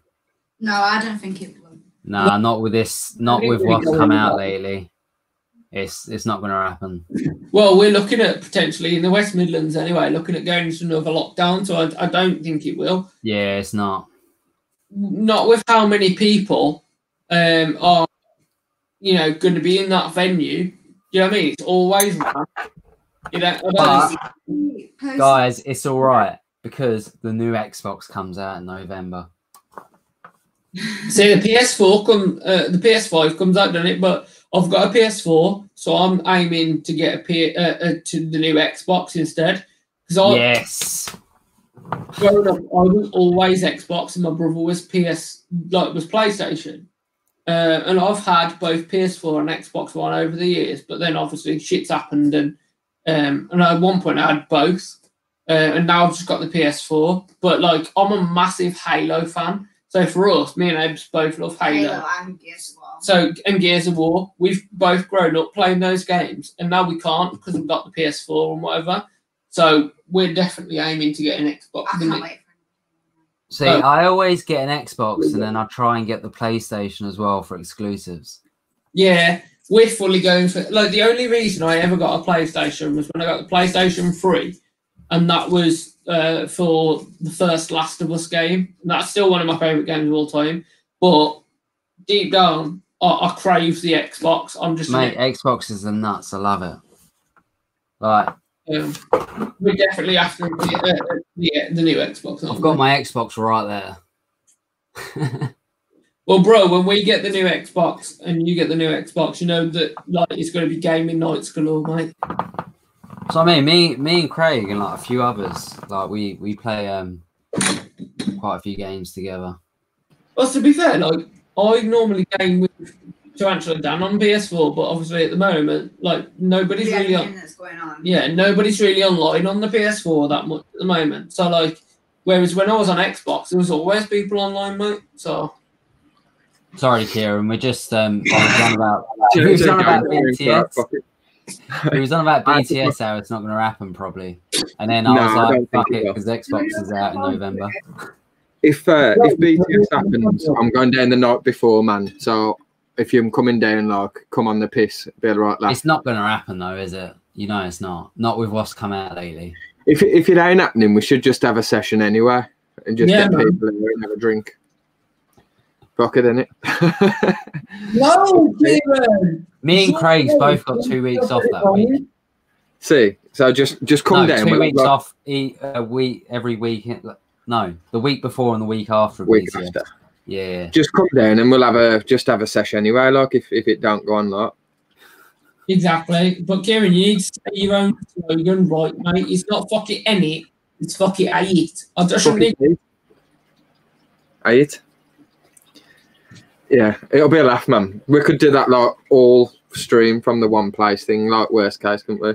no, I don't think it will. Nah, not with this not with what's come out that. lately. It's it's not gonna happen. Well, we're looking at potentially in the West Midlands anyway, looking at going into another lockdown. So I, I don't think it will. Yeah, it's not. Not with how many people um, are, you know, going to be in that venue. You know what I mean? It's always that. You know, But- Guys, it's alright because the new Xbox comes out in November. See, the PS4 come, uh, the PS5 comes out, doesn't it? But I've got a PS4, so I'm aiming to get a P- uh, uh, to the new Xbox instead. Because I, Yes. Growing up, I was always Xbox, and my brother was PS, like was PlayStation. uh, and I've had both PS4 and Xbox One over the years, but then obviously shit's happened, and um, and at one point I had both, uh, and now I've just got the PS4. But like, I'm a massive Halo fan, so for us, me and Ebs both love Halo. Halo and Gears of War. So and Gears of War, we've both grown up playing those games, and now we can't because we've got the PS4 and whatever. So we're definitely aiming to get an Xbox. I can't wait See, Oh. I always get an Xbox and then I try and get the PlayStation as well for exclusives. Yeah, we're fully going for like the only reason I ever got a PlayStation was when I got the PlayStation 3, and that was uh, for the first Last of Us game. And that's still one of my favourite games of all time. But deep down, I, I crave the Xbox. I'm just Mate, Xboxes are nuts. I love it. Like, um, we're definitely after the, uh, the, the new Xbox. I've got we? my Xbox right there. Well, bro, when we get the new Xbox and you get the new Xbox, you know that like it's going to be gaming nights galore, mate. so I mean, me, me and Craig and like a few others, like we we play um quite a few games together. Well, to be fair, like I normally game with Tarantula Dan on PS4, but obviously at the moment, like nobody's the really everything on. that's going on. Yeah, nobody's really online on the PS4 that much at the moment. So like, whereas when I was on Xbox, there was always people online, mate. So Sorry, Kieran, we're just um we was on about we was on about BTS. Fuck it. We was on about BTS how it's not going to happen probably, and then I No, was I like, don't fuck it it because Xbox is out in November. If uh, if BTS happens, I'm going down the night before, man. So if you're coming down, like, come on the piss, be alright, lad. It's not going to happen though, is it? You know, it's not. Not with what's come out lately. If it, if it ain't happening, we should just have a session anyway and just Yeah, get man. people in and have a drink. Fuck it, innit? no, Kieran. Me and Craig's both got two weeks off that week. See, so just just come no, down. two weeks like, off e- a week every week. No, the week before and the week after. Week BTS. after. Yeah. Just come down and we'll have a just have a session anyway. Like if, if it don't go on, like Exactly. But Kieran, you need to say your own slogan, right, mate? It's not fuck it any, it's fuck it I eat. I just fuck need it, eight. Yeah, it'll be a laugh, man. We could do that like all stream from the one place thing, like worst case, couldn't we?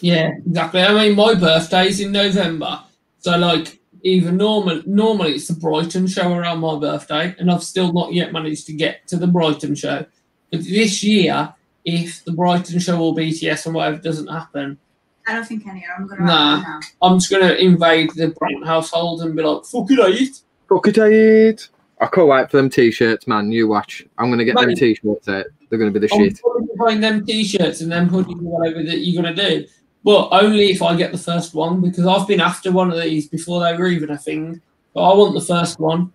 Yeah, exactly. I mean, my birthday's in November, so like even normal normally it's the Brighton show around my birthday, and I've still not yet managed to get to the Brighton show. But this year, if the Brighton show or BTS and whatever doesn't happen, I don't think any. I'm gonna Nah. now. I'm just gonna invade the Brighton household and be like, "Fuck it, I eat." Fuck it, eight. I can't wait for them t-shirts, man. You watch. I'm gonna get them t-shirts out. They're gonna be the I'm shit. probably behind them t-shirts and them hoodies or whatever that you're gonna do. But only if I get the first one because I've been after one of these before they were even a thing. But I want the first one.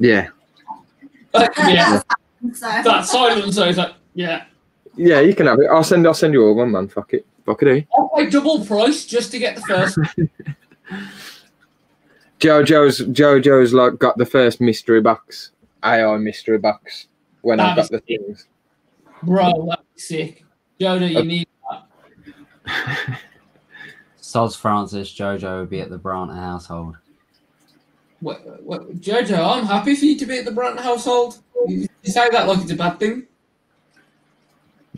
Yeah, yeah, So that silence. So it's like, yeah, yeah. You can have it. I'll send. I'll send you all one, man. Fuck it. Fuck it. eh? I'll pay double price just to get the first. Jojo's Jojo's like got the first mystery box, AI mystery box. When I've got the things. Bro, that'd sick. Yoda, you need Soz Francis Jojo would be at the Brant household. what, what, Jojo. I'm happy for you to be at the Brant household. You, you say that like it's a bad thing.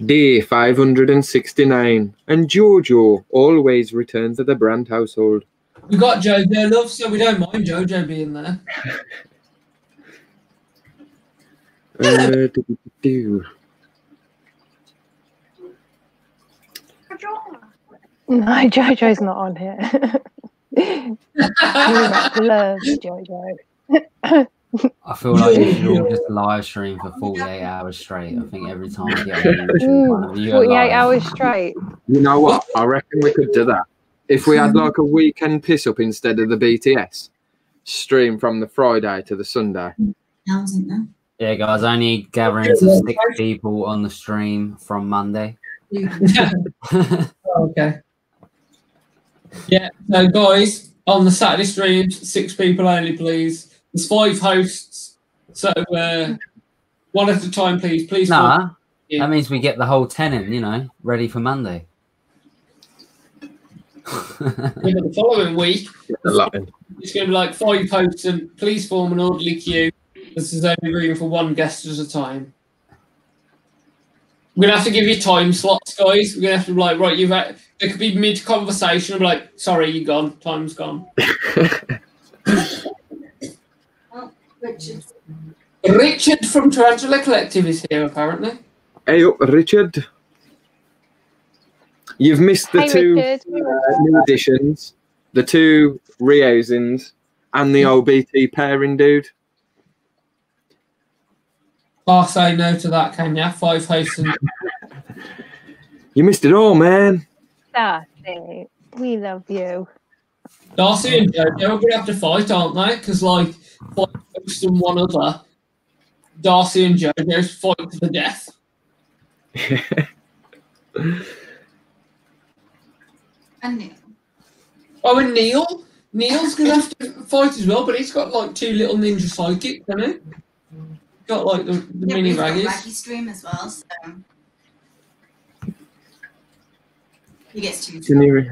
Day 569. And Jojo always returns to the Brant household. We got Jojo love, so we don't mind Jojo being there. Uh, do, do, do. No, Jojo's not on here. Love Jojo. I feel like you should all just live stream for 48 hours straight. I think every time I get on YouTube, one of you mm, 48 live. hours straight. You know what? I reckon we could do that. If we had like a weekend piss up instead of the BTS, stream from the Friday to the Sunday. Sounds in there. Yeah, guys, only gatherings of six people on the stream from Monday. okay. Yeah, so guys, on the Saturday streams, six people only, please. There's five hosts, so uh, one at a time, please. Please. nah, that means we get the whole 10 in, you know, ready for Monday. The following week, it's going to be like five hosts, and please form an orderly queue. This is only room for one guest at a time. We're gonna have to give you time slots, guys. We're gonna have to be like, right, you've had, it could be mid conversation. I'm like, sorry, you're gone. Time's gone. Richard. Richard from Tarantula Collective is here, apparently. Hey up, Richard. You've missed the Hey, two uh, new additions, the two Riosins, and the old BT pairing dude. Can't say no to that, can ya? Five hosts and You missed it all, man. Darcy, we love you. Darcy and Jojo are gonna have to fight, aren't they? Because like five hosts and one other, Darcy and Jojo fight to the death. And Neil. Oh, and Neil. Neil's gonna have to fight as well, but he's got like two little ninja psychics, hasn't he? Got like the, the Yeah, mini we've got raggies. Raggy stream as well, so he gets to. Can you re-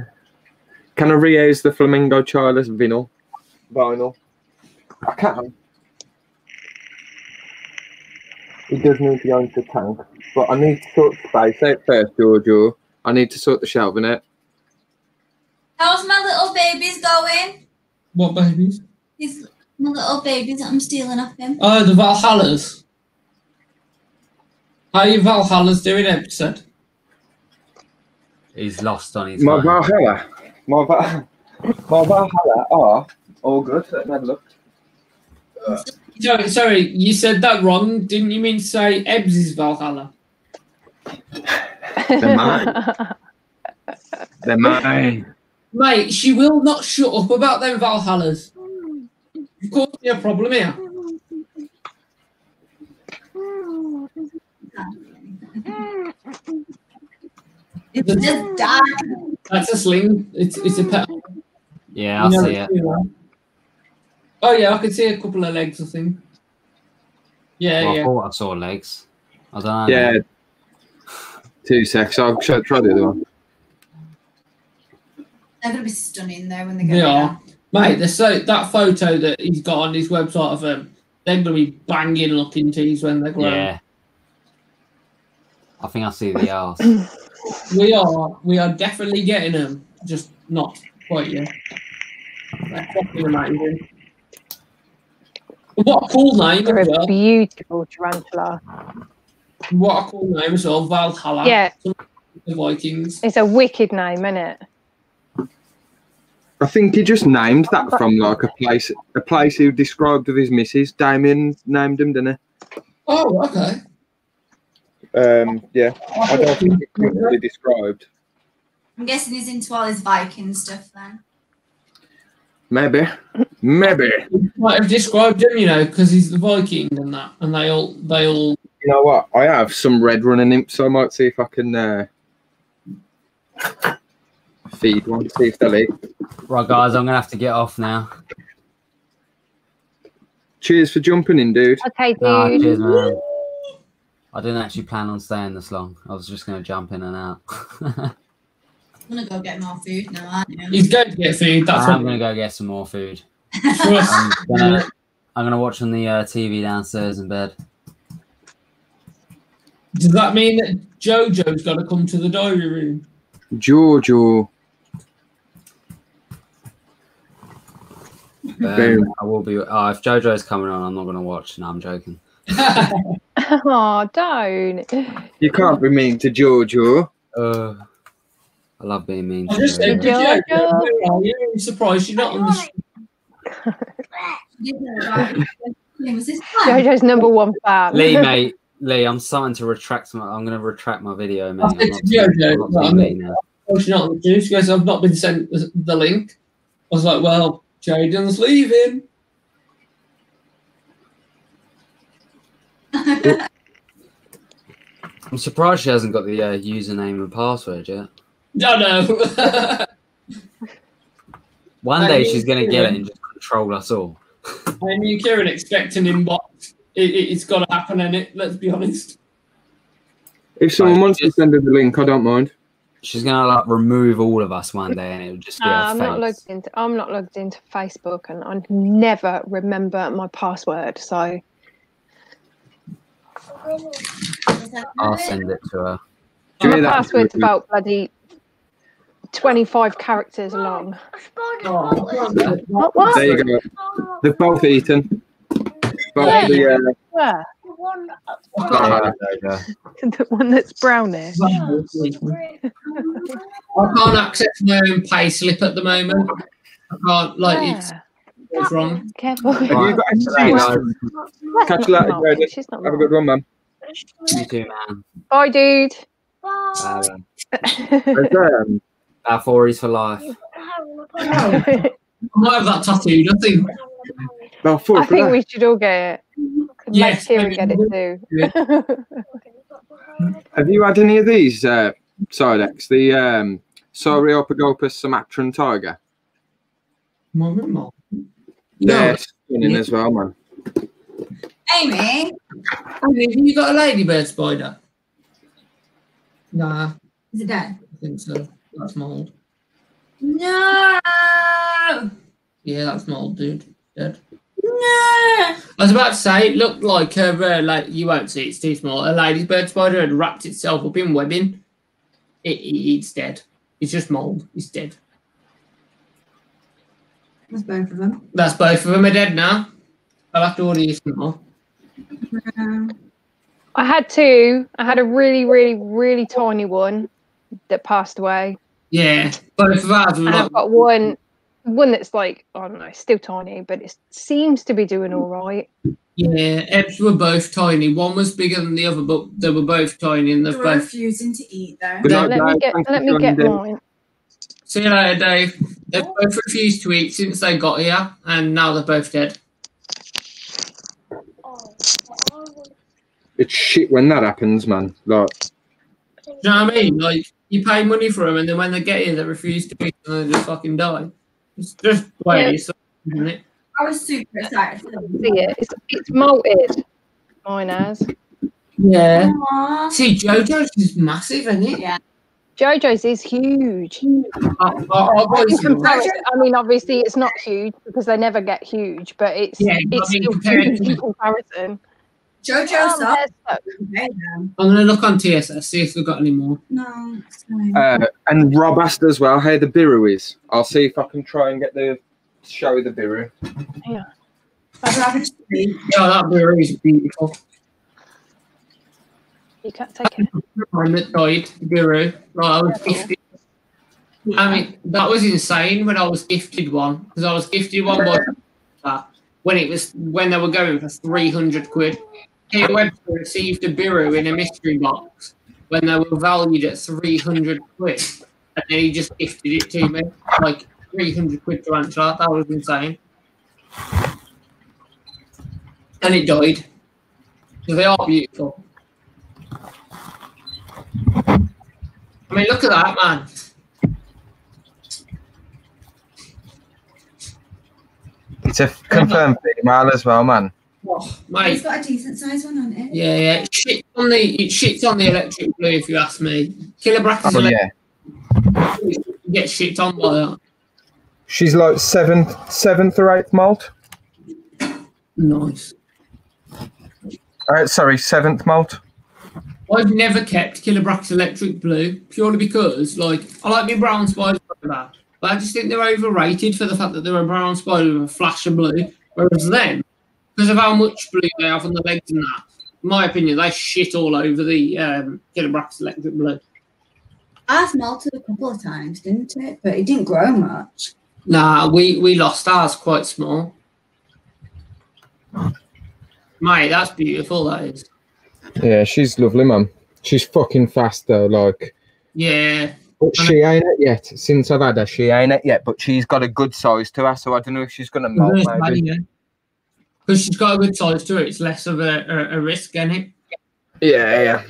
can I reuse the Phormingochilus vinyl? Vinyl. I can. It does need to go into the tank, but I need to sort the space out first, Giorgio. I need to sort the shelving out. How's my little babies going? What babies? His my little babies that I'm stealing off him. Oh, the Valhallas. How you Valhallas doing, episode? He's lost on his My phone. Valhalla. My, Va- my Valhalla are all good. Let me have a look. Sorry, sorry, you said that wrong. Didn't you mean to say Ebbs' Valhalla? They're mine. They're mine. Mate, she will not shut up about them Valhallas. You've caused me a problem here. It's just dark. That's a sling. It's it's a pet. Yeah, I You know see it. true. Oh yeah, I can see a couple of legs. I think. Yeah, Well, I yeah. thought I saw legs. I don't know. Yeah. Two secs. I'll try, try the other one. They're gonna be stunning though when they get They there. are, mate. The so that photo that he's got on his website of um, them, they're gonna be banging looking tees when they're grown. Yeah. I think I see the arse. We are, we are definitely getting them, just not quite yet. Amazing. What a cool name You're a well. beautiful tarantula. What a cool name as well. Valhalla. Yeah. The Vikings. It's a wicked name, isn't it? I think he just named that from like a place, a place he described with his missus. Damien named him, didn't he? Oh, okay. Um, yeah. I don't think it's really described. I'm guessing he's into all his Viking stuff then. Maybe, maybe. Might have described him, you know, because he's the Viking and that, and they all, they all. You know what? I have some red running imps, so I might see if I can uh, feed one. See if they'll eat. Right, guys, I'm gonna have to get off now. Cheers for jumping in, dude. Okay, dude. Nah, cheers, man. I didn't actually plan on staying this long. I was just gonna jump in and out. I'm gonna go get more food now, aren't you? He's going to get food. That's I'm gonna go get some more food. I'm gonna, I'm gonna watch on the uh, TV downstairs in bed. Does that mean that Jojo's got to come to the diary room? Giorgio. Um, I will be. Oh, if JoJo's coming on, I'm not gonna watch. No, I'm joking. Oh, don't. You can't be mean to Giorgio. Uh, I love being mean. I To just said, JoJo. to Jojo, where are you? I'm surprised you're not on the street. Didn't know about- When was this time? Jojo's number one fan. Lee, mate, Lee, I'm starting to retract my. I'm gonna retract my video, mate. I I'm said not, to Jojo, I'm not that I'm TV now. She's not on the juice. She goes, I've not been sent the, the link. I was like, well, Jaden's leaving. I'm surprised she hasn't got the uh, username and password yet. No, no. One I day she's gonna get it and just control us all. I mean, Kieran expecting inbox. It, it, it's got to happen, and it. Let's be honest. If someone Right, wants to send her the link, I don't mind. She's gonna like remove all of us one day, and it would just be Uh, I'm not logged into. I'm not logged into Facebook, and I never remember my password. So I'll send it to her. Do you My hear that? password's about bloody 25 characters long. What? What? There you go. They've both eaten. Both the, uh, Where? Yeah, there you the one that's brown there. I can't access my own pay slip at the moment. I can't, like, it's, Where? it's wrong. Careful. have you got any There you seeds? go. Catch you later, No, Jodie. she's not Have a good one, man. You too, man. Bye, dude. Bye, man. There's, um, Our fours for life. I might have that tattooed, I think. about four I think we should all get it. Yes, Max here and get it too. Yeah. Have you had any of these, uh, Sidex? The um, Cyriopagopus sumatran tiger? Moment more. They're No, as well, man. Amy, have you got a ladybird spider? Nah, is it dead? I think so. That's mold. No! Yeah, that's mold, dude. Dead. No! I was about to say, it looked like a, uh, like you won't see it, it's too small. A ladybird spider had wrapped itself up in webbing. It, it- it's dead. It's just mold. It's dead. That's both of them. That's both of them are dead now. I'll have to order you some more. No. I had two. I had a really, really, really tiny one that passed away. Yeah, both of ours And I've got one one that's like, I don't know, still tiny, but it seems to be doing all right. yeah, Ebbs were both tiny. One was bigger than the other, but they were both tiny and they've They're both. refusing to eat though. Good Let me get let me get joining mine. See you later, Dave. They've both refused to eat since they got here, and now they're both dead. It's shit when that happens, man. Like, Do you know what I mean? Like, you pay money for them, and then when they get here, they refuse to eat, and they just fucking die. It's just the way Yeah. it is, isn't it? I was super excited for them. See it? It's it's malted. Mine has. Yeah. Aww. See, JoJo's is massive, isn't it? Yeah. Jojo's is huge. I, I, I've got In this one. comparison, I mean, obviously it's not huge because they never get huge, but it's Yeah, it's I mean, still huge in comparison. JoJo's Um, up. there's so- Okay, then. I'm gonna look on TSS, see if we've got any more. No, it's uh, and Rob asked as well how the Biru is. I'll see if I can try and get the show the Biru. I'd rather just eat. Yeah, that beer is beautiful. You can't take it. Mine that died, Guru. Like, I was gifted. I mean, that was insane when I was gifted one because I was gifted one by when it was when they were going for three hundred quid. Peter Webster received a bureau in a mystery box when they were valued at three hundred quid, and then he just gifted it to me like three hundred quid to answer. That was insane, and it died. So they are beautiful. I mean, look at that man. It's a confirmed female as well, man. Oh, It's mate. got a decent size one on it. Yeah, yeah. It shits on the it shits on the electric blue if you ask me. Chilobrachys Oh, electric yeah. blue get shit on by that. She's like seventh, seventh or eighth malt. Nice. Uh, sorry, seventh malt. I've never kept Chilobrachys electric blue purely because, like, I like my brown spiders, but I just think they're overrated for the fact that they're a brown spider with a flash of blue. Whereas them, because of how much blue they have on the legs and that, in my opinion, they shit all over the um, Chilobrachys electric blue. Ours molted a couple of times, didn't it? But it didn't grow much. Nah, we, we lost ours quite small. Mate, that's beautiful, that is. Yeah, she's lovely, man. She's fucking fast though. Like, Yeah. but she ain't it yet. Since I've had her, she ain't it yet. But she's got a good size to her, so I don't know if she's gonna melt. Maybe. Because she's got a good size to it, it's less of a, a, a risk, isn't it? Yeah, yeah.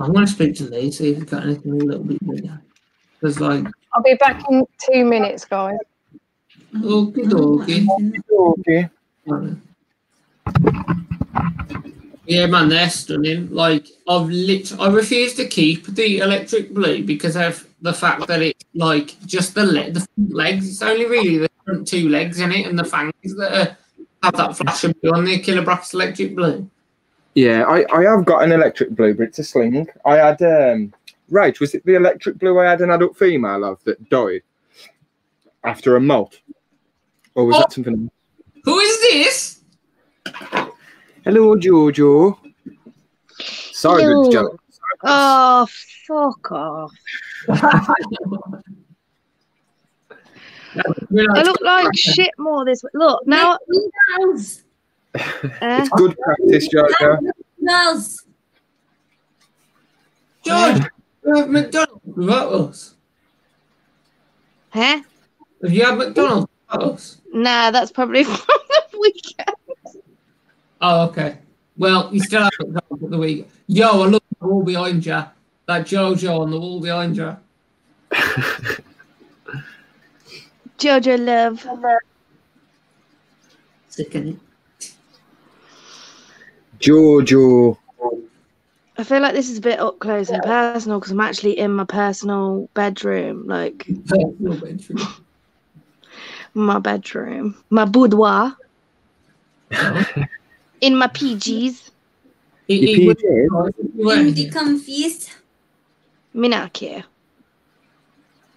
I'm going to speak to Lee, see if he's got anything a little bit bigger. Because, like, I'll be back in two minutes, guys. okie dokie. Okay. Yeah, man, they're stunning. Like I've lit, I refuse to keep the electric blue because of the fact that it's like just the le- the legs. It's only really the front two legs in it and the fangs that uh, have that flash of blue on the Chilobrachys electric blue. Yeah, I, I have got an electric blue, but it's a sling. I had um right, was it the electric blue I had an adult female of that died after a molt? Or was Oh. that something Who is this? Hello Jojo. Sorry, Ew. Big Joe. Oh, fuck off. I look like shit more this way. Look, now. McDonald's. Eh? It's good practice, Jojo. McDonald's. George, you have McDonald's without us. Huh? Have you had McDonald's without us? Nah, that's probably from the weekend. Oh, okay. Well, you still have McDonald's at the week. Yo, I look at the wall behind you. That Jojo on the wall behind you. Jojo love. Sickening. Jojo. I feel like this is a bit up close and personal because I'm actually in my personal bedroom, like Personal bedroom. my bedroom, my boudoir, oh. In my PGs. He, Your he would- PJs? he would- Indie confused. Me not care.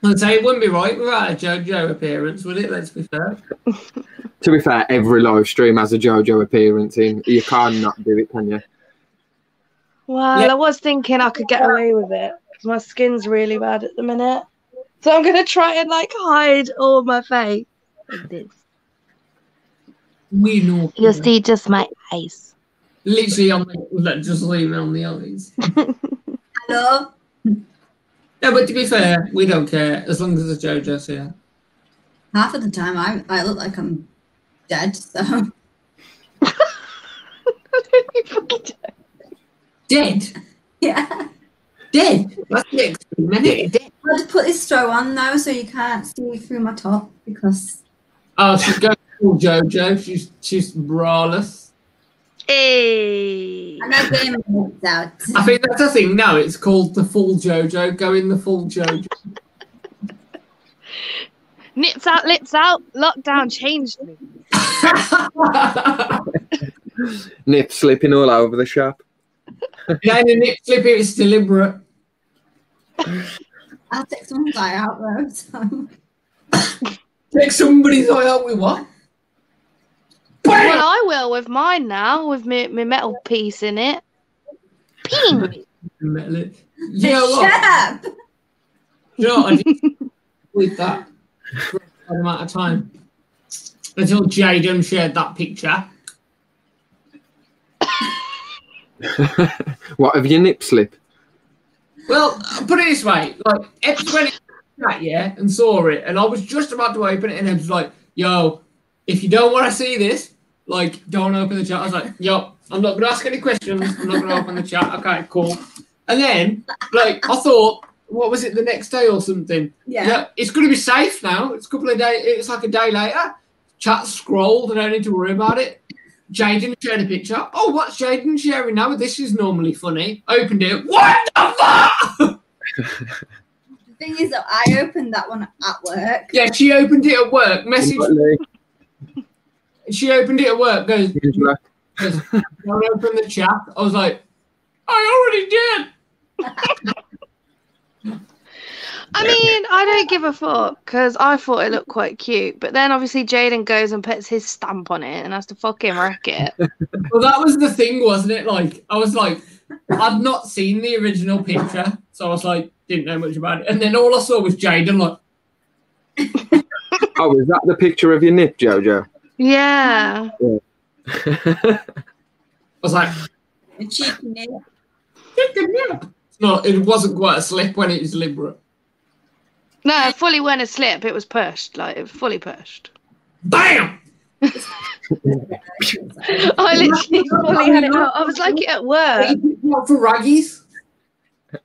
I'd say it wouldn't be right without a JoJo appearance, would it? Let's be fair. To be fair, every live stream has a Jojo appearance in. You can't not do it, can you? Well, Let- I was thinking I could get away with it because my skin's really bad at the minute. So I'm gonna try and like hide all my face. Like this. We know. You'll see just my eyes. Literally on the, like, just leave it on the eyes. Hello. No, but to be fair, we don't care as long as the JoJo's here. Half of the time, I I look like I'm dead. So Dead? yeah. Dead? That's the extreme, isn't it? Dead. I just put this straw on though, so you can't see through my top because Oh, she's going full JoJo. She's she's braless. Hey. I know game is out. I think that's the thing now. It's called the full JoJo. Go in the full JoJo. Nips out, lips out. Lockdown changed me. Nip slipping all over the shop. yeah, the it slipping is deliberate. I'll take someone's eye out though. So. Take somebody's eye out with what? Well, I will with mine now, with my, my metal piece in it. Ping. You know what? Shut up. You know what? I did with that for a amount of time until Jaden shared that picture. What have your nip slip? Well, put it this way: like Epps went into that yeah and saw it, and I was just about to open it, and Epps was like, "Yo, if you don't want to see this, like, don't open the chat." I was like, "Yo, I'm not gonna ask any questions. I'm not gonna open the chat. Okay, cool." And then, like, I thought, what was it the next day or something? Yeah. Yeah, it's going to be safe now. It's a couple of days. It's like a day later. Chat scrolled. I don't need to worry about it. Jaden shared a picture. Oh, what's Jaden sharing now? This is normally funny. Opened it. What the fuck? The thing is that I opened that one at work. yeah, she opened it at work. Message. Lee, She opened it at work. Goes, goes don't open the chat. I was like, I already did. I mean, I don't give a fuck because I thought it looked quite cute. But then obviously Jaden goes and puts his stamp on it and has to fucking wreck it. Well, that was the thing, wasn't it? Like, I was like, I'd not seen the original picture, so I was like, didn't know much about it. And then all I saw was Jaden, like, Oh, is that the picture of your nip, Jojo? Yeah. I was like, A cheeky nip. It's not. It wasn't quite a slip when it was deliberate. No, it fully went a slip. It was pushed, like it was fully pushed. Bam! I literally fully had it out. I was like it at work. What for raggies? Like,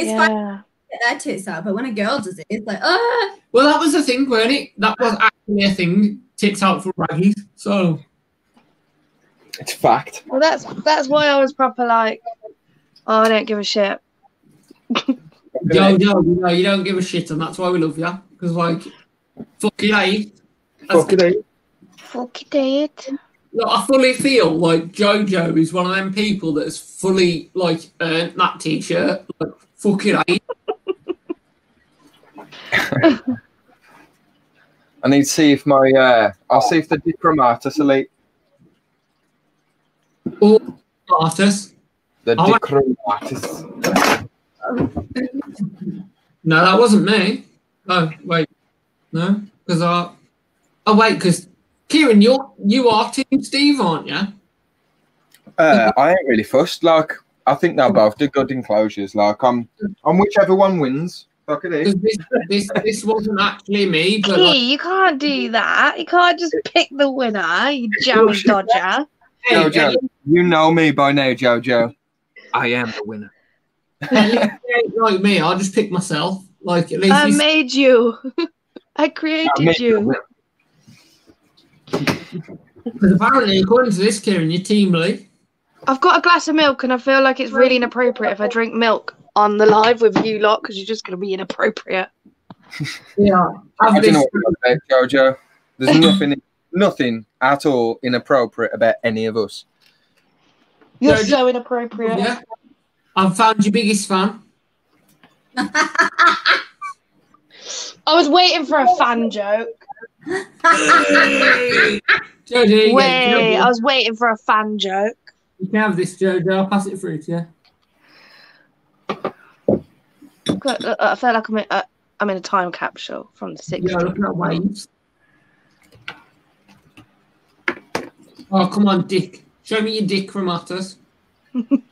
it's fine Yeah. to get their tits out, but when a girl does it, it's like, ah. Well, that was the thing, weren't it? That was actually a thing. Tits out for raggies. So It's fact. Well, that's that's why I was proper like, oh, I don't give a shit. Yo, yo, you know, you don't give a shit, and that's why we love you. Because, like, fuck it, eh? Fuck it, eh? Fuck it. Look, I fully feel like JoJo is one of them people that has fully, like, earned that t shirt. Like, fuck it, eh? I need to see if my uh I'll see if the Dicromatus elite Or artist. the Oh, I- No, that wasn't me. Oh, wait. No? Because I. Oh, wait, because. Kieran, you're, you are Team Steve, aren't you? Uh, I ain't really fussed. Like I think they'll both do good enclosures. Like I'm on whichever one wins. Fuck it, eh? This, this, this wasn't actually me, but. Hey, Like, you can't do that. You can't just pick the winner, you jammy dodger. hey, Jojo, you know me by now, Jojo. I am the winner. at least you ain't like me, I'll just pick myself. Like, at least I you made you. I I created made you. Because apparently, according to this, Kieran, you're Team Lee. I've got a glass of milk, and I feel like it's really inappropriate if I drink milk on the live with you lot because you're just going to be inappropriate. Yeah. I Have don't know what you're about, Jojo. There's nothing, nothing at all inappropriate about any of us. You're No, so inappropriate. yeah. I've found your biggest fan. I was waiting for a fan joke. Jojo, Wait, I was waiting for a fan joke. you can have this, Jojo. I'll pass it through to you. Look, look, I feel like I'm in, uh, I'm in a time capsule from the 60s. Yeah, look at waves. Oh, come on, Dick. Show me your dick, Ramatas.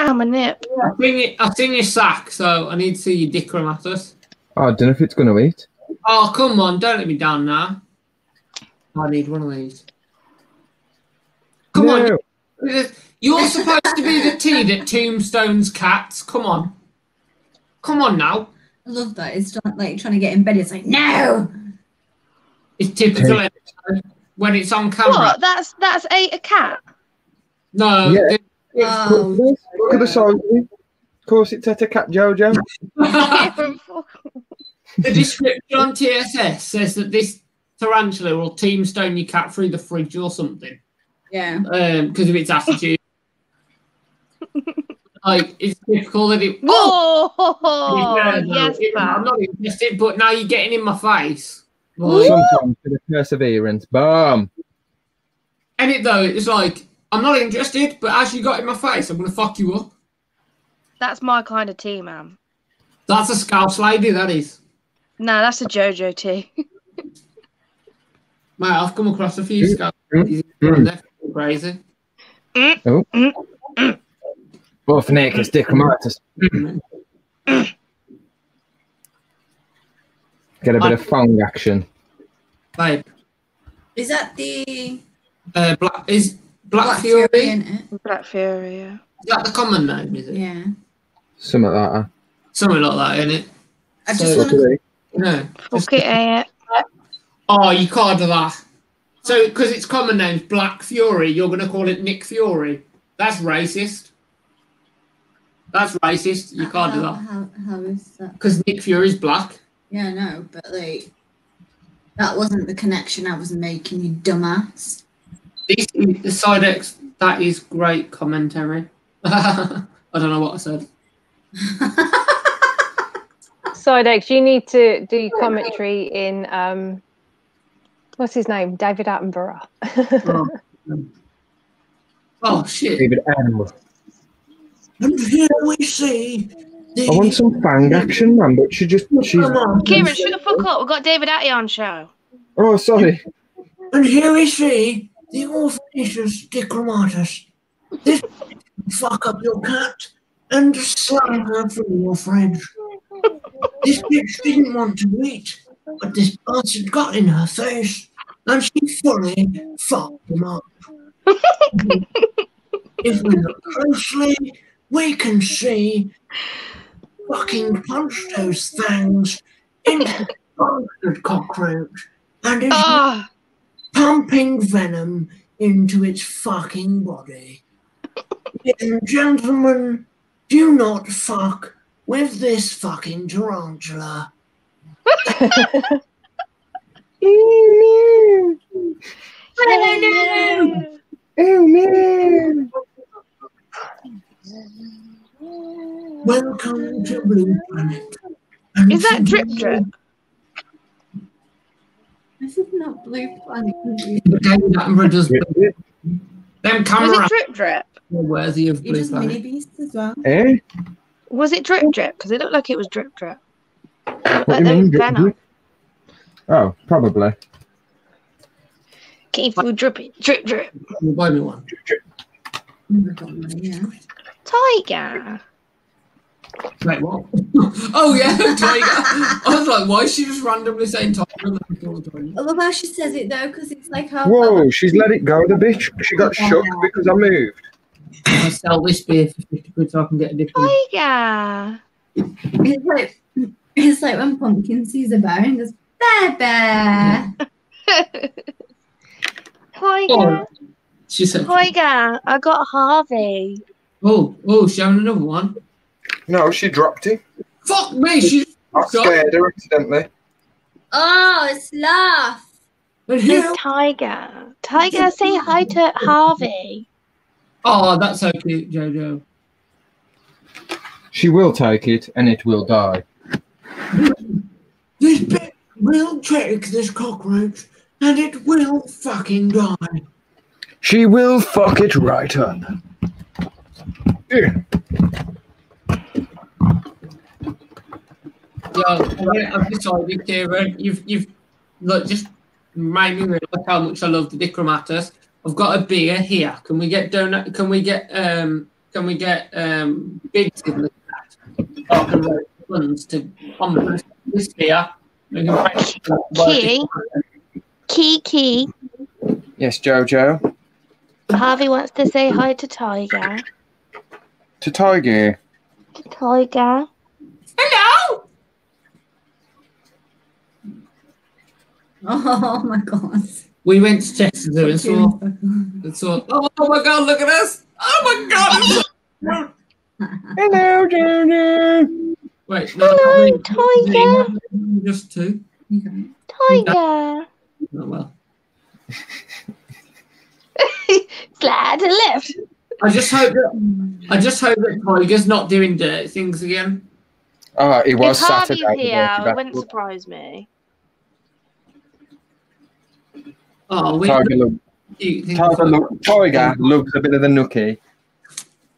Ah, my nip. I've seen, it, I've seen your sack, so I need to see your dick, Ramatas. Oh, I don't know if it's going to eat. Oh, come on, don't let me down now. I need one of these. Come on, you're supposed to be the tea that tombstones cats. Come on. Come on now. I love that. It's like trying to get in bed. It's like, no. It's typical episode when it's on camera. What? That's that's ate a cat. No, Yeah. the- Oh, Look at the size of course, it's at a cat, Jojo. the description on TSS says that this tarantula will tombstone your cat through the fridge or something yeah. Um, because of its attitude. Like, it's typical that it. Oh, Oh, yeah, no, yes, it- I'm not interested, but now you're getting in my face. Like, Sometimes for the perseverance. Boom. and it though, it's like, I'm not interested, but as you got in my face, I'm going to fuck you up. That's my kind of tea, man. That's a scouse lady, that is. No, that's a JoJo tea. Mate, I've come across a few Mm, scouse mm, ladies. mm. they're fucking crazy. Well, for Nick, it's Dicromatus. Get a bit of fang action. Babe, Is that the uh, Black, is Black, Black Fury, Fury in it? Black Fury, yeah. is that the common name, is it? Yeah. Something like that. Something like that, isn't it? I just Look wanna... No. Fuck it, eh? Oh, you can't do that. So, because its common name's Black Fury, you're going to call it Nick Fury. That's racist. That's racist. You can't do how, that. How, how is that? Because Nick Fury's black. Yeah, no, but like, that wasn't the connection I was making, you dumbass. This is the side X. That is great commentary. I don't know what I said. Sidex, you need to do commentary in um what's his name? David Attenborough. Oh, oh shit. David Attenborough. And here we see. I want some fang action, man, but she just she's Come. Kieran, shut the fuck up. We've got David Atty on show. oh sorry. And here we see the auspicious Dicromatus. This fuck up your cat and slam her from your fridge. This bitch didn't want to eat, but this bastard got in her face and she fully fucked him up. if we look closely, we can see fucking punch those things into the bastard cockroach and is Ah, pumping venom into its fucking body. and gentlemen, do not fuck with this fucking tarantula. Oh no! Welcome to Blue Planet. And Is that drip drip? This is not Blue Planet. David Attenborough does them Was it drip drip? worthy of He Blue does Mini Planet. Beast as well. Eh? Was it drip drip? Because it looked like it was drip drip. What Like do you mean? drip, drip? Oh, probably. Keep food dripping. Drip drip. You buy me one. Oh my God, yeah. Tiger. Wait, what? oh yeah, tiger. I was like, why is she just randomly saying tiger? I love how she says it though, because it's like how Whoa, she's let it go, the bitch. She got shook because I moved. I sell this beer for fifty quid so I can get a different. Tiger. it's like it's like when Pumpkin sees a bear and goes, Bear bear. Tiger. Oh, she said, Tiger. I got Harvey. "Oh, oh, she's having another one." No, she dropped it. Fuck me, she. I scared her accidentally. Oh, it's laugh. And? It's Tiger. Tiger, say hi to Harvey. Oh, that's so cute, Jojo. She will take it and it will die. This bit will take this cockroach and it will fucking die. She will fuck it right up. Yeah. I've- I've decided, Kieran, you've you've look just made me realise how much I love the Dicromatus. I've got a beer here. Can we get donut? Can we get um? Can we get um bids in the chat? So can raise funds to on this beer. We can raise Key. Kiki. Yes, Jojo. Harvey wants to say hi to Tiger. To Tiger. Tiger. Hello. Oh my god. We went to Chester and saw, and saw. Oh, my god! Look at us! Oh my god! Hello, Jojo. Wait, no, Hello, not me. Tiger. Just two. Tiger. Oh well. Slide to left. I just hope that I mm. just hope that Tiger's not doing dirty things again. Oh, it was if Harvey's Saturday. here, the it wouldn't dirty surprise me. Oh, we Tiger, look, Tiger, look, Tiger loves a bit of the nookie.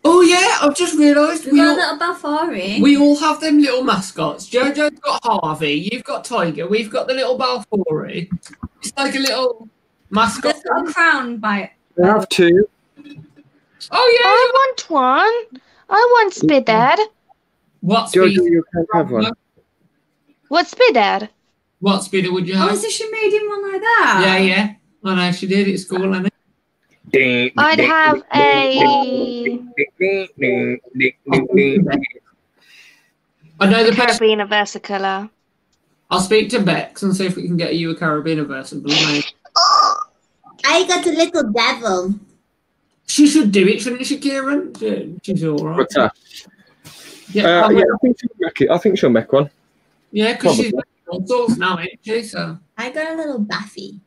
Oh yeah, I've just realised We we got a all, little eh? Balfouri. we all have them little mascots. Jojo's got Harvey, you've got Tiger, we've got the little Balfouri. It's like a little mascot. There's got a crown by We have two. Oh I want one. I want Spidad. What Jojo, speed? you can have one. What's Spidad? What speed would you Oh, have? so she made him one like that? Yeah, yeah. I know she did. It's cool, isn't it? I'd have a I know the best. Caribena Versicolor. I'll speak to Bex and see if we can get you a Carabiner version. mate. I got a little devil. She should do it, shouldn't she, Kieran? She- She's all right. What's that? Yeah, Uh, I mean- yeah, I think she'll make it. I think she'll make one. Yeah, because she's Probably. all sorts now, ain't she? So I got a little Buffy.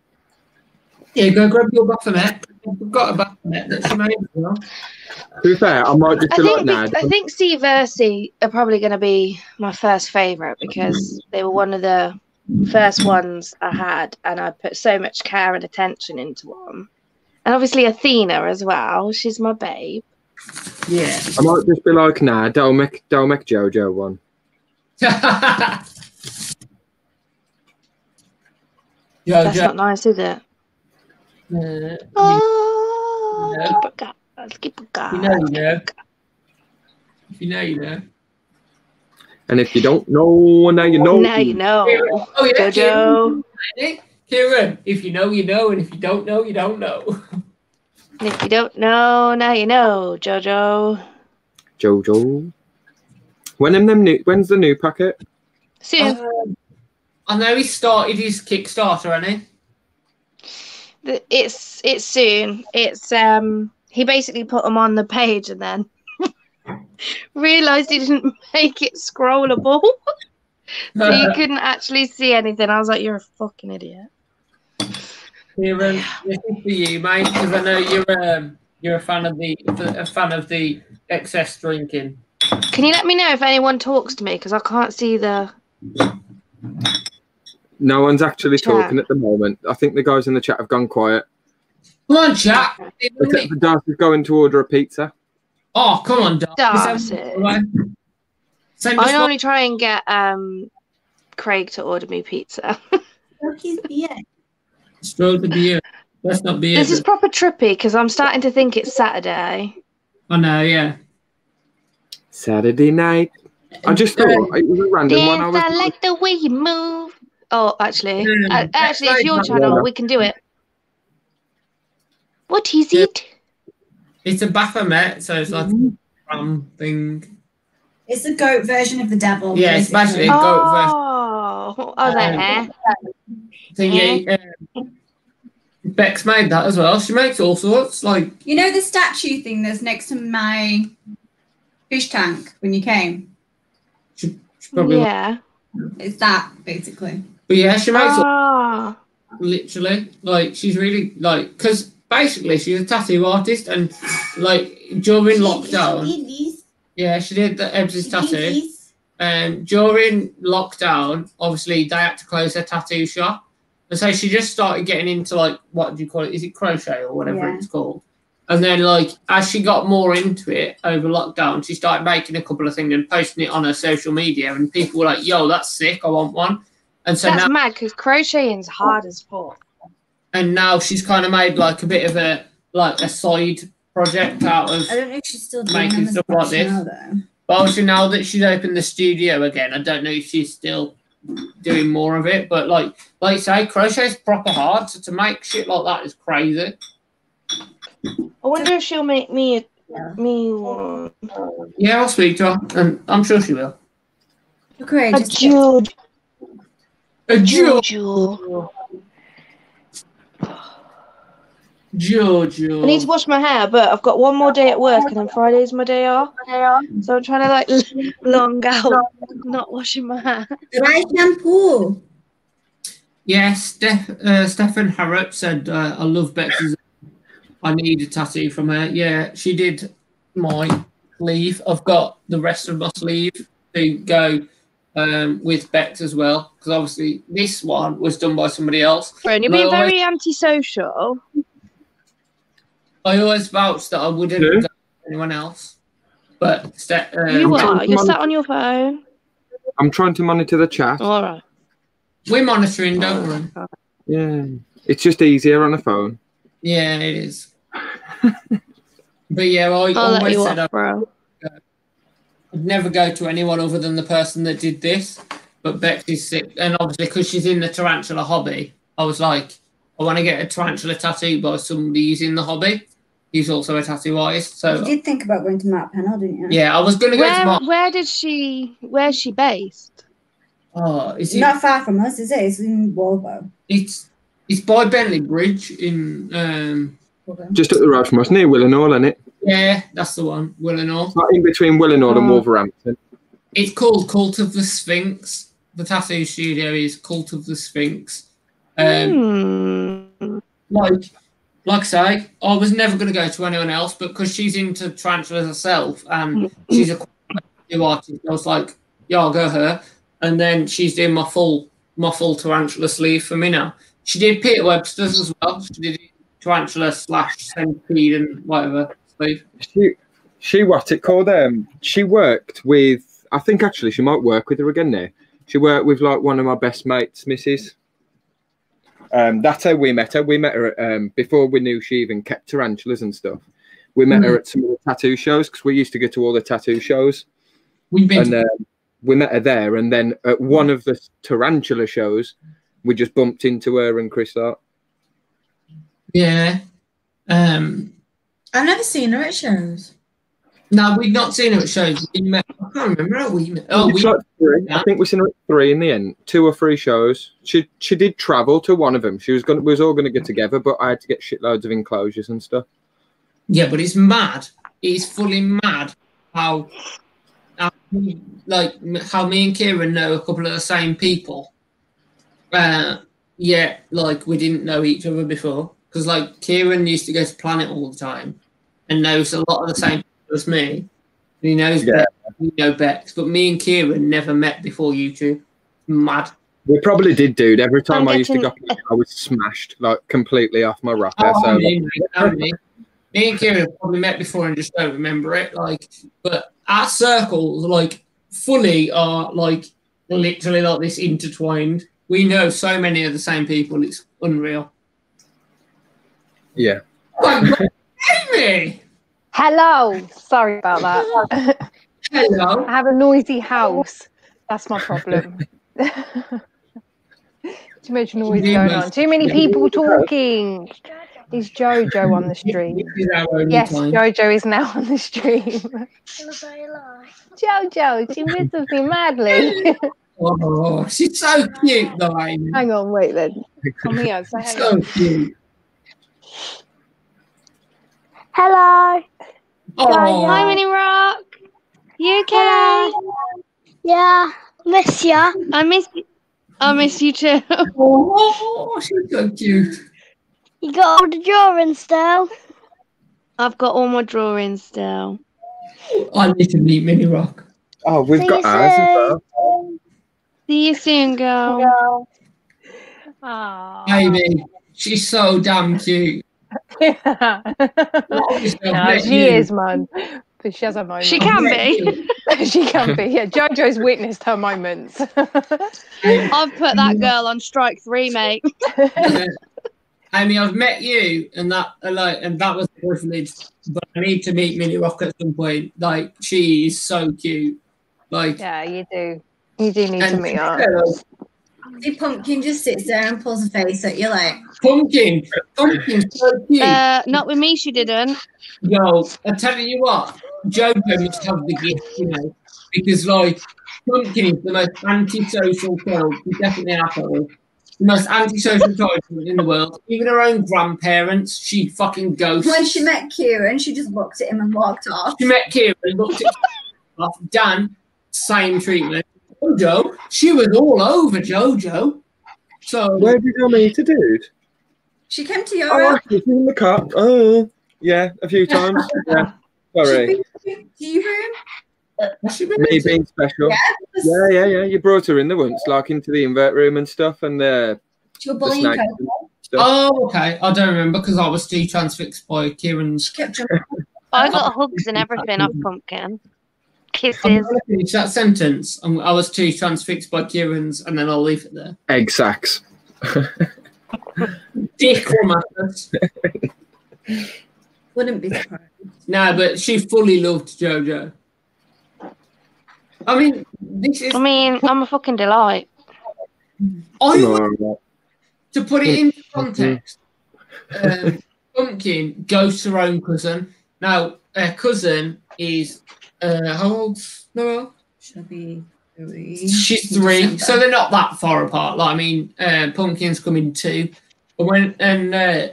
yeah, go grab your Baphomet. We've got a Baphomet that she made as well. To be fair, I might just I be think nah, I think C Versi are probably going to be my first favorite because they were one of the first ones I had, and I put so much care and attention into them. And obviously Athena as well. She's my babe. Yeah. I might just be like, nah, don't make, don't make Jojo one. Yo, That's Jo- not nice, is it? uh, Oh, Yeah. keep a guard, keep a guard. you know, you know. If you know, you know. And if you don't know, now you know. Now you know. Oh yeah, Jojo. Kieran. Kieran, if you know, you know, and if you don't know, you don't know. And if you don't know, now you know, Jojo. Jojo. When them, them new, when's the new packet? Soon. Um, I know he started his Kickstarter, hasn't he? th- it's it's soon. It's um he basically put them on the page and then realized he didn't make it scrollable, so you couldn't actually see anything. I was like, "You're a fucking idiot." Kieran, this is for you, mate, because I know you're um, you're a fan of the a fan of the excess drinking. Can you let me know if anyone talks to me because I can't see the. No one's actually Chat. talking at the moment. I think the guys in the chat have gone quiet. Come on, chat. Except for Darcy's going to order a pizza. Oh, come on, Darcy. Darcy. Send I us normally try and get um Craig to order me pizza. Stroll to beer. Let's not be this is proper trippy because I'm starting to think it's Saturday. Oh no, yeah. Saturday night. I just thought it was a random one. I Dance, I like the way you move. Oh, actually, Hmm, uh, actually, it's your channel. right. We can do it. What is it? It's a Baphomet, so it's like Mm-hmm. a um thing. It's the goat version of the devil. Yeah, it's basically. basically a goat version. Oh, I was like, thingy. Um, Bex made that as well. She makes all sorts. Like, You know the statue thing that's next to my fish tank when you came? she, she probably. Yeah. It's that, basically. But yeah, she makes all, Ah, literally. Like, she's really like because basically she's a tattoo artist, and like during lockdown, yeah, she did the Ebbs's tattoo. Um, during lockdown, obviously they had to close their tattoo shop, and so she just started getting into like what do you call it? Is it crochet or whatever Yeah. it's called? And then like as she got more into it over lockdown, she started making a couple of things and posting it on her social media, and people were like, "Yo, that's sick! I want one." And so that's now, mad because crocheting's hard as fuck. and now she's kind of made like a bit of a like a side project out of I don't know if she's still doing making stuff like this. now, though. But obviously now that she's opened the studio again, I don't know if she's still doing more of it. But like like you say, crochet's proper hard. So to make shit like that is crazy. I wonder if she'll make me a, me one. Yeah, I'll speak to her, and I'm sure she will. Craig, A just jewel, A Joe, jewel. Jojo. I need to wash my hair, but I've got one more day at work, and then Friday's my day off. So I'm trying to like long out, not washing my hair. dry shampoo. Yeah, Steph, uh, Stefan Harrop said, uh, I love Bex's. I need a tattoo from her. Yeah, she did my sleeve. I've got the rest of my sleeve to go um, with Bex as well. Because obviously, this one was done by somebody else. Bro, you're No, being I- very antisocial. I always vouched that I wouldn't Who? go with anyone else. But Ste- um, you are. You're mon- sat on your phone. I'm trying to monitor the chat. All right. we're monitoring, don't worry. Yeah, it's just easier on a phone. Yeah, it is. but yeah, I I'll always said off, bro. I'd never go to anyone other than the person that did this. But Bex is sick, and obviously because she's in the tarantula hobby, I was like, I want to get a tarantula tattoo by somebody who's in the hobby. He's also a tattoo artist, so You did think about going to Matt Pennell, didn't you? yeah, I was gonna go to Where, Mark. where did she? Where's she based? Oh, is it? Not far from us, is it? It's in Wolvo. It's it's by Bentley Bridge in um. Just up the road from us, near Willenhall, isn't it? Yeah, that's the one, Willenhall. It's not in between Willenhall and Oh. Wolverhampton. It's called Cult of the Sphinx. The tattoo studio is Cult of the Sphinx. Um, Hmm. like like I say, I was never going to go to anyone else, but because she's into tarantulas herself and she's a new artist, I was like, yeah, I'll go her. And then she's doing my full my full tarantula sleeve for me now. She did Peter Webster's as well. She did tarantula slash centipede and whatever sleeve. She, she what's it called? Um, she worked with. I think actually she might work with her again now. She worked with like one of my best mates, Mrs. Um, that's how we met her. We met her at, um, before we knew she even kept tarantulas and stuff. We met her at some of the tattoo shows because we used to go to all the tattoo shows, We've been and um, we met her there. And then at one of the tarantula shows, we just bumped into her and Chris Hart. yeah. Um, I've never seen her at shows. No, we've not seen her at shows. I can't remember how we met. Oh, we like three. I think we've seen her at three in the end, two or three shows. She she did travel to one of them. She was gonna we was all gonna get together, but I had to get shitloads of enclosures and stuff. Yeah, but it's mad. It's fully mad how, how we- like how me and Kieran know a couple of the same people. Uh, yeah, like we didn't know each other before because like Kieran used to go to Planet all the time and knows a lot of the same people as me. And he knows Yeah. Bex, we know Bex, but me and Kieran never met before YouTube. Mad. We probably did, dude. Every time I'm I used to go, getting- I was smashed like completely off my rocker. Oh, so I mean, I oh, mean, me and Kieran have probably met before and just don't remember it. Like, but our circles, like, fully are like literally like this intertwined. We know so many of the same people. It's unreal. yeah, Like, Amy, Hello. Sorry about that. hello. I have a noisy house. That's my problem. Too much noise going on. Too many people talking. Is Jojo on the stream? This is our only Yes. Jojo is now on the stream. Jojo, she misses me madly. Oh, she's so cute, though. Amy. Hang on, wait then. Come here. Say So cute. Hello. Oh, Hi, Mini Rock. You okay? Yeah, miss ya. I miss you. I miss you too. Oh, oh, she's so cute. You got all the drawings still? I've got all my drawings still. Oh, I need to meet Minnie Rock. Oh, we've See got you ours as well. See you soon, girl. Aw. Amy, she's so damn cute. no, no, she is, man. But she has her moments. She can be. she can be. Yeah, Jojo's witnessed her moments. I've put that girl on strike three, mate. I mean, I've met you, and that uh, like, and that was a privilege. But I need to meet Minnie Rock at some point. Like, she is so cute. Like, yeah, you do. You do need to meet her. The pumpkin just sits there and pulls a face at you like, pumpkin, pumpkin, so cute. Uh, not with me, she didn't. Yo, I tell you what, Jojo must have the gift, you know, because like Pumpkin is the most antisocial child. She's definitely an asshole. The most antisocial child in the world. Even her own grandparents, she fucking ghosts. when she met Kieran, she just looked at him and walked off. She met Kieran, looked at off. Dan, same treatment. Jojo, she was all over Jojo. So Where did you meet a dude? She came to your Oh, house. she's in the car. Oh, yeah, a few times. Yeah, sorry. Do you room? has she been Me being special. Yeah. Yeah, yeah, yeah. You brought her in the once, like into the invert room and stuff, and uh, the bullying snake Coco. and stuff. Oh, okay. I don't remember because I was too transfixed by Kieran's. She kept jumping. I got hugs and everything off Pumpkin. I'm Kisses. finish that sentence. I was too transfixed by Kieran's, and then I'll leave it there. egg sacks. Dick Matters. Wouldn't be surprised. No, but she fully loved JoJo. I mean, this is. I mean, I'm a fucking delight. I would, to put it into context, um, Pumpkin goes to her own cousin. Now, her cousin is uh, how old? No, She'll be three. she's three, so they're not that far apart. Like, I mean, uh, Pumpkin's coming two, but when and uh,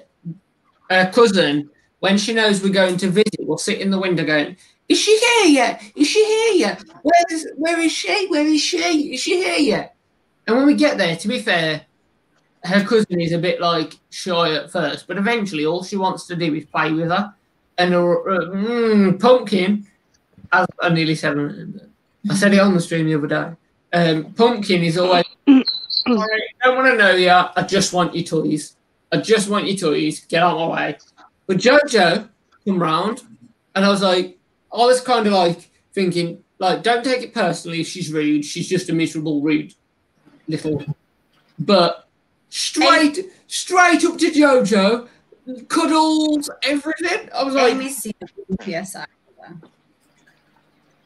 her cousin, when she knows we're going to visit, will sit in the window going, "Is she here yet? Is she here yet? Where is where is she? Where is she? Is she here yet?" And when we get there, to be fair, her cousin is a bit like shy at first, but eventually all she wants to do is play with her. And uh, mm, Pumpkin, as I nearly said, I said it on the stream the other day. Um, Pumpkin is always, "Sorry, I don't want to know you. I just want your toys. I just want your toys. Get out of my way. But Jojo come round, and I was like, I was kind of like thinking, like, don't take it personally she's rude. She's just a miserable, rude little. But straight, straight up to Jojo, cuddles, everything. I was like, Amy's seen the PSI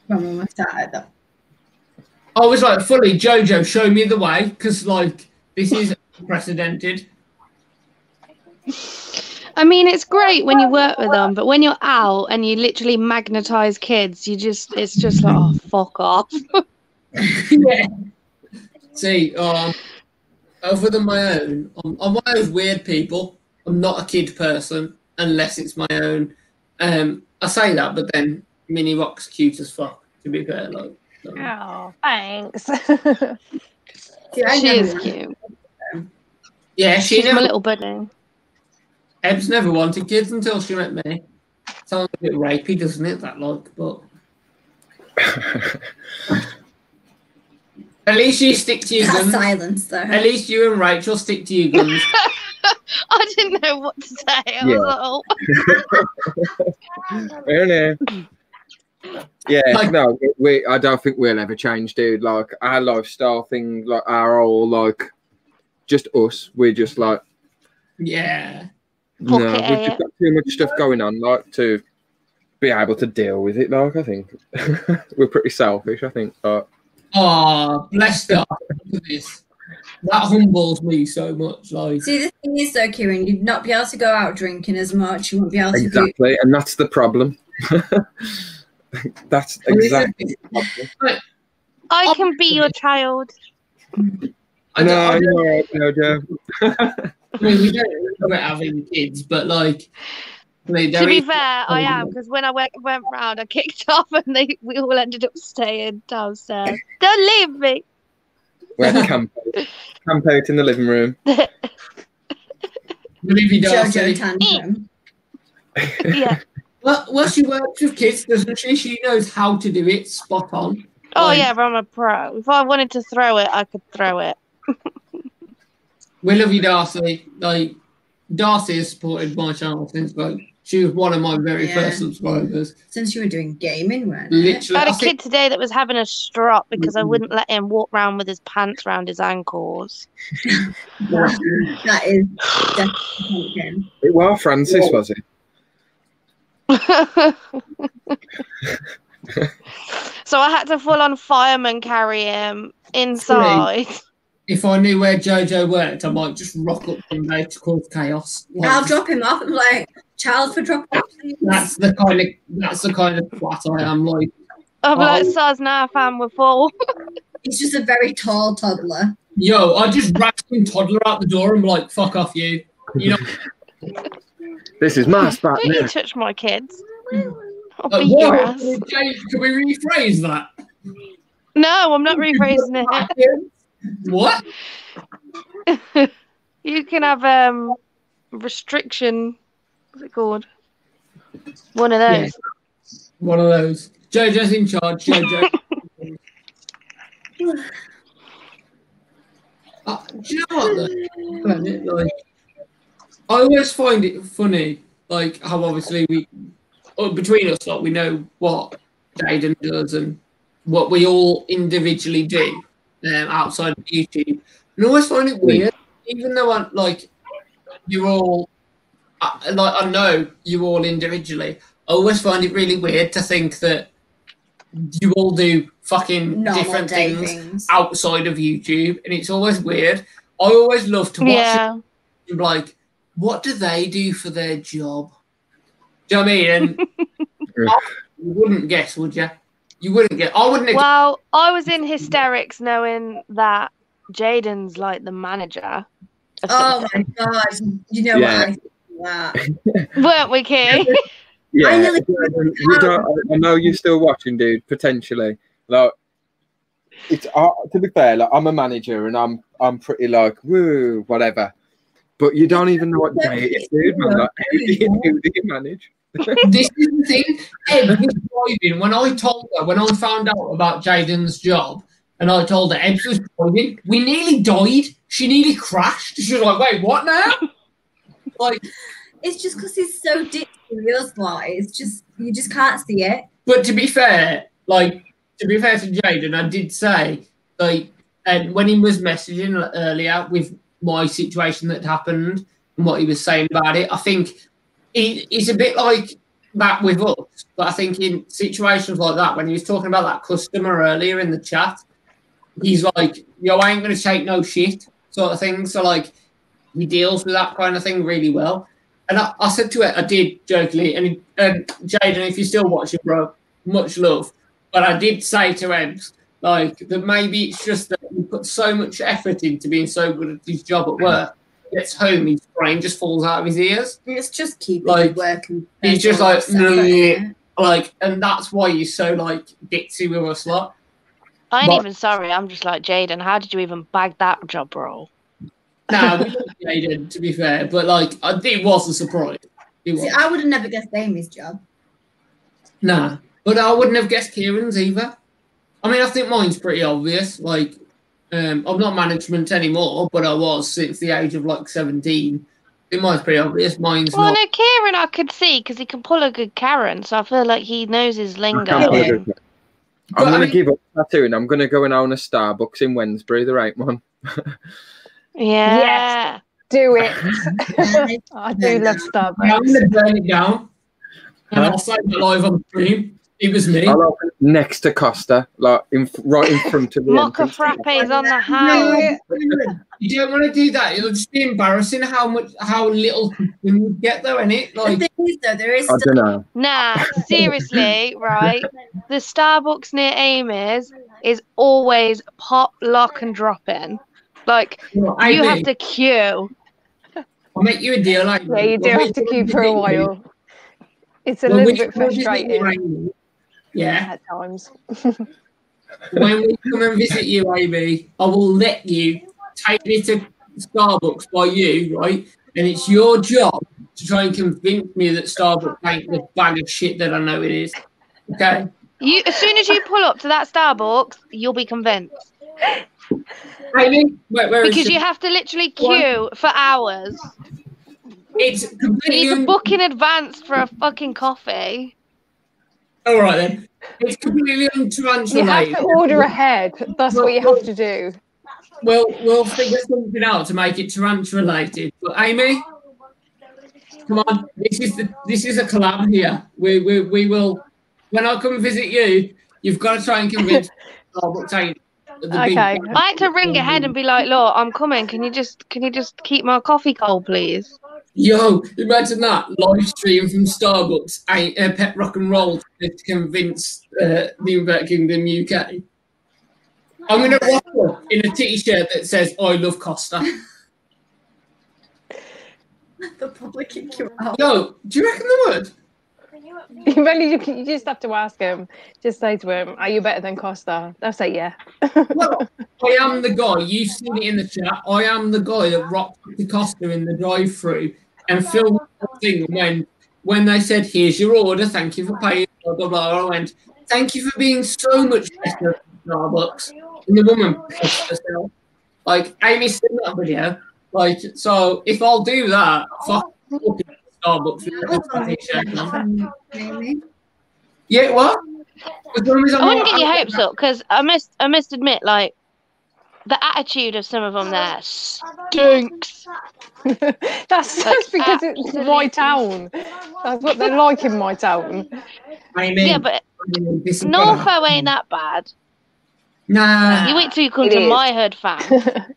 from when we started though. I was like, fully, Jojo, show me the way, because like this is unprecedented. I mean, it's great when you work with them, but when you're out and you literally magnetize kids, you just, it's just like, oh, fuck off. yeah. See, um, other than my own, I'm, I'm one of those weird people. I'm not a kid person unless it's my own. Um, I say that, but then Mini Rock's cute as fuck. To be fair, like, so. Oh, thanks. See, I she is wanted- cute. yeah, she She's my never. little buddy. Ebs never wanted kids until she met me. Sounds a bit rapey, doesn't it? That like, but at least you stick to your guns. silence though. At least you and Rachel stick to your guns. I didn't know what to say. I Yeah. was like, oh. I know. Yeah, Like- no, we. I don't think we'll ever change, dude. Like our lifestyle thing, like our whole like, just us. We're just like, yeah. no, we've just got too much stuff going on, like to be able to deal with it. Like I think we're pretty selfish. I think, but Oh, bless God. Look at this. That humbles me so much. Like, See, the thing is though, Kieran, you'd not be able to go out drinking as much. You won't be able to do. exactly, and that's the problem. that's exactly. The problem. I can be your child. I No, don't, I, don't, you're all right, no, Joe. I mean, we don't regret having kids, but like, I mean, To be fair, I am because when I went went round, I kicked off and they we all ended up staying downstairs. Don't leave me. We had camp, camp out in the living room. Olivia Jojo Darcy. tantrum. Yeah. Well, well, she works with kids, doesn't she? She knows how to do it spot on. Oh Like, yeah, I'm a pro. If I wanted to throw it, I could throw it. We love you, Darcy. Like, Darcy has supported my channel since like she was one of my very Yeah. first subscribers. Since you were doing gaming, weren't it? Literally, I had I a think- kid today that was having a strop because I Mhm. wouldn't let him walk around with his pants around his ankles. That is definitely him. It was Francis, was it? so I had to full on fireman carry him inside. if I knew where Jojo worked, I might just rock up one day to cause chaos. Like, I'll drop him off. I'm like, child for drop off, please. That's the kind of that's the kind of twat I am. Like, I'm like, Oh. Saz, now fam, we're full. He's just a very tall toddler. yo, I just rat some toddler out the door and be like, "Fuck off, you." You know, This is my spot Don't you now. touch my kids. I'll like, beat your ass. Can can we rephrase that? No, I'm not rephrasing it. What? You can have um restriction. What's it called? One of Yeah. those. One of those. Jojo's in charge. Jojo. Uh, do you know what? Though? Like, I always find it funny, like how obviously we, uh, between us, like we know what Jaden does and what we all individually do um, outside of YouTube, and I always find it weird, even though I like you're all, I, like I know you all individually. I always find it really weird to think that you all do fucking Normal different things things. outside of YouTube, and it's always weird. I always love to watch Yeah. it like, what do they do for their job? Do you know what I mean? And you wouldn't guess, would you? You wouldn't get. I wouldn't. Ex- Well, I was in hysterics knowing that Jaden's like the manager. Oh my god! You know Yeah. what I that. Weren't we, Kay? Yeah, I nearly- you don't, I know you're still watching, dude. Potentially, like it's. Uh, to be fair, like I'm a manager and I'm I'm pretty like woo whatever, but you don't even know what day it is, dude. Man. Like, who do you, who do you manage? this is the thing. Eb was driving when I told her when I found out about Jaden's job, and I told her Eb was driving. We nearly died. She nearly crashed. She was like, "Wait, what now?" Like, It's just because he's so dick serious, like it's just you just can't see it. But to be fair, like to be fair to Jaden, I did say like, and when he was messaging earlier with my situation that happened and what he was saying about it, I think he, he's a bit like that with us. But I think in situations like that, when he was talking about that customer earlier in the chat, he's like, "Yo, I ain't gonna take no shit," sort of thing. So like, he deals with that kind of thing really well. And I, I said to it, I did jokingly, and um, Jaden, if you're still watching, bro, much love. But I did say to Ebs, like, that maybe it's just that he put so much effort into being so good at his job at work. Gets home, his brain just falls out of his ears. It's just keeping Like, like, working. He's just like, "Nah," like, and that's why he's so like ditzy with us lot. I ain't But- even sorry. I'm just like Jaden. How did you even bag that job role? Nah, we don't Jaden, to be fair, but like, I, it was a surprise. It was. See, I would have never guessed Amy's job. Nah, but I wouldn't have guessed Kieran's either. I mean, I think mine's pretty obvious. Like, um, I'm not management anymore, but I was since the age of like 17. I think mine's pretty obvious. Mine's Well, not. no, Kieran, I could see because he can pull a good Karen, so I feel like he knows his lingo. Can't put it in. I'm But I going to mean- give up tattooing. I'm going to go and own a Starbucks in Wednesbury, the right one. Yeah. Do it. I do love I'm going to burn it down, and I'll say it live on the stream. It was me. I'll next to Costa, like in, right in front of the Mocha entrance. frappes on the house. You don't want to do that. It'll just be embarrassing how much, how little when you get though, innit? The Like, thing is, though, there is I don't know. Nah, seriously, right? The Starbucks near Amy's is always pop, lock, and drop in. Like, well, you Amy, have to queue. I'll make you a deal. Like, Yeah, you do have to queue for a while. It's a When little bit come and visit you, frustrating Yeah. at times. when we come and visit you, Amy, I will let you take me to Starbucks by you, right? And it's your job to try and convince me that Starbucks ain't the bag of shit that I know it is. Okay? You, as soon as you pull up to that Starbucks, you'll be convinced Amy, where, where is because it? you have to literally queue for hours. It's You need to book in advance for a fucking coffee. all right then. It's completely untarantulated. You have to order ahead. That's what you have to do. We'll we'll figure something out to make it tarantula related. But Amy, come on, this is the this is a collab here. We we we will when I come visit you, you've got to try and convince Starbucks ain't the big Okay. I had to ring ahead and be like, "Look, I'm coming. Can you just can you just keep my coffee cold, please?" Yo, imagine that live stream from Starbucks, ain't uh, pet rock and roll to convince uh, the United Kingdom UK. I'm gonna rock up in a t-shirt that says "I love Costa." the public probably kick you out. Yo, do you reckon they would? You really you, you just have to ask him. Just say to him, "Are you better than Costa?" They'll say, "Yeah." Well, I am the guy. You've seen it in the chat. I am the guy that rocked the Costa in the drive-through and filmed the thing when when they said, "Here's your order. Thank you for paying." Blah blah blah. I went, "Thank you for being so much better than Starbucks." And the woman pissed herself. Like Amy's seen that video. Like, so if I'll do that, fuck oh. fucking Starbucks. with a t-shirt on. Amy. Yeah, what? As long as I'm I wouldn't get your hopes up because I must I must admit, like the attitude of some of them there stinks. that's that's because it's my town. That's what they're like in my town. Amy, Yeah, but this is gonna happen. Norfolk ain't that bad. Nah. You wait till you come It to is. my hood, fam.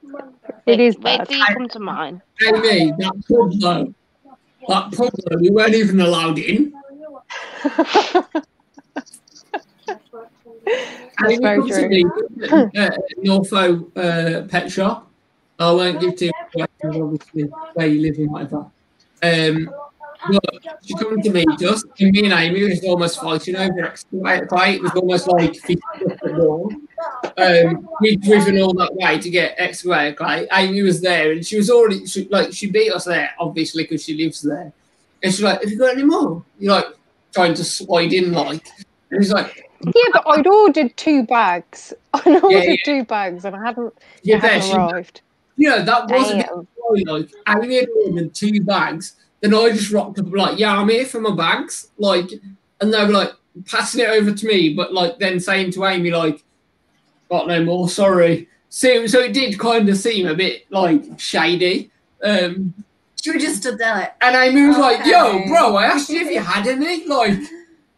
It is Wait bad. till you come to mine. Amy, that pub though. That though, we weren't even allowed in. That's very true. me, uh, Norfolk uh, pet shop. I won't give too much obviously where you live and whatever. Um, but she come to me just, and me and Amy was almost fighting over clay. It was almost like fist at the door. Um, we'd driven all that way to get excavator clay. Amy was there, and she was already she, like she beat us there, obviously because she lives there. And she's like, "Have you got any more?" You're like trying to slide in, like, and he's like, Yeah, but I'd ordered two bags. I'd ordered yeah. two bags and I hadn't, "Yeah, it hadn't arrived. know, that was a bit Damn. story, like Amy had ordered two bags. Then I just rocked up like, "Yeah, I'm here for my bags," like, and they were like passing it over to me, but like then saying to Amy like, "Got no more, sorry." So, so it did kind of seem a bit like shady. Um, She would just stood there like, And Amy was like, "Yo, bro, I asked you if you had any, like,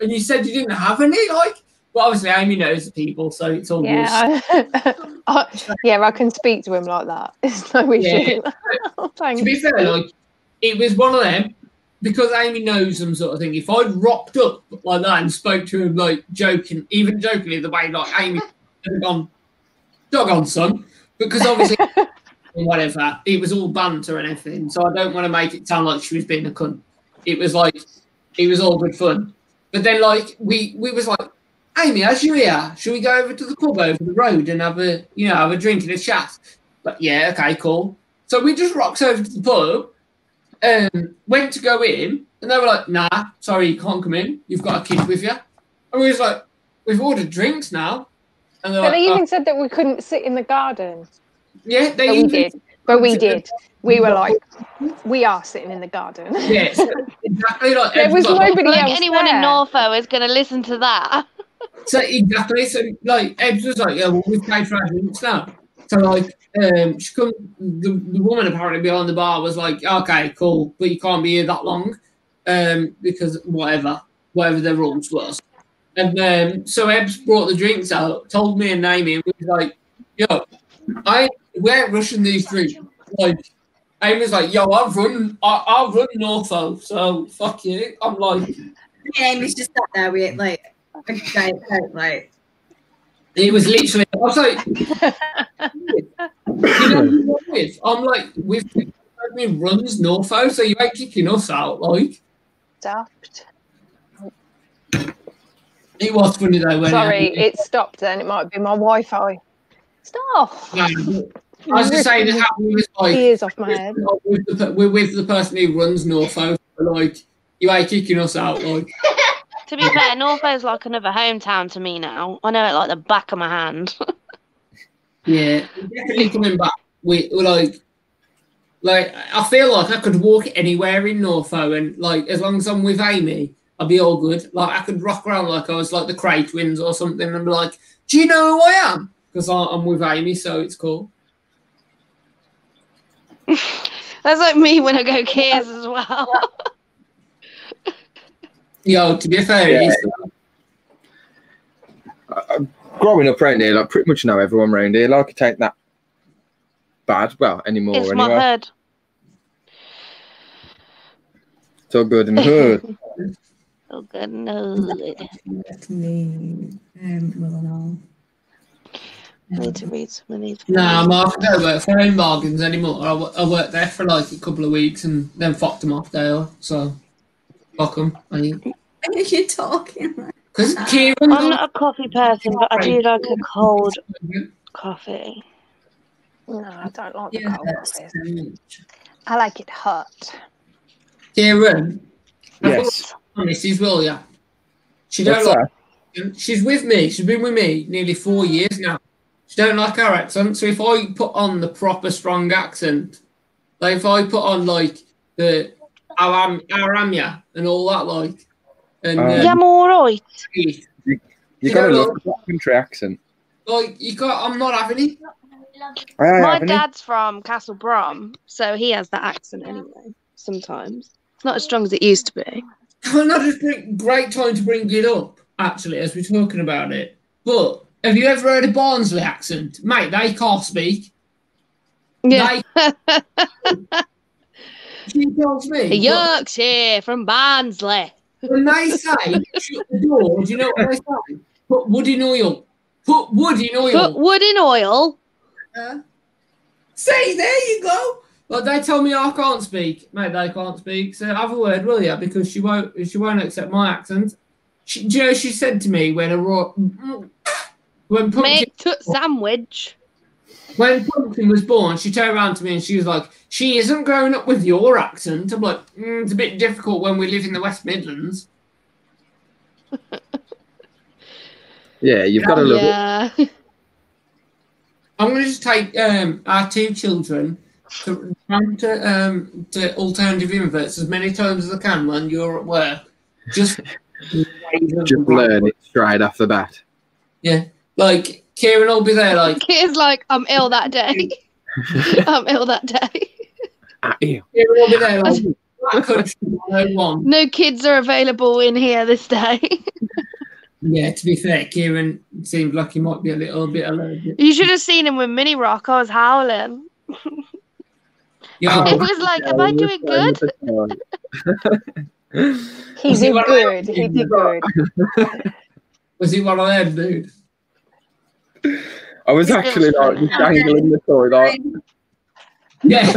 and you said you didn't have any, like." But obviously, Amy knows the people, so it's all good. Yeah, I, I, yeah, I can speak to him like that. It's no issue. To be fair, like, it was one of them. because Amy knows them sort of thing. If I'd rocked up like that and spoke to him like joking, even jokingly, the way like Amy had gone, dog on son, because obviously whatever, it was all banter and everything. So I don't want to make it sound like she was being a cunt. It was like it was all good fun. But then like we we was like, Amy, as you here, should we go over to the pub over the road and have a you know have a drink and a chat? But yeah, okay, cool. So we just rocks over to the pub um, went to go in, and they were like, "Nah, sorry, you can't come in. You've got a kid with you." And we was like, "We've ordered drinks now." And they're But like, they even "Oh, said that we couldn't sit in the garden. "Yeah, they But we even did. But we did. We were like, we are sitting in the garden. Yes, exactly. Like There was nobody Like else anyone in. Norfolk is going to listen to that. So exactly. So like Ebs was like, "Yeah, well, we've paid for our drinks now." So like, um, she come. The, the woman apparently behind the bar was like, "Okay, cool, but you can't be here that long, um, because whatever, whatever the rules was." And um, so Ebs brought the drinks out, told me and Amy, and we was like, "Yo, I we ain't rushing these drinks." Like, Amy's like, "Yo, I've run, I, I've run Norfolk, so fuck you." I'm like, Yeah, Amy's just sat there with like giant like It was literally. I was like, you know, I'm like, with me runs Norfolk, so you ain't kicking us out. Like, Stopped. it was funny though. When Sorry, it stopped then. It might be my Wi Fi. Stop. No, I was just saying how we was like, Ears off my head. we're with, the, we're with the person who runs Norfolk. so, Like, you ain't kicking us out. Like, To be fair, Norfolk's like another hometown to me now. I know it like the back of my hand. yeah, definitely coming back. We like. Like I feel like I could walk anywhere in Norfolk, and like as long as I'm with Amy, I'll be all good. Like I could rock around like I was like the Kray twins or something, and be like, "Do you know who I am?" Because I'm with Amy, so it's cool. That's like me when I go Kears as well. Yo, to be fair, Yeah. it's- Uh, growing up around here, like pretty much know everyone around here. Like it ain't that bad. Well, anymore it's my anyway. head. It's all good in the hood. Oh, good no. definitely um, will and all. Need to read some of these. nah, Mark, I don't work for home bargains anymore. I, I worked there for like a couple of weeks and then fucked them off there. So fuck them. What are you talking like? Because Kieran, I'm not a coffee person, but I do like a cold coffee. No, I don't like the Yeah, cold coffee. I like it hot. Kieran, Yes. Mrs. Will ya? She What's don't like. She's with me. She's been with me nearly four years now. She don't like our accent. So if I put on the proper strong accent, like if I put on like the Aram Aramya and all that, like, and uh, Yeah, I'm alright. You You got to know, love that country accent. like you got, I'm not having it. My haven't you? dad's from Castle Brom, so he has that accent anyway. Sometimes it's not as strong as it used to be. Can I just great time to bring it up, actually, as we're talking about it. But have you ever heard a Barnsley accent? Mate, they can't speak. Yeah, They, she can't speak. but Yorkshire from Barnsley. When they say shut the door, do you know what they say? Put wood in oil. Put wood in oil. Put wood in oil. Uh-huh. See, there you go. But they tell me I can't speak, mate. They can't speak. So have a word, will you? Because she won't. She won't accept my accent. She, do you know, she said to me when a raw, when pumpkin, Make sandwich. When pumpkin was born, she turned around to me and she was like, "She isn't growing up with your accent." I'm like, mm, "It's a bit difficult when we live in the West Midlands." Yeah, you've got to love it. Yeah. I'm going to just take um, our two children to, to, um, to alternative inverts as many times as I can when you're at work. Just, Just learn it straight off the bat. Yeah, like Kieran will be there, like Kid's like, I'm ill that day. I'm ill that day. Ah, ew. Kieran will be there, like that country 101. No kids are available in here this day. Yeah, to be fair, Kieran seemed like he might be a little bit allergic. you should have seen him with Mini Rock. I was howling. Yeah. It was like, am I doing good? He did good. them? He did good. Was he one of them, dude? I was actually like dangling the toy like Yeah.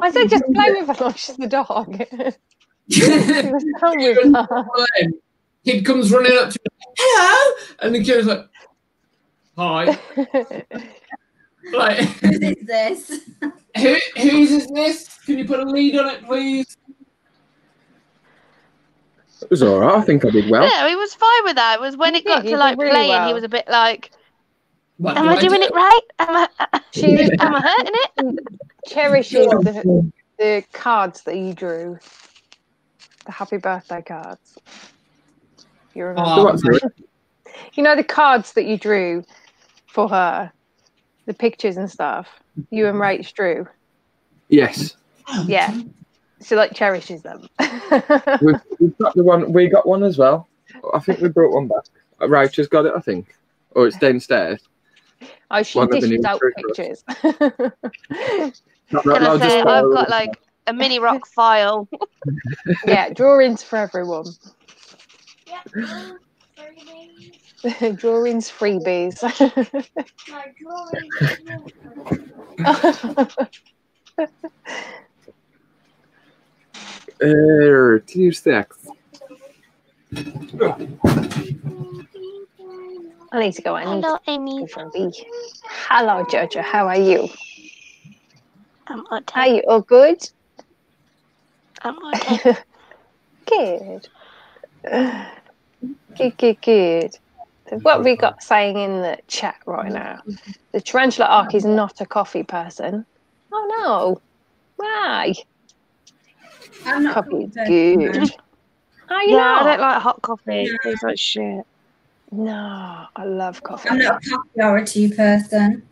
I said just play with her like she's the dog. he was with her. One of them. Kid comes running up to me, hello, and the kid was like, hi. Like, Who is this? who, whose is this? Can you put a lead on it, please? it was alright. I think I did well. Yeah, he was fine with that. It was when it got He to like really playing, well. he was a bit like, What am do I doing do? it right? Am I, She am I hurting it? cherishes the, the cards that you drew. The happy birthday cards. You remember? Oh, So what's it? You know the cards that you drew for her, the pictures and stuff. You and Rach drew. Yes. Yeah. She like cherishes them. We've, we've got the one we got one as well. I think we brought one back. Rach has got it, I think. Or it's downstairs. Oh, she One dishes out pictures. Not, Gonna loads say, I've got like a mini rock file. yeah, drawings for everyone. drawings freebies. Er, Two six. I need to go. I Hello, to Amy. go for a wee. Hello, Jojo. How are you? I'm okay. Are you all good? I'm okay. Good. Good, good, good. So what have we got saying in the chat right now? The tarantula arc is not a coffee person. Oh no. Why? I'm not Coffee good. person. Are you yeah, I don't like hot coffee. It tastes like shit. No, I love coffee. I'm not a coffee or a tea person.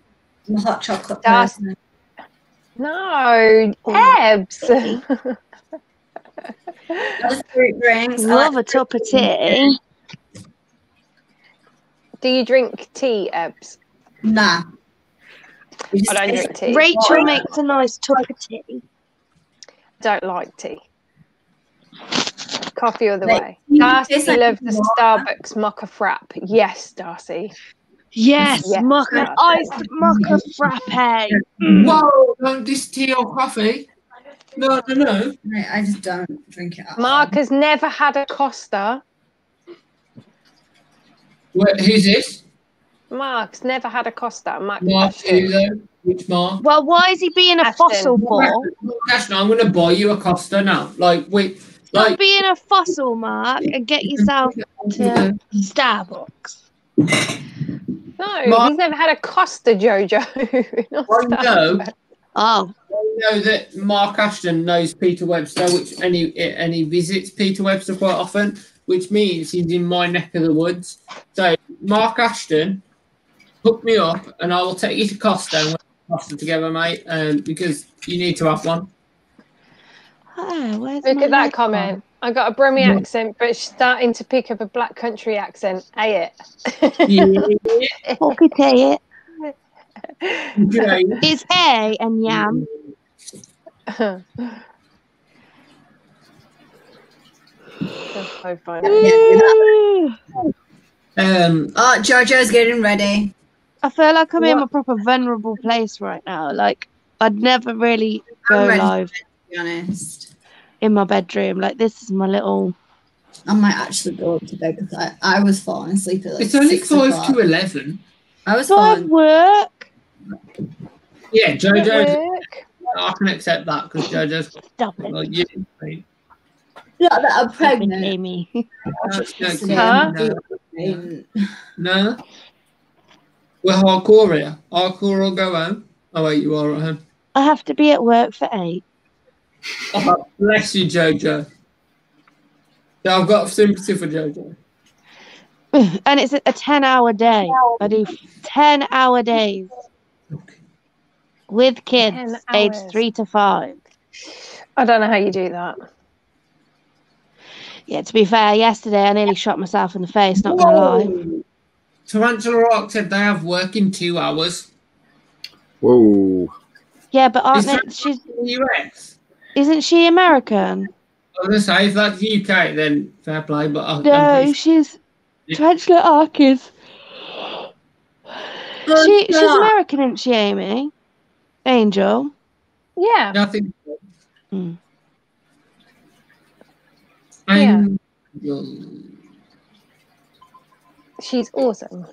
I'm a hot chocolate That's- person. No. Ebs. Fruit drinks. I Love like a cup of tea. Do you drink tea, Ebs? Nah. I don't drink tea. Rachel makes a nice cup of tea. Don't like tea. Coffee all the Like, way. you Darcy taste like loves the. Starbucks mocha frap. Yes, Darcy. Yes, Yes, mocha, Darcy. iced mocha frappe. Whoa, don't this tea or coffee. No, no, no. I, I just don't drink it. at all. Mark has never had a Costa. Wait, who's this? Mark's never had a Costa. Mark, Mark, who though? Which Mark? Well, why is he being a Ashton. fossil for? Ashton, I'm going to buy you a Costa now. Like, wait, Stop like. being a fossil, Mark, and get yourself to Starbucks. No, Mark- he's never had a Costa, Jojo. I know, Starbucks. Oh, I know that Mark Ashton knows Peter Webster, which and he and he visits Peter Webster quite often, which means he's in my neck of the woods. So, Mark Ashton, hook me up, and I will take you to Costa and we'll Costa together, mate. Um, because you need to have one. Oh where's Look my at that light comment. I got a Brummy accent, but she's starting to pick up a black country accent. Ay it. Yeah. on? Fuck it, It's A and yam. That's so funny. Um, Oh, Jojo's getting ready. I feel like I'm in a proper vulnerable place right now. Like I'd never really go I'm ready. live To be honest, in my bedroom. Like this is my little. I might actually go up to bed because I, I was falling asleep at like it's only six five o'clock. to eleven. I was So I falling. work. Yeah, JoJo. Work. I can accept that because JoJo's Stop it. like you. mate. Not that I'm pregnant. Amy. That's no, Huh? no, no. We're hardcore here. Hardcore will go home. Oh wait, you are at home. I have to be at work for eight. Oh, bless you, Jojo. So I've got sympathy for Jojo. And it's a, a 10 hour day. I do 10 hour days with kids 10 aged three to five. I don't know how you do that. Yeah, to be fair, yesterday I nearly shot myself in the face, not gonna lie. Tarantula Rock said they have work in two hours. Whoa. Yeah, but aren't Is they, that she's the US? Isn't she American? I was gonna say if that's UK, then fair play. But I, I'm No, she's Yeah. Tarantula Ark Oh, She she's American, isn't she, Amy? Angel. Yeah. nothing. Hmm. Yeah. She's awesome.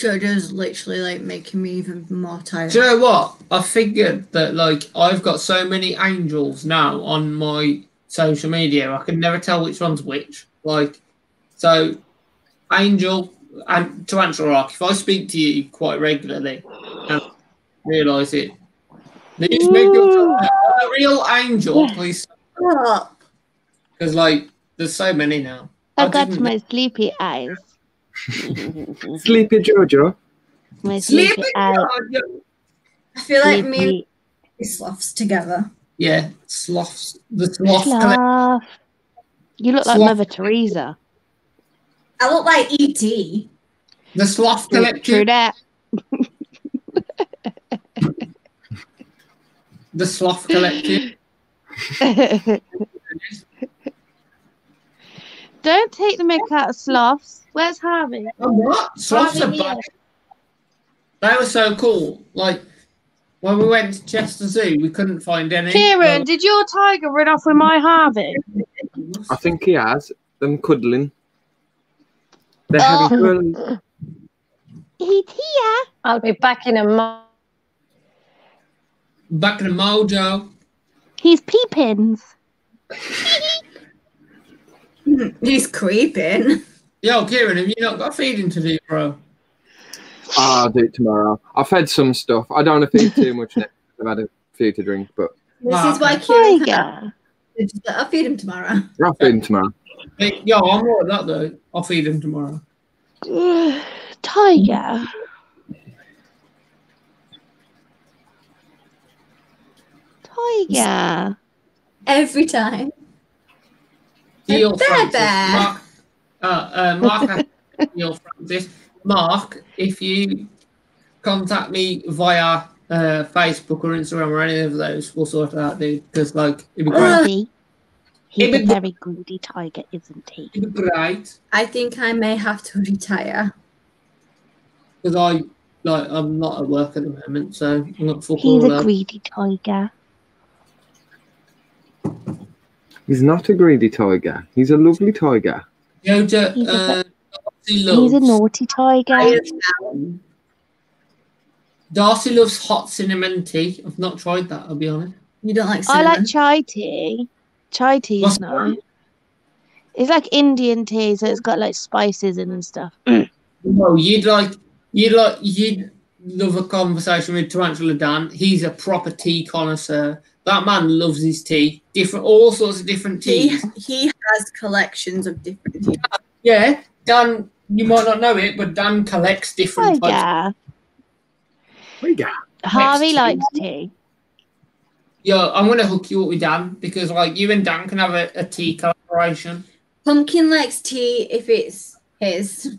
JoJo's literally like making me even more tired. Do you know what? I figured that like I've got so many angels now on my social media, I can never tell which one's which. Like, so angel and to answer Rock, if I speak to you quite regularly and realise it, these make Ooh. a real angel, please, Stop. because like there's so many now. I I got my sleepy eyes. Sleepy Jojo. My sleepy Sleeping eyes. I feel like me and Sleepy sloths together. Yeah, sloths. The sloth collective. sloth. You look like Mother Teresa. I look like E ET. The sloth True, collective. true that. The sloth collective. Don't take the mick out of sloths. Where's Harvey? Oh, what? Sloths are Harvey They were so cool. Like when we went to Chester Zoo, we couldn't find any. Kieran, did your tiger run off with my Harvey? I think he has. Them cuddling. They're Oh. having cuddling. He's here. I'll be back in a month. Back in the mojo. He's peepins. He's creeping. Yo, Kieran, have you not got feeding to do, bro? Ah, I'll do it tomorrow. I've had some stuff. I don't want to feed too much next. I've had a few to drink, but This Wow. is why Kieran Tiger. I'll feed him tomorrow. I'll feed him tomorrow. Hey, Yo, I'm all that though. I'll feed him tomorrow. Tiger. Tiger. Every time. Neil Bear bear. Mark, uh, uh, Mark has- Neil Francis. Mark, if you contact me via uh, Facebook or Instagram or any of those, we'll sort it out, dude. Because like it'd be great. See? He's a It'd be- very greedy tiger, isn't he? It'd be great. I think I may have to retire. Because I like I'm not at work at the moment, so I'm not fuck He's a that. greedy tiger. He's not a greedy tiger. He's a lovely tiger. Yoda, He's a- uh, Darcy He's a naughty tiger. Darcy loves hot cinnamon tea. I've not tried that. I'll be honest. You don't like I like chai tea. Chai tea is nice. It's like Indian tea, so it's got like spices in and stuff. No, you'd like you'd like you'd love a conversation with Tarantula Dan. He's a proper tea connoisseur. That man loves his tea. Different, all sorts of different he, teas. he has collections of different teas. Yeah, Dan. You might not know it, but Dan collects different oh, types. Tiger. Tiger. Harvey tea. likes tea. Yo, I'm gonna hook you up with Dan because like you and Dan can have a, a tea collaboration. Pumpkin likes tea if it's his.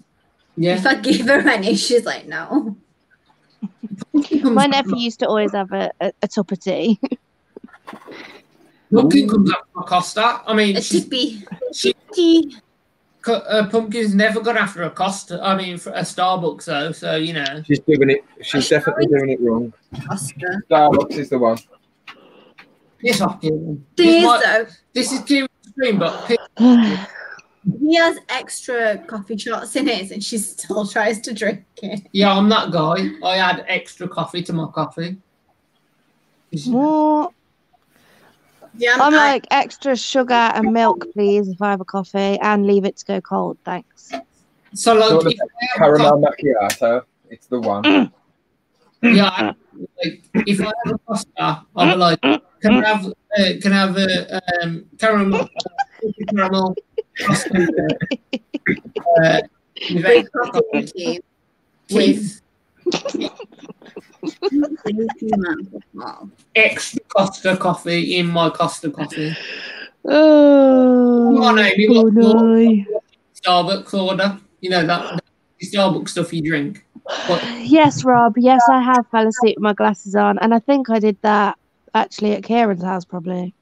Yeah. If I give her any, she's like, no. My nephew used to always have a, a, a cup of tea. Pumpkin comes up from Costa. I mean, A she's, tippy. she, Tea. co- uh, Pumpkin's never gone after a Costa. I mean, for a Starbucks though. So you know. She's doing it. She's definitely doing it wrong. Costa. Starbucks is the one. Yes, I This, is, might- though, this is Kieran's dream, but he has extra coffee shots in his, and she still tries to drink it. yeah, I'm that guy. I add extra coffee to my coffee. What? Yeah, I'm I- like extra sugar and milk, please, if I have a coffee, and leave it to go cold. Thanks. So like, Sort of if I have Caramel macchiato. It's the one. Yeah, I- like if I have a pasta, I'll be like, can I have, uh, can I have a um, caramel, uh, caramel pasta uh, with Big extra coffee coffee, with Wow. Extra Costa coffee in my Costa coffee. Oh, Come on, Amy, oh what's your no. Starbucks order? You know that, that Starbucks stuff you drink. Yes, Rob. Yes, I have fell asleep with my glasses on, and I think I did that actually at Kieran's house, probably.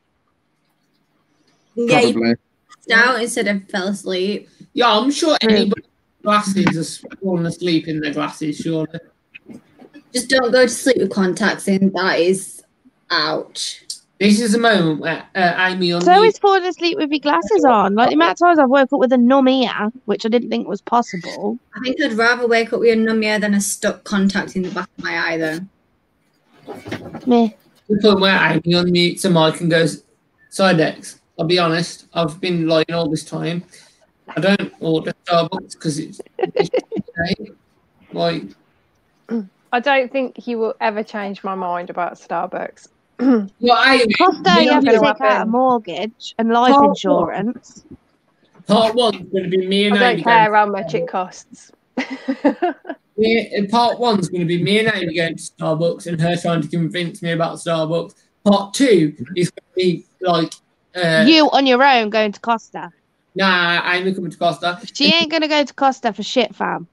Yeah, you Probably. passed out instead of fell asleep. Yeah, I'm sure anybody with glasses are falling asleep in their glasses, surely. Just don't go to sleep with contacts in. That is ouch. This is a moment where uh, Amy on So is falling asleep with your glasses on. Like the amount of times I've woke up with a numb ear, which I didn't think was possible. I think I'd rather wake up with a numb ear than a stuck contact in the back of my eye, though. Me. the point where Amy unmutes a mic and goes, Sidex, I'll be honest, I've been lying all this time. I don't order Starbucks because it's, it's like I don't think he will ever change my mind about Starbucks. well, Amy, Costa, you have to gonna take out a mortgage and life Oh, insurance. part one's going to be me and I and don't Amy. care Going, how much it costs. me, and part one's going to be me and Amy going to Starbucks and her trying to convince me about Starbucks. Part two is going to be like, uh, you on your own going to Costa. nah, Amy coming to Costa. She ain't gonna go to Costa for shit, fam.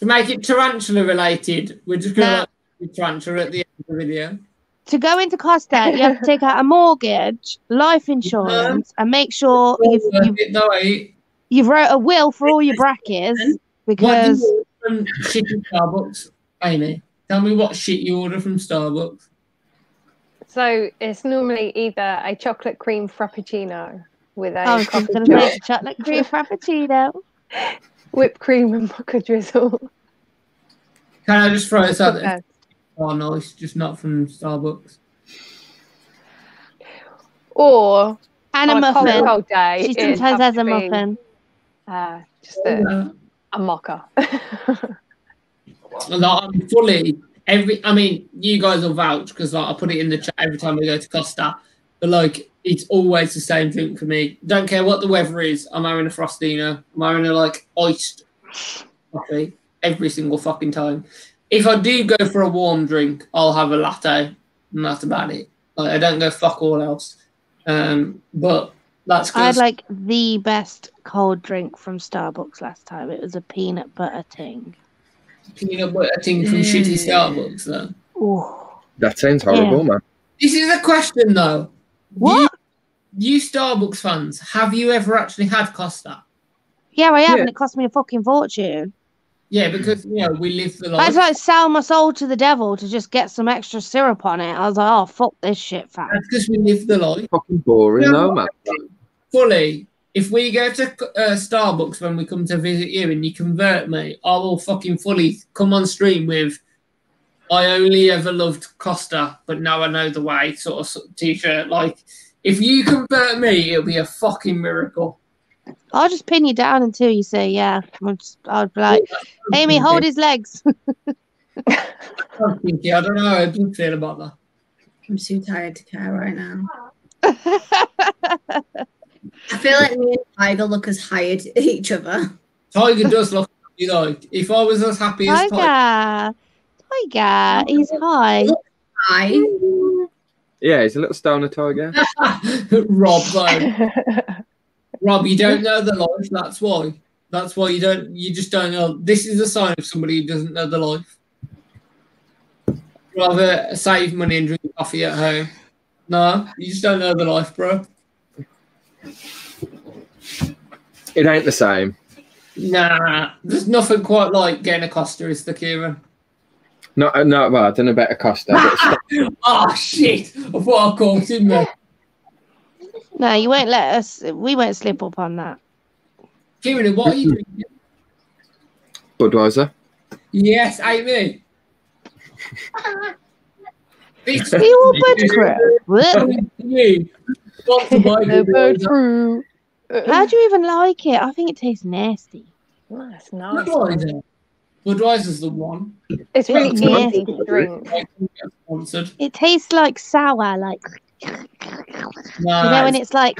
To make it tarantula related, we're just going to Nah. like, tarantula at the end of the video. To go into Costa, you have to take out a mortgage, life insurance, and make sure you've you've, it though, eh? you've wrote a will for all your brackets What do because you order from Starbucks, Amy? Tell me what shit you order from Starbucks. So it's normally either a chocolate cream frappuccino with a I was just coffee gonna make a chocolate cream frappuccino. whipped cream and mocha drizzle. Can I just throw this out there? Yeah. Oh, nice, just not from Starbucks. Or And a on cold, muffin. cold day, She sometimes has a to be, muffin. Uh, just a, Uh, a mocha. like, I'm fully every. I mean, you guys will vouch because like I put it in the chat every time we go to Costa. But like, it's always the same drink for me. Don't care what the weather is. I'm having a frostino. I'm having a like iced coffee every single fucking time. If I do go for a warm drink, I'll have a latte, and that's about it. Like, I don't go fuck all else. Um, but that's I had like the best cold drink from Starbucks last time. It was a peanut butter ting. peanut butter thing from shitty Starbucks. Though Ooh. That sounds horrible, man. this is a question though. What? You, you Starbucks fans, have you ever actually had Costa? Yeah, I have, Yeah. and it cost me a fucking fortune. Yeah, because you know we live the I had life. to like sell my soul to the devil to just get some extra syrup on it. I was like, oh fuck this shit, fam. That's because we live the life. Fucking boring, Yeah. though, man. Fully. If we go to uh, Starbucks when we come to visit you and you convert me, I will fucking fully come on stream with I only ever loved Costa, but now I know the way sort of t shirt. Like, if you convert me, it'll be a fucking miracle. I'll just pin you down until you say yeah. I'll, just, I'll be like, Amy, hold his legs. I'm thinking, I don't know how I do feel about that. I'm too tired to care right now. I feel like me and Tiger look as hired each other. Tiger does look you like if I was as happy as Tiger. Tiger, Tiger, he's high. Hi. Yeah, he's a little stoner tiger. Rob, though. Rob, you don't know the life. That's why. That's why you don't. You just don't know. This is a sign of somebody who doesn't know the life. Rather save money and drink coffee at home. No, you just don't know the life, bro. It ain't the same. Nah, there's nothing quite like getting a Costa, is the Kieran? Not, uh, not well, I don't know about Acosta, oh shit! I thought I caught him there. No, you won't let us. We won't slip up on that. Kieran, what are you doing? Budweiser. Yes, Amy. This Are you all bud crew? Blech. you. Got to buy The bird How do you even like it? I think it tastes nasty. That's nice. Budweiser. Budweiser's the one. It's really Yeah. easy to drink. I can get sponsored. It tastes like sour, like you Nah, know when it's like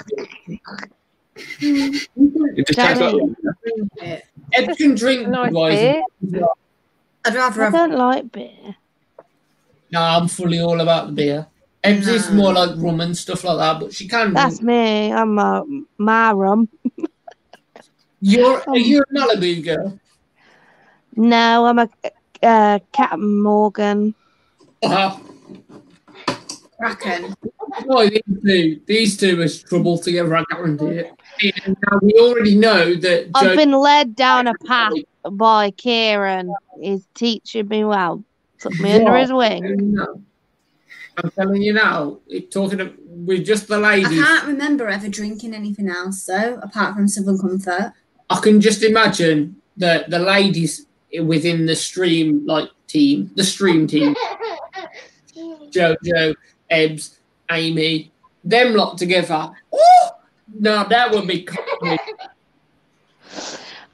It just tastes like really. Ed can drink Nice Budweiser. beer. I'd rather I don't like beer. No, I'm fully all about the beer. Eb's is more like rum and stuff like that, but she can. That's drink. me. I'm uh, a my rum. You're um, are you a Malibu girl? No, I'm a uh, Captain Morgan. Wow. Kraken. Boy, these two, these two is trouble together, I guarantee it. Now we already know that I've Joe been led down a path by Kieran. He's teaching me well. Took me under his wing. I'm telling you now, it, talking of, with just the ladies. I can't remember ever drinking anything else though, apart from Southern Comfort. I can just imagine that the ladies within the stream like team, the stream team, Jojo, Ebbs, Amy, them lot together. Ooh, no, that would be comedy.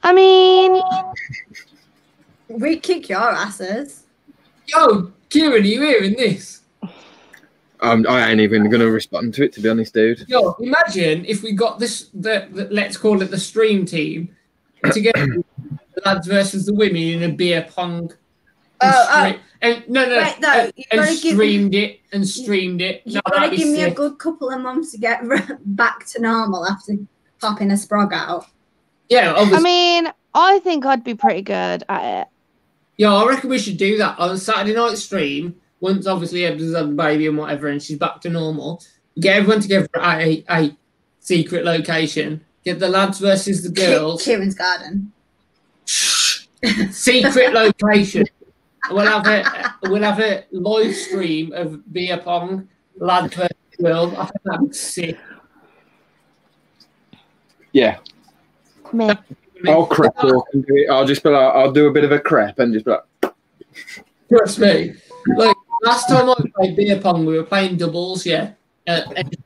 I mean, We kick your asses. Yo, Kieran, are you hearing this? Um, I ain't even going to respond to it, to be honest, dude. Yo, imagine if we got this, the, the let's call it the stream team, together, the lads versus the women in a beer pong. And, Oh, oh. and no, no, Wait, no, and, you and gotta give- streamed it and streamed it. You've No, gotta give me a good couple of months to get back to normal after popping a sprog out. Yeah, I mean, I think I'd be pretty good at it. Yeah, I reckon we should do that on Saturday night stream. Once obviously Ebbs has had the baby and whatever, and she's back to normal. Get everyone together at a, a secret location. Get the lads versus the girls. Kieran's garden. secret location. We'll have a we'll have a live stream of beer pong, lads versus girls. I think that'd be sick. Yeah. Me. I'll crep walk and do it. I'll just be like, I'll do a bit of a crep and just be like, Trust me. Like last time I played beer pong, we were playing doubles, yeah. Uh, and-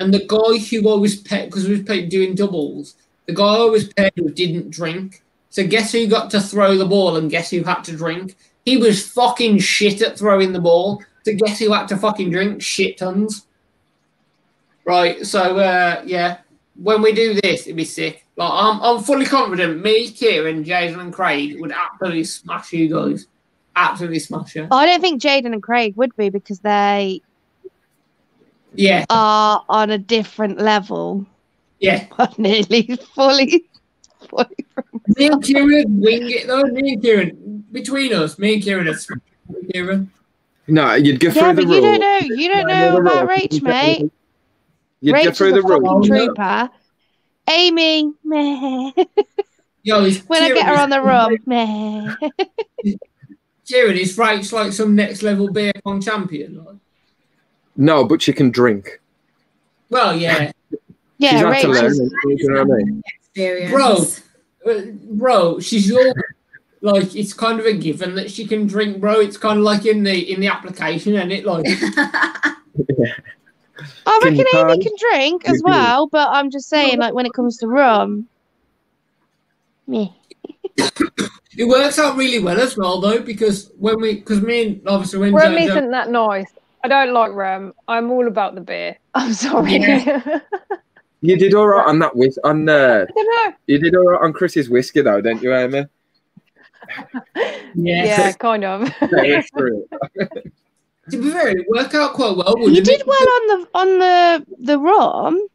and the guy who always paired, because we was playing, doing doubles, the guy I always paired with didn't drink. So guess who got to throw the ball and guess who had to drink? He was fucking shit at throwing the ball. So guess who had to fucking drink? Shit tons. Right, so uh, yeah, when we do this, it'd be sick. Like I'm, I'm fully confident. Me, Kieran, Jason, and Craig would absolutely smash you guys. Absolutely smash you. I don't think Jaden and Craig would be because they Yeah, are on a different level. yeah. Nearly fully Me and Kieran wing it though. Me and Kieran, between us, me and Kieran are Kieran. no, you'd go Yeah, through the but you don't know. You don't know about rules. Rach, mate. You'd go Rach is through the rules. fucking trooper. Amy, meh. Yo, is when I get her on the rum, meh. Kieran is Rach like some next level beer pong champion. Like. No, but she can drink. Well, yeah, Yeah, She's had to Rach learn. You know what I mean? Experience. Bro. Uh, bro. She's all like it's kind of a given that she can drink, bro. It's kind of like in the in the application, and it like I reckon you Amy can drink as well, but I'm just saying, like when it comes to rum, me. it works out really well as well though because when we because me and obviously when Rum Jojo- isn't that nice. I don't like rum. I'm all about the beer. I'm sorry. Yeah. You did all right on that whis- on uh, I don't know. you did all right on Chris's whiskey though, didn't you, Amy? yeah. Yeah, kind of. Yeah, true. To be fair, it worked out quite well. You wouldn't did it? well on the on the the rum.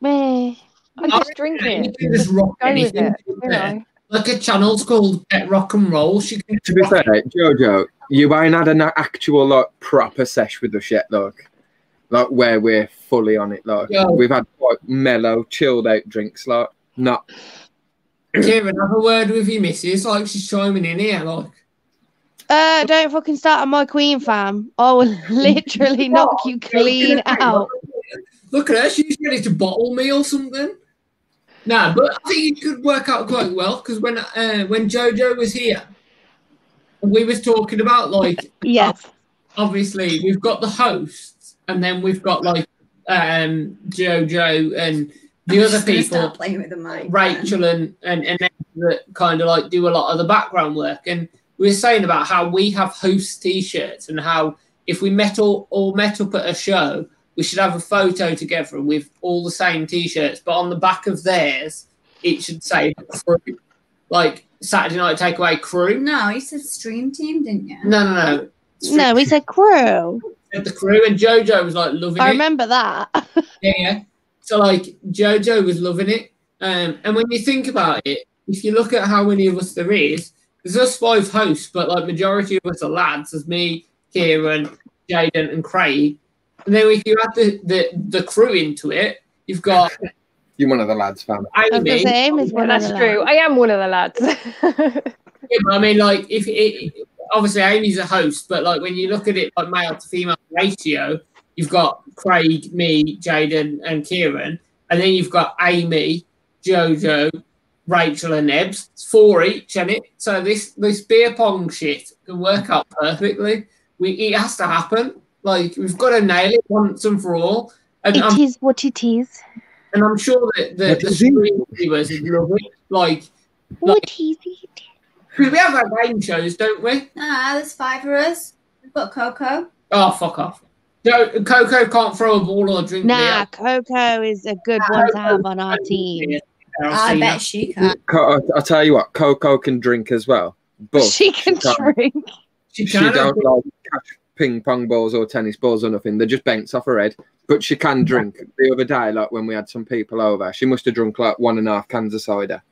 Meh. I just drink You it. just rock Go with anything it. in You there. know. Like a channel's called Pet Rock and Roll. She can to be fair, Jojo, you ain't had an actual like proper sesh with the shit, like like where we're fully on it. Like Yeah. we've had quite mellow, chilled out drinks, like not Kieran, have a word with your missus, like she's chiming in here, like. Uh, don't fucking start on my queen fam. I will literally knock you clean out. Look at her, she's ready to bottle me or something. Nah, but I think it could work out quite well because when uh, when Jojo was here, we was talking about like Yes. obviously we've got the hosts and then we've got like um Jojo and the other Just gonna people Start playing with the mic. Rachel and and and that kind of like do a lot of the background work. And we were saying about how we have host T-shirts and how if we met all, all met up at a show, we should have a photo together with all the same T-shirts, but on the back of theirs it should say crew, like Saturday Night Takeaway Crew. No, you said stream team, didn't you? No, no, no. No, we said crew. Said the crew and JoJo was like loving I it. I remember that. Yeah, yeah. So like JoJo was loving it. Um, and when you think about it, if you look at how many of us there is, there's us five hosts, but like majority of us are lads. There's me, Kieran, Jaden, and Craig. And then if you add the, the, the crew into it, you've got You're one of the lads, fam. I was gonna Amy. say Amy is one of that's the true. lads. I am one of the lads. Yeah, but I mean, like, if it, obviously Amy's a host, but like when you look at it like male to female ratio, you've got Craig, me, Jaden, and Kieran, and then you've got Amy, Jojo, Rachel, and Nebs. It's four each, and it so this this beer pong shit can work out perfectly. We it has to happen. Like we've got to nail it once and for all. And It I'm is what it is. and I'm sure that the, What the is stream viewers would love it. Like What is it? Because we have our game shows, don't we? Nah, there's five of us. We've got Coco. Oh, fuck off. No, Coco can't throw a ball or drink Nah, beer. Coco is a good one to have on our team. I've I seen bet that. she can. Co- I'll tell you what, Coco can drink as well, but She can can't- drink. She she can. don't like catch ping pong balls or tennis balls or nothing. They're just bents off her head. But she can drink. The other day, like when we had some people over, she must have drunk like one and a half cans of cider.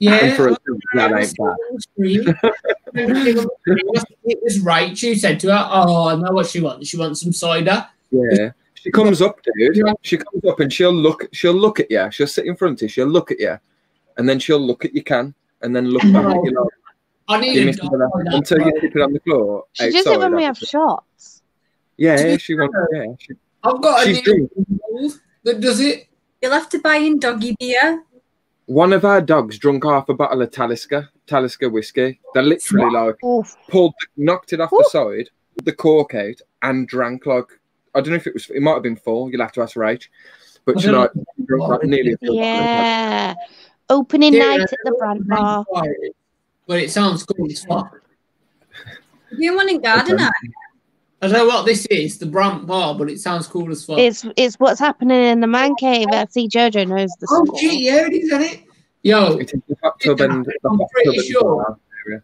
And Yeah. for a that ain't bad. it was right. She said to her, "Oh, I know what she wants. She wants some cider." Yeah. She comes up, dude. She comes up and she'll look. She'll look at you. She'll sit in front of you. She'll look at you, and then she'll look at your can, and then look back at you like, I need you a dog it that, until you tip it on the floor. She does it outside, when we have shots. Yeah, she wants. Yeah, she, I've got a new that does it. You'll have to buy in doggy beer. One of our dogs drunk half a bottle of Talisker, Talisker whiskey. They literally like Oof. pulled, knocked it off the side, the cork out, and drank like I don't know if it was. It might have been full. You'll have to ask Rach. But she like drunk like nearly a bottle of Yeah. Opening Yeah, night at the brand bar. But it sounds cool as fuck. You want in gardener? I don't know what this is, the Brant Bar, but it sounds cool as fuck. It's it's what's happening in the man cave. I see Jojo knows the oh score. shit, yeah, it is, isn't it? Yo, It is the hot tub and the I'm hot pretty tub sure. area.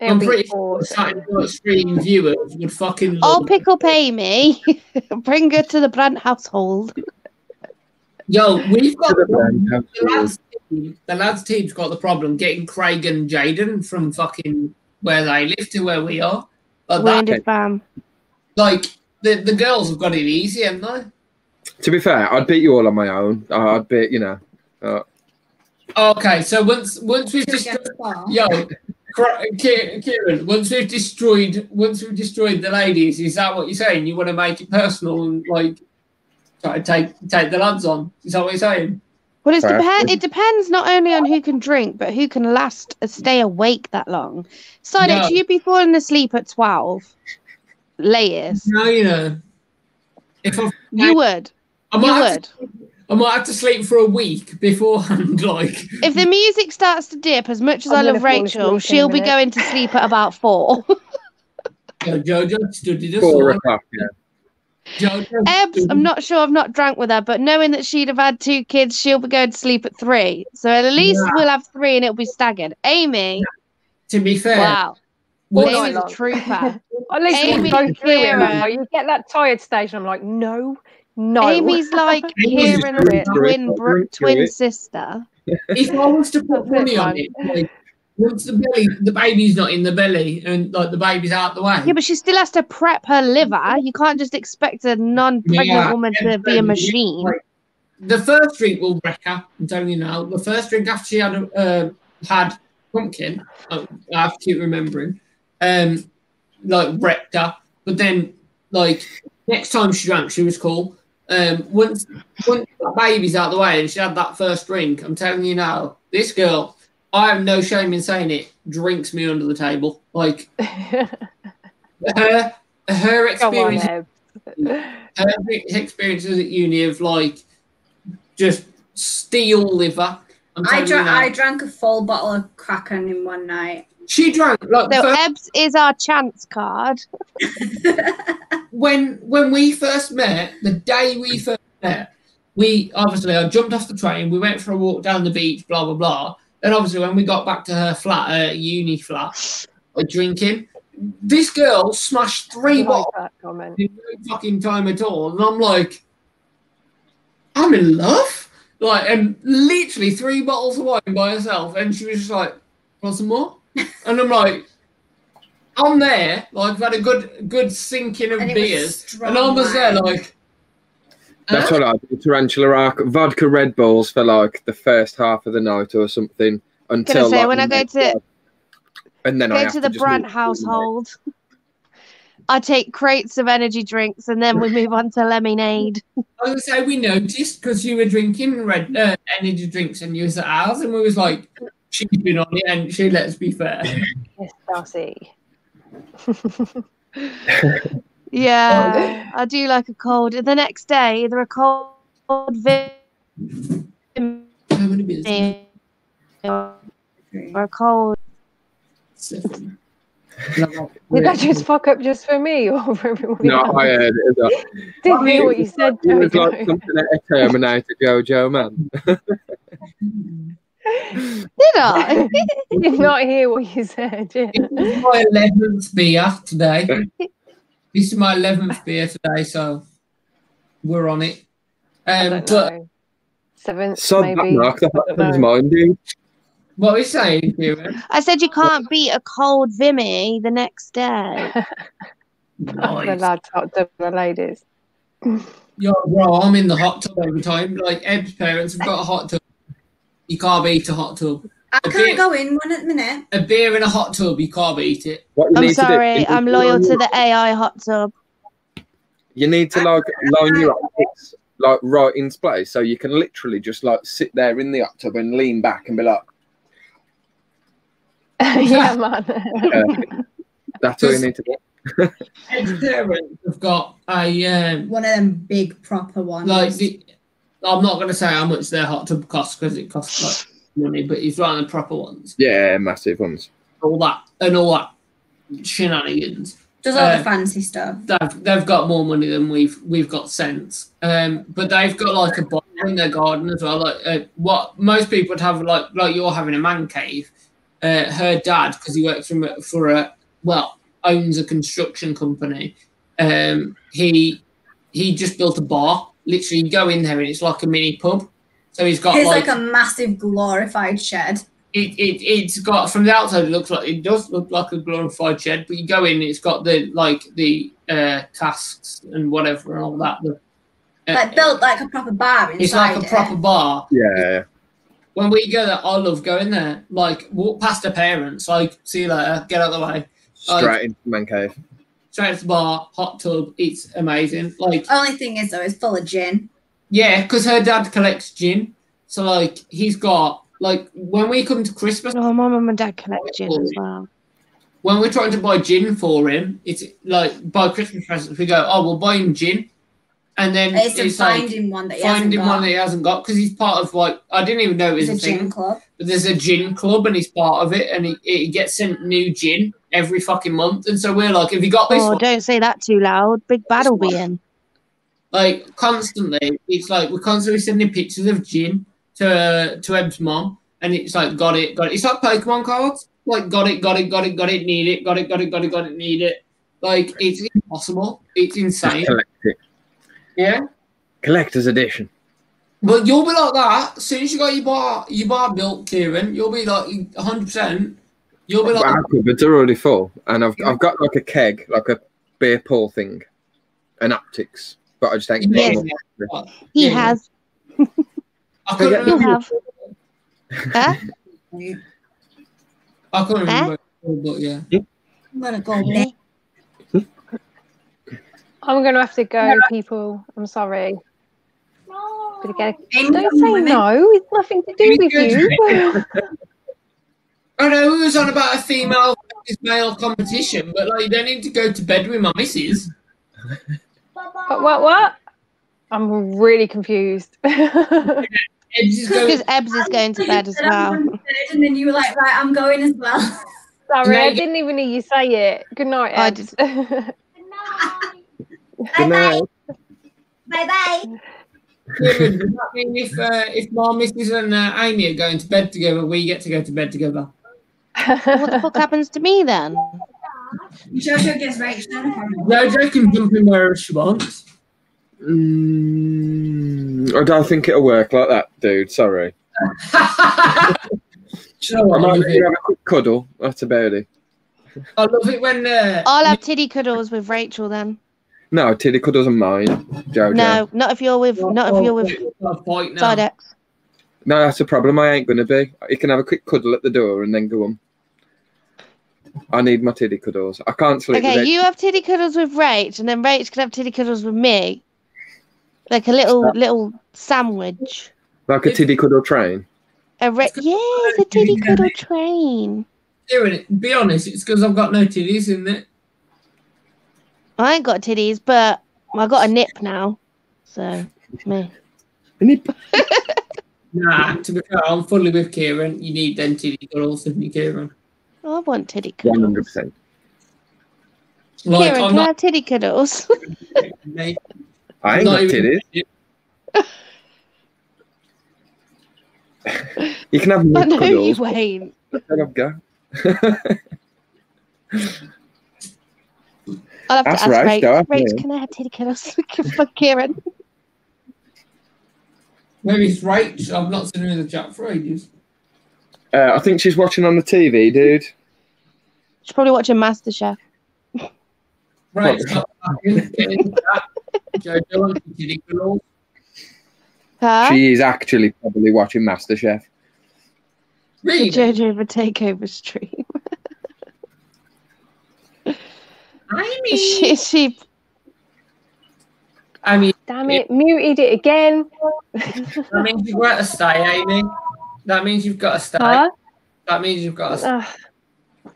I'm pretty sure awesome. Saturday Night Stream viewers would fucking I'll love oh, pick up Amy, bring her to the Brand household. Yo, we've got the the, the lads team. The lads team's got the problem getting Craig and Jaden from fucking where they live to where we are. Like, that, Wounded fam. Like the, the girls have got it easy, haven't they? To be fair, I'd beat you all on my own. I'd beat you know. Uh, Okay, so once once we've destroyed, get yo, Kieran, once we've destroyed, once we've destroyed the ladies, is that what you're saying? You want to make it personal and like try to take take the lads on? Is that what you're saying? Well, it's Fair. depend. It depends not only on who can drink, but who can last uh, stay awake that long. Side no. you'd be falling asleep at twelve, latest. No, you know, if I, You would. I might, have would. to, I might have to sleep for a week beforehand. Like, If the music starts to dip, as much as I'm I love Rachel, asleep in a she'll be going to sleep at about four. yo, Jojo studied us. four o'clock. Yeah. Jojo Ebbs, I'm not sure. I've not drank with her, but knowing that she'd have had two kids, she'll be going to sleep at three. So at least Yeah. we'll have three, and it'll be staggered. Amy, To be fair, wow, what- All Amy's night a long. trooper. At least we Amy, can go through it. Kira. Like, you get that tired stage, and I'm like, no, no. Amy's like Amy's Kieran's drink through twin br- drink through twin sister. if I was to put money on it, like, once the belly, the baby's not in the belly, and like the baby's out the way. Yeah, but she still has to prep her liver. You can't just expect a non-pregnant Yeah, woman yeah, to be a machine. like, the first drink will wreck her. I'm telling you now. The first drink after she had uh, had pumpkin, uh, I have to keep remembering, um, like wrecked her. But then, like next time she drank, she was cool. Um, once once that baby's out the way and she had that first drink, I'm telling you now, this girl, I have no shame in saying it, drinks me under the table. Like her her Go on, experience her experiences at uni of like just steel liver. I'm I telling you drank. now. I drank a full bottle of Kraken in one night. She drank like So first- Ebbs is our chance card. when when we first met, the day we first met, we obviously I jumped off the train. We went for a walk down the beach. Blah blah blah. And obviously when we got back to her flat, her uni flat, like drinking, this girl smashed three like bottles in no fucking time at all, and I'm like, I'm in love. like, and literally three bottles of wine by herself, and she was just like, "Want some more?" And I'm like, "I'm there, like, I've had a good, good sinking of And beers, and I was there, like, That's what I do. Tarantula Ark, vodka Red Bulls for like the first half of the night or something until. say, like, when I go to- and then I Go to the just Brandt household. I take crates of energy drinks and then we move on to lemonade. I was gonna say we noticed because you were drinking red uh, energy drinks and you was at ours, and we was like, she's been on it, and she. Let's be fair. Yes, Darcy. Yeah, I do like a cold. The next day, either a cold vim How many or a cold. Seven. Did that just fuck up just for me or for everybody No, else? I heard it. well. Didn't hear what you said, It was like something that a Terminator Jojo man. Did I? Did not hear what you said. Yeah. This is my eleventh beer today. this is my eleventh beer today, so we're on it. I Um, don't but know. Seventh, Sod that maybe. mark, the don't mine, dude. what are we saying, Kieran? I said you can't beat a cold Vimy the next day. The lads hot tub the ladies. Yo, bro, I'm in the hot tub every time. Like Eb's parents have got a hot tub. You can't beat a hot tub. I A can't bit- go in one at the minute. A beer in a hot tub, you can't beat it. What I'm need do sorry, I'm loyal to the AI hot tub. You need to like line your optics like right in place, so you can literally just like sit there in the hot tub and lean back and be like, yeah, man. perfect. That's all you need to do. Eb's parents have got a um, One of them big proper ones. like the, I'm not going to say how much their hot tub costs because it costs like money, but he's running the proper ones. Yeah, massive ones. All that and all that shenanigans. Does all uh, the fancy stuff. They've, they've got more money than we've we've got sense. Um, but they've got like a bar in their garden as well. Like uh, what most people would have, like like you're having a man cave. Uh, her dad, because he works for for a well owns a construction company. Um, he he just built a bar. Literally, you go in there and it's like a mini pub. So he's got It's like, like a massive glorified shed. it, it it's got from the outside it looks like it does look like a glorified shed, but you go in, it's got the like the uh casks and whatever and all that. The, uh, Like built like a proper bar inside it's like a it. proper bar. Yeah. When we go there, I love going there. Like walk past the parents, like see you later, get out of the way. Like, Straight into the man cave. Straight to the bar, hot tub. It's amazing. Like Only thing is though, it's full of gin. yeah, because her dad collects gin, so like he's got like when we come to Christmas. Oh, my mum and dad collect gin as well. when we're trying to buy gin for him, it's like buy Christmas presents. We go, oh, we'll buy him gin, and then It's it's, a like finding one that he hasn't finding got. one that he hasn't got because he's part of like I didn't even know it was It's a a gin thing. club. But there's a gin club and he's part of it, and he, he gets sent new gin every fucking month. And so we're like, have you got this Oh, one? don't say that too loud. Big Bad will be in. Like constantly, it's like we're constantly sending pictures of gin to uh, to Eb's mom, and it's like got it, got it. It's like Pokemon cards. Like got it, got it, got it, got it, need it, got it, got it, got it, got it, need it. Like it's impossible. It's insane. Just collect it. Yeah. Collector's edition. But you'll be like that as soon as you got your bar, your bar built, Kieran. You'll be like 100. percent You'll be like, But cupboards are already full, and I've I've got like a keg, like a beer pull thing, and optics, but I just ain't. Yes. He Yeah. has. I couldn't You remember. have. Huh? I couldn't remember. But yeah. I'm gonna go there. I'm going to have to go, people. I'm sorry. Gonna get Ain't Don't say women. no. It's nothing to do with you. I know we was on about a female versus male competition, but like you don't need to go to bed with my missus. what, what? What? I'm really confused. Ebs is going, Because Ebbs is going to bed as well. bed, And then you were like, right, I'm going as well. Sorry, I didn't even hear you say it. Good night, I Ed. Good night. Bye bye. Kieran, does that mean if uh, if my missus and uh, Amy are going to bed together, we get to go to bed together? What the fuck happens to me then? Jojo gets Rachel. Jojo can jump in wherever she wants. Mm, I don't think it'll work like that, dude. Sorry. Do you know I what? Might love let you it, have a quick cuddle. That's about it. I love it when uh, I'll have titty cuddles with Rachel then. No, Tiddy cuddles are mine, Jojo. No, not if you're with not if oh, you're with a point now. Sidex. No, that's a problem. I ain't gonna be. You can have a quick cuddle at the door and then go on. I need my titty cuddles. I can't sleep Okay, with you have titty cuddles with Rach, and then Rach can have titty cuddles with me. Like a little little sandwich. like a titty cuddle train. A ra- yes, a titty cuddle train. Doing it. Be honest, it's because I've got no titties, isn't it? I ain't got titties, but I got a nip now. So me. A nip. nah, to be fair, I'm fully with Kieran. You need them titty girls, don't you, Kieran? I want titty One cuddles. hundred percent. Like, Kieran, I'm can I have titty cuddles? mate, I I'm ain't got titties. You can have I nip know you cuddles. ain't. but then I've got. I'll have That's to ask right, Rach. go. Rach, can I have titty cuddles for Kieran? Maybe it's right. I've not seen her in the chat for ages. Uh, I think she's watching on the TV, dude. She's probably watching MasterChef. Right, stop fucking getting in the chat. Jojo wants the titty girls. Huh? She is actually probably watching MasterChef. Really? Jojo of a takeover stream. I she, she I mean, Damn it, muted it again. that means you've got to stay, Amy. That means you've got to stay. Huh? That means you've got to stay.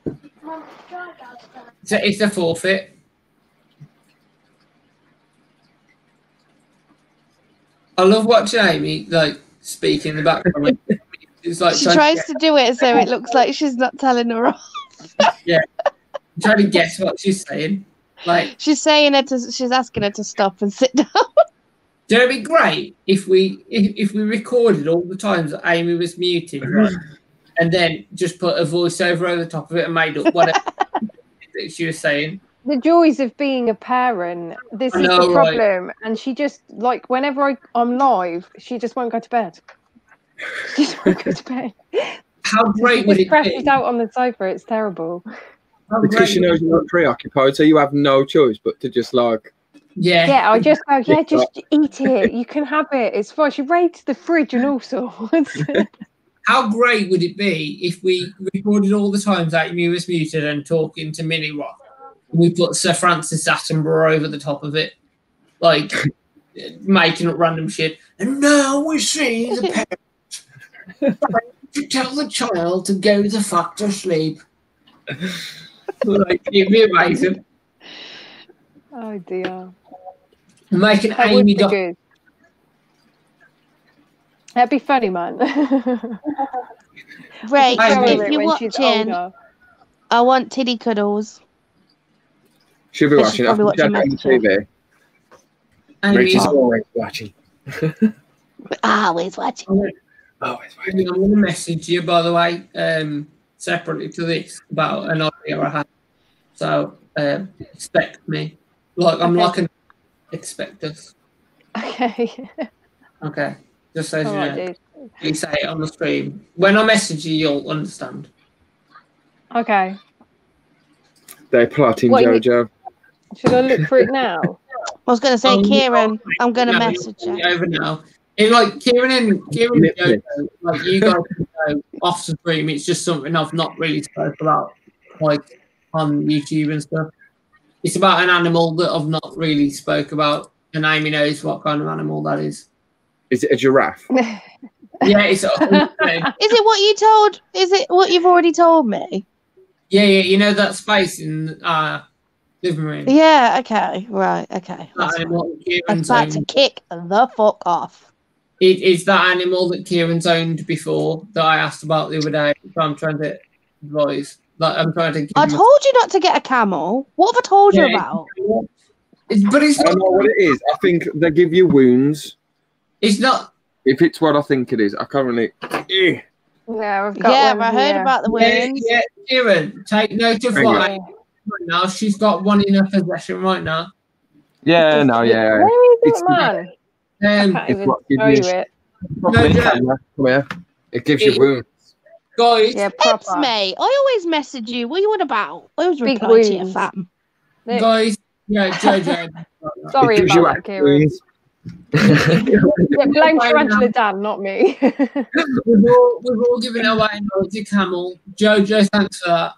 Ugh. It's a, it's a forfeit. I love watching Amy like speak in the background. It's like she trying, tries to to do it so it looks like she's not telling her off. Get, trying to guess what she's saying. Like, She's saying her to she's asking her to stop and sit down. do it be great if we if, if we recorded all the times that Amy was muted, right? and then just put a voiceover over the top of it and made up whatever that she was saying. The joys of being a parent. This I is know, the right? problem. And she just like whenever I, I'm live, she just won't go to bed. She just won't go to bed. How great would just it crashes be? out on the sofa. It's terrible. How Because she knows you're not preoccupied, so you have no choice but to just like. Yeah. Yeah, I just go, yeah, Yeah. just eat it. You can have it. It's fine. She raided the fridge and all sorts. How great would it be if we recorded all the times that Amy was muted and talking to Minnie Rock? We put Sir Francis Attenborough over the top of it, like making up random shit. And now we see the parent to tell the child to go the fuck to sleep. Like, it'd be amazing. oh dear. Making That Amy doc- good. That'd be funny, man. Right, Show her if you're watching. I want titty cuddles. She'll be watching. she's I probably think watching she's on TV. Amy, Rachel's always watching. Always watching. Always I'm going to message you, by the way, um, separately to this about an idea I had. So um, expect me. Like I'm Okay. like an expect us. Okay. Okay, just so you All know. You say it on the stream. When I message you, you'll understand. Okay. They're plotting What, you- Jojo. Should I look for it now? I was going to say, Um, Kieran, I'm going to No, message you're. Over now. If like Kieran and Kieran and Jojo, like you guys know off the stream, it's just something I've not really spoke about, like on YouTube and stuff. It's about an animal that I've not really spoke about, and Amy knows what kind of animal that is. Is it a giraffe? Yeah, it's Is it what you told? Is it what you've already told me? yeah. Yeah. You know that space in uh living room. Yeah. Okay. Right. Okay. That That's fine. animal that I'm about to kick the fuck off. It is that animal that Kieran's owned before that I asked about the other day. So I'm trying to advise. Like I'm trying to. Give I him a- told you not to get a camel. What have I told you about? It's, but it's I don't not. know what it is. I think they give you wounds. It's not. If it's what I think it is, I can't really. Eh. Yeah, I've got Yeah, one I heard here. about the Yeah, wounds. yeah, Kieran, take note of Thank what. I right now. She's got one in her possession right now. Yeah, no, yeah. Where is It's it, man? Um, Can't even you show you it. Proper No, camera. Come here. It gives you It- wounds. guys, Yeah, Pips, proper. mate. I always message you. What are you on about? I always Big reply to you, fam. Look, guys, yeah, Jojo. Sorry it you about that, act Kieran. wounds. Yeah, blame Tarantula Dan, not me. we've all we've all given away a to camel. Jojo, thanks for that.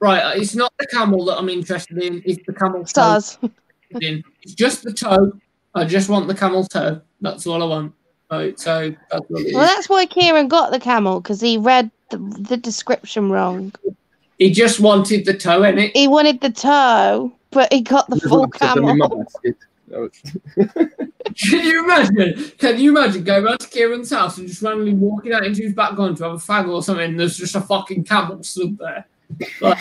Right, uh, it's not the camel that I'm interested in. It's the camel toe. Stars. It's just the toe. I just want the camel toe. That's all I want. Right, so that's what it is. Well, that's why Kieran got the camel because he read the, the description wrong. He just wanted the toe in it. He wanted the toe, but he got the There's full lots of them in my camel. basket. Can you imagine? Can you imagine going round to Kieran's house and just randomly walking out into his back garden to have a fag or something and there's just a fucking camel stood there? Like,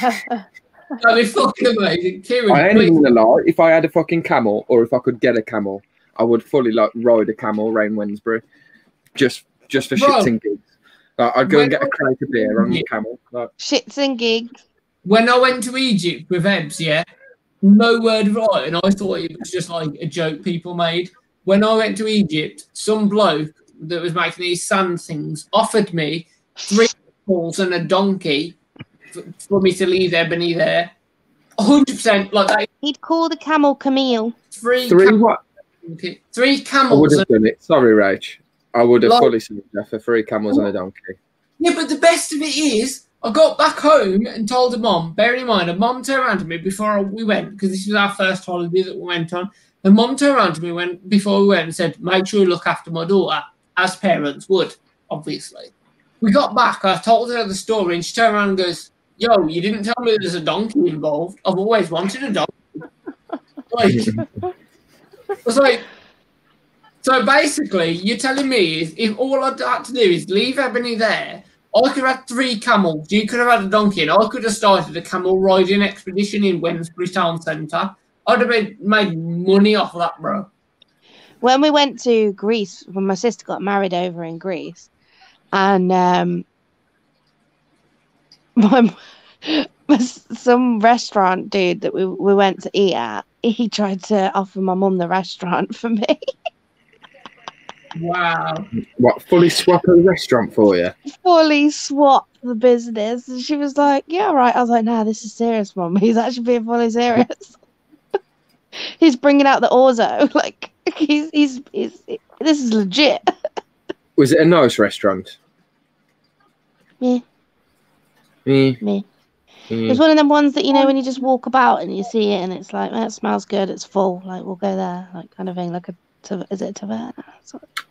that'd be fucking amazing. Kieran, I ain't please. even gonna lie. If I had a fucking camel, or if I could get a camel, I would fully like ride a camel around Wednesbury, just just for Bro. shits and gigs. Like, I'd go and get a crate of beer on Yeah. the camel. Like, Shits and gigs. when I went to Egypt with Ebs, yeah, no word of lie, and I thought it was just like a joke people made. When I went to Egypt, some bloke that was making these sand things offered me three balls and a donkey for, for me to leave Ebony there. 100% like that. He'd call the camel Camille. Three, three cam- what? three I would camels. have done it. Sorry, Rach. I would have Like- fully seen that for three camels and a donkey. Yeah, but the best of it is, I got back home and told her mom, bearing in mind, her mom turned around to me before we went, because this was our first holiday that we went on. And mom turned around to me when before we went and said, make sure you look after my daughter, as parents would, obviously. We got back, I told her the story, and she turned around and goes, Yo, you didn't tell me there's a donkey involved. I've always wanted a donkey. like, I was like, so basically, you're telling me is if all I had to do is leave Ebony there, I could have had three camels, you could have had a donkey, and I could have started a camel riding expedition in Wednesbury Town Centre. I'd have made, made money off of that, bro. when we went to Greece, when my sister got married over in Greece, and um, my, my- some restaurant dude that we, we went to eat at, he tried to offer my mum the restaurant for me. Wow. What fully swap a restaurant for you? Fully swap the business. And she was like, Yeah, right. I was like, Nah, this is serious, mum. He's actually being fully serious. he's bringing out the orzo. Like, he's, he's, he's, this is legit. Was it a nice restaurant? Yeah. Mm, Me. mm. It's one of them ones that you know when you just walk about and you see it and it's like, that smells good, it's full, like we'll go there, like kind of thing, like a is it a taverna?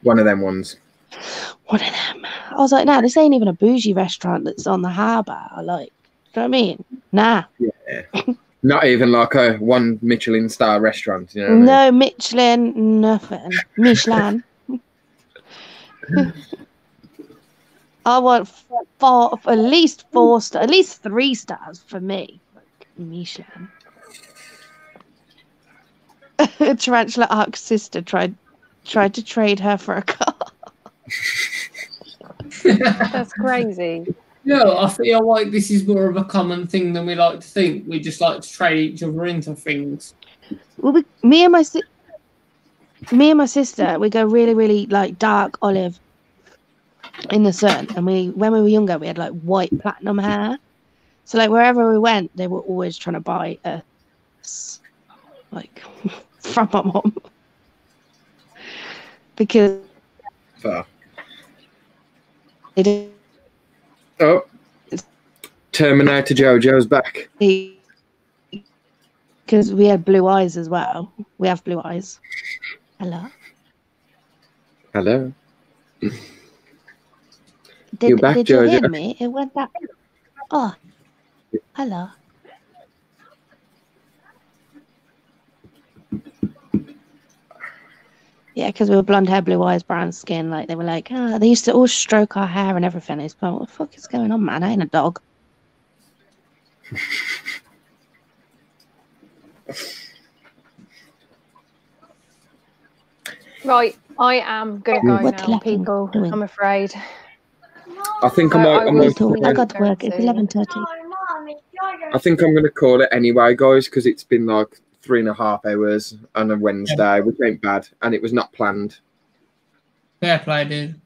One of them ones. One of them. I was like, nah, this ain't even a bougie restaurant that's on the harbour. Like, do you know what I mean? Nah, Yeah. Not even like a one Michelin star restaurant. You know what I mean? no Michelin, nothing. Michelin. I want four, at least four stars, at least three stars for me. Like Michelin. Tarantula Ark's sister tried tried to trade her for a car. That's crazy. No, I feel like this is more of a common thing than we like to think. We just like to trade each other into things. Well, we, me and my si- me and my sister, we go really, really like dark olive in the sun, and we when we were younger, we had like white platinum hair. So like wherever we went, they were always trying to buy us, like from my mom, because Fair. they did Oh. Terminator Jojo's back. because we had blue eyes as well. We have blue eyes. Hello. Hello. Did, You're back, did you hear me? It went that. Oh, hello. Yeah, because we were blonde hair, blue eyes, brown skin. Like they were like, ah, they used to all stroke our hair and everything. It's like, what the fuck is going on, man? I ain't a dog. Right, I am gonna go What now, people. I'm afraid. I think I I- might. I I, will might talk. I got to work. It's eleven thirty. I think I'm going to call it anyway, guys, because it's been like three and a half hours on a Wednesday, which ain't bad, and it was not planned. Fair play, dude.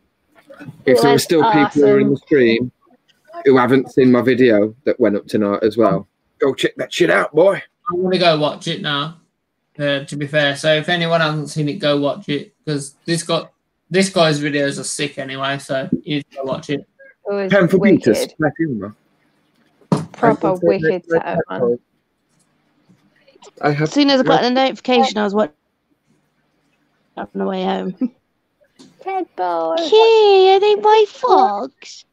If there are That's still people who are in the stream who haven't seen my video that went up tonight as well, go check that shit out, boy. I'm gonna go watch it now. Uh, to be fair, so if anyone hasn't seen it, go watch it because this got this guy's videos are sick anyway. So you need to watch it. It was Pen for Peter. wicked. Smack him, Proper wicked setup, man. I have As soon as I got the notification, I was watching on the way home. Tadpole. Key, are they my fox?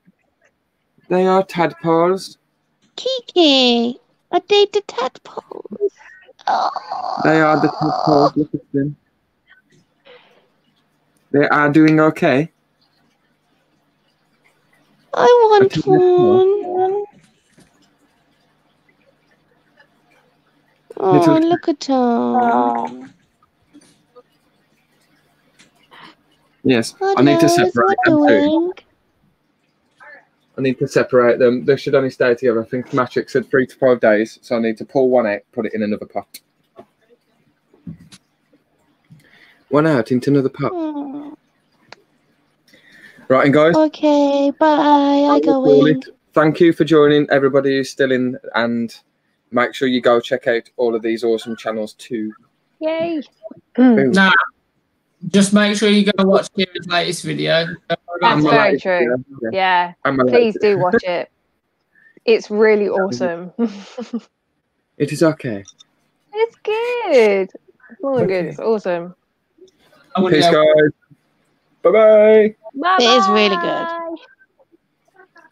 They are tadpoles. Kiki, are they the tadpoles? Oh, They are the tadpoles. Look at them. They are doing okay. I want they're one. Oh, Little- look at them. Yes, I need to separate what them too. I need to separate them. They should only stay together. I think Matrix said three to five days, so I need to pull one out, put it in another pot. One out into another pot. Hmm. Right, and guys, Okay, bye. I go in. Thank you for joining, everybody who's still in, and make sure you go check out all of these awesome channels too. Yay. Boom. Now, just make sure you go watch Kieran's latest video. Don't worry about That's very latest true. video, yeah. Yeah. Please latest- do watch it. It's really awesome. It is okay. it's good. It's more than good. It's awesome. I'm gonna Peace, guys. Bye bye. Bye It is really good.